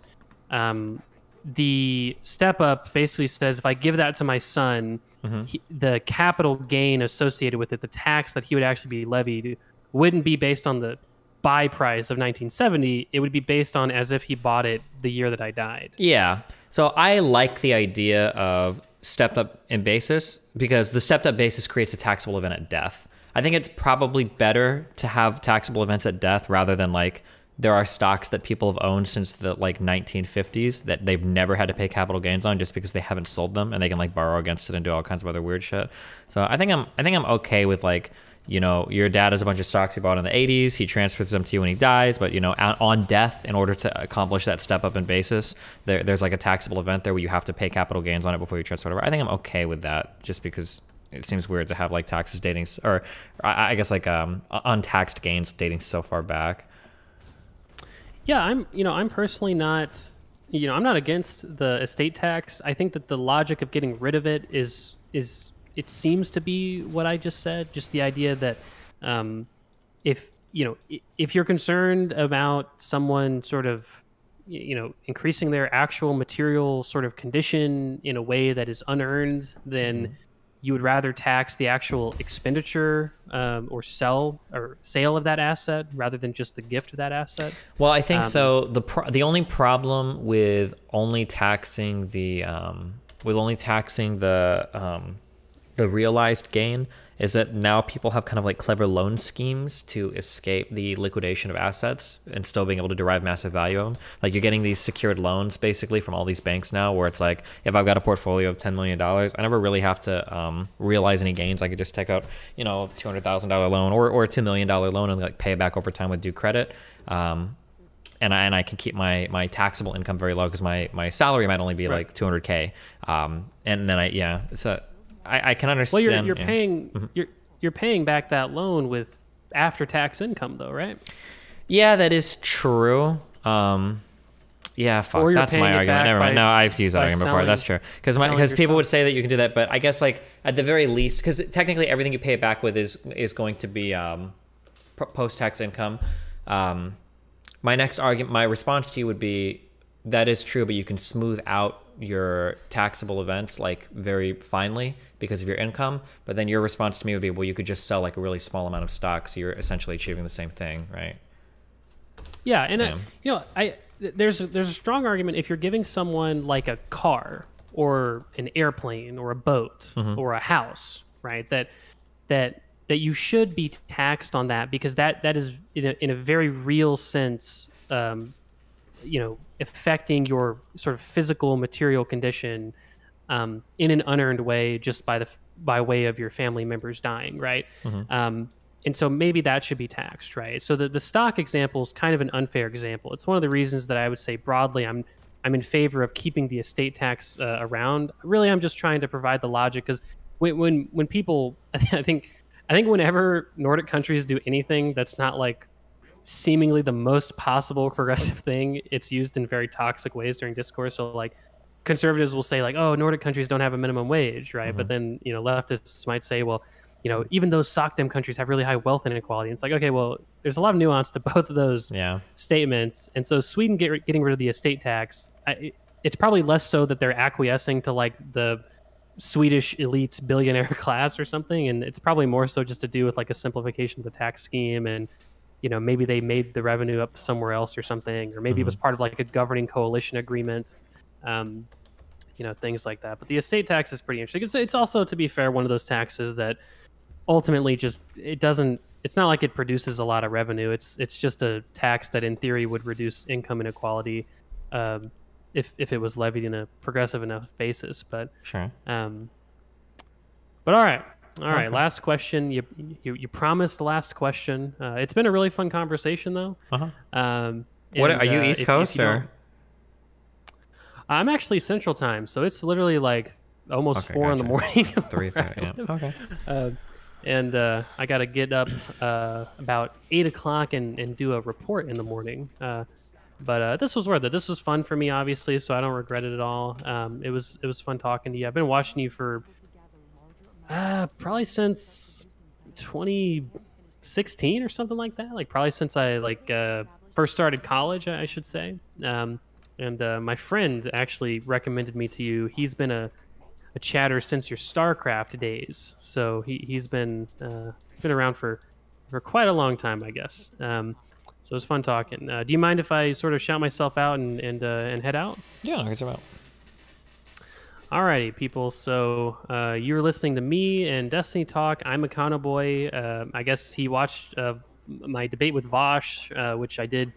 um, the step up basically says if I give that to my son, Mm-hmm. he, the capital gain associated with it, the tax that he would actually be levied, wouldn't be based on the buy price of 1970. It would be based on as if he bought it the year that I died. Yeah. So I like the idea of stepped up in basis because the stepped up basis creates a taxable event at death. I think it's probably better to have taxable events at death rather than like there are stocks that people have owned since the like 1950s that they've never had to pay capital gains on just because they haven't sold them and they can like borrow against it and do all kinds of other weird shit. So I think I'm I think I'm okay with like you know, your dad has a bunch of stocks he bought in the 80s. He transfers them to you when he dies, but you know, on- death, in order to accomplish that step up in basis, there, there's like a taxable event there where you have to pay capital gains on it before you transfer whatever. I think I'm okay with that, just because it seems weird to have like taxes dating, or I, I guess like um, untaxed gains dating so far back. Yeah, I'm. You know, I'm personally not. You know, I'm not against the estate tax. I think that the logic of getting rid of it is is it seems to be what I just said. Just the idea that um, if you know if you're concerned about someone sort of you know increasing their actual material sort of condition in a way that is unearned, then you would rather tax the actual expenditure um, or sell or sale of that asset rather than just the gift of that asset. Well, I think Um, so. The pro- the only problem with only taxing the um, with only taxing the um, the realized gain is that now people have kind of like clever loan schemes to escape the liquidation of assets and still being able to derive massive value of them. Like you're getting these secured loans basically from all these banks now, where it's like if I've got a portfolio of ten million dollars, I never really have to um, realize any gains. I could just take out you know two hundred thousand dollar loan or or a two million dollar loan and like pay it back over time with due credit. Um, and I, and I can keep my my taxable income very low because my my salary might only be Right. like 200k. Um, and then I yeah, so I, I can Well, understand. you're you're yeah. paying you're you're paying back that loan with after tax income though, right? Yeah, that is true. Um, yeah, fuck. That's my argument. Never mind. by- No, I've used that argument before. That's true. Because because people would say that you can do that, but I guess like at the very least, because technically everything you pay it back with is is going to be um, post tax income. Um, my next argument, my response to you would be that is true, but you can smooth out your taxable events like very finely because of your income. But then your response to me would be, well, you could just sell like a really small amount of stock, so you're essentially achieving the same thing, right? Yeah, and Yeah. Uh, you know, I there's a, there's a strong argument if you're giving someone like a car or an airplane or a boat Mm-hmm. or a house, right? That that that you should be taxed on that because that that is in a, in a very real sense, um, you know, affecting your sort of physical material condition um, in an unearned way just by the by way of your family members dying, right? Um, and so maybe that should be taxed, right? So the, the stock example is kind of an unfair example. It's one of the reasons that I would say broadly I'm I'm in favor of keeping the estate tax uh, around. Really, I'm just trying to provide the logic because when, when when people I think I think whenever Nordic countries do anything that's not like seemingly the most possible progressive thing, it's used in very toxic ways during discourse. So like conservatives will say like, oh, Nordic countries don't have a minimum wage, right? But mm-hmm. then you know leftists might say, well, you know, even those SOCDEM countries have really high wealth inequality. And it's like, okay, well, there's a lot of nuance to both of those Yeah. statements. And so Sweden get, getting rid of the estate tax, I, it's probably less so that they're acquiescing to like the Swedish elite billionaire class or something, and it's probably more so just to do with like a simplification of the tax scheme and you know maybe they made the revenue up somewhere else or something, or maybe it was part of like a governing coalition agreement. Um, you know things like that. But the estate tax is pretty interesting. It's, it's also, to be fair, one of those taxes that ultimately just it doesn't. It's not like it produces a lot of revenue. It's it's just a tax that in theory would reduce income inequality um, if if it was levied in a progressive enough basis. But Sure. um, but all right, all right. Okay. Last question. You you, you promised last question. Uh, it's been a really fun conversation though. Uh-huh. Um, What are you uh, East if- if Coast you or? I'm actually Central Time, so it's literally like almost Okay, four in the morning. Three where thirty. Yeah. Okay. Uh, and uh, I got to get up uh, about eight o'clock and, and do a report in the morning. Uh, but uh, this was worth it. This was fun for me, obviously, so I don't regret it at all. Um, it was it was fun talking to you. I've been watching you for uh, probably since 2016 or something like that. Like probably since I like uh, first started college, I I should say. Um, and uh, my friend actually recommended me to you. He's been a a chatter since your StarCraft days. So he he's been uh, he's been around for for quite a long time, I guess. Um, so it was fun talking. Uh, do you mind if I sort of shout myself out and and uh, and head out? Yeah, no, it's about. Alrighty, people. So uh, you were listening to me and Destiny talk. I'm Econoboi. Uh, I guess he watched uh, my debate with Vaush, uh, which I did.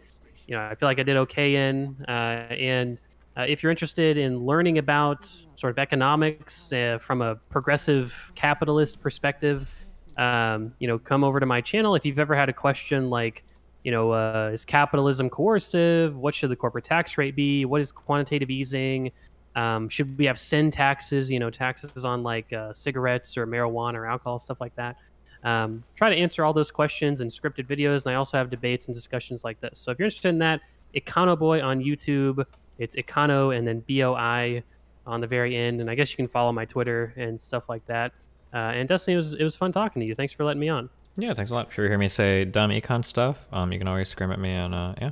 You know, I feel like I did okay in. Uh, and uh, if you're interested in learning about sort of economics from a progressive capitalist perspective, um, you know, come over to my channel if you've ever had a question like, you know, uh, is capitalism coercive? What should the corporate tax rate be? What is quantitative easing? Um, should we have sin taxes? You know, taxes on like uh, cigarettes or marijuana or alcohol, stuff like that. Um, try to answer all those questions in scripted videos, and I also have debates and discussions like this. So if you're interested in that, Econoboi on YouTube. It's Econo and then B O I on the very end, and I guess you can follow my Twitter and stuff like that. Uh, and Destiny, it was it was fun talking to you. Thanks for letting me on. Yeah, thanks a lot. If you hear me say dumb econ stuff, um, you can always scream at me and uh, yeah.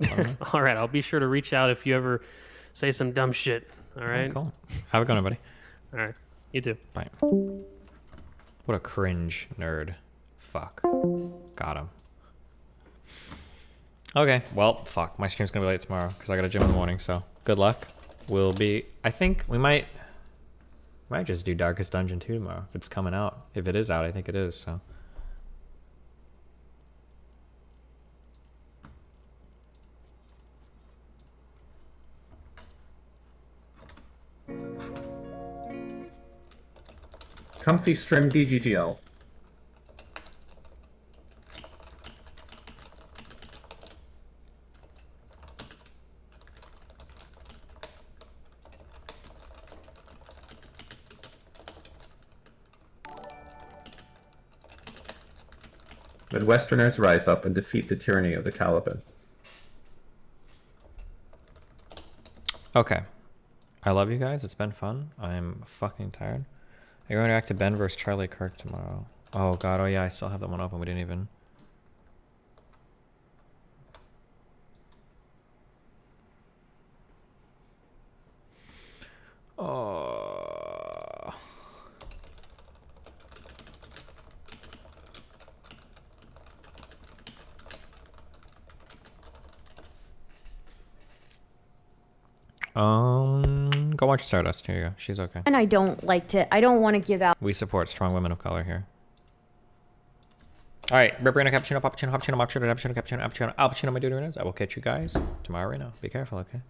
All right, I'll be sure to reach out if you ever say some dumb shit. All right. Cool. Have a good one, buddy. All right. You too. Bye. What a cringe nerd. Fuck. Got him. Okay, well, fuck. My stream's gonna be late tomorrow because I got a gym in the morning. So good luck. We'll be. I think we might. Might just do Darkest Dungeon 2 tomorrow if it's coming out. If it is out, I think it is. So. Comfy String DGGL. Midwesterners rise up and defeat the tyranny of the Taliban. Okay. I love you guys. It's been fun. I'm fucking tired. I'm going back to Ben versus Charlie Kirk tomorrow. Oh god, oh yeah, I still have that one open. We didn't even. Oh. Um, Go watch Stardust. Here you go. She's okay. And I don't like to, I don't want to give out. We support strong women of color here. All right, Ripperino, Cappuccino, Poppuccino, Hoppuccino, Moppuccino, Cappuccino, Cappuccino, cappuccino, cappuccino. my dude, I will catch you guys tomorrow right now. Be careful, okay?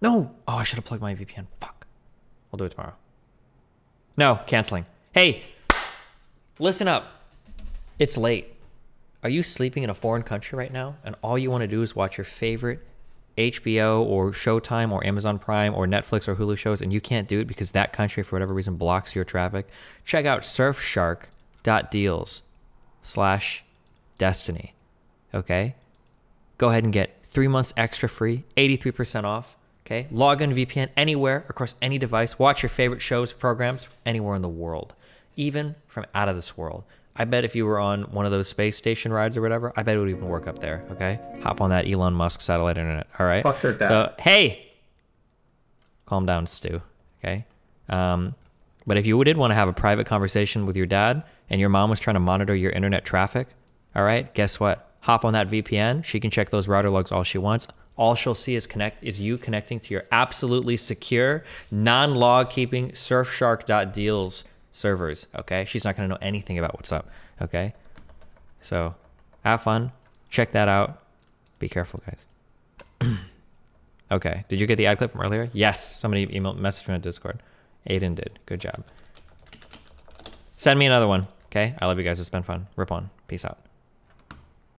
No! Oh, I should have plugged my VPN. Fuck. I'll do it tomorrow. No, canceling. Hey, listen up. It's late. Are you sleeping in a foreign country right now and all you want to do is watch your favorite HBO or Showtime or Amazon Prime or Netflix or Hulu shows and you can't do it because that country for whatever reason blocks your traffic? Check out surfshark.deals slash destiny. Okay? Go ahead and get three months extra free, 83% off. Okay? Log in VPN anywhere across any device. Watch your favorite shows, programs anywhere in the world, even from out of this world. I bet if you were on one of those space station rides or whatever, I bet it would even work up there. Okay? Hop on that Elon Musk satellite internet. All right? Fuck their dad. So, hey, calm down, Stu. Okay? Um, but if you did want to have a private conversation with your dad and your mom was trying to monitor your internet traffic, all right, guess what? Hop on that VPN. She can check those router logs all she wants. All she'll see is connect is you connecting to your absolutely secure, non-log keeping Surfshark.deals servers. Okay, she's not going to know anything about what's up. Okay, so have fun. Check that out. Be careful, guys. okay, did you get the ad clip from earlier? Yes, somebody emailed messaged me on Discord. Aiden did. Good job. Send me another one. Okay, I love you guys. It's been fun. Rip on. Peace out.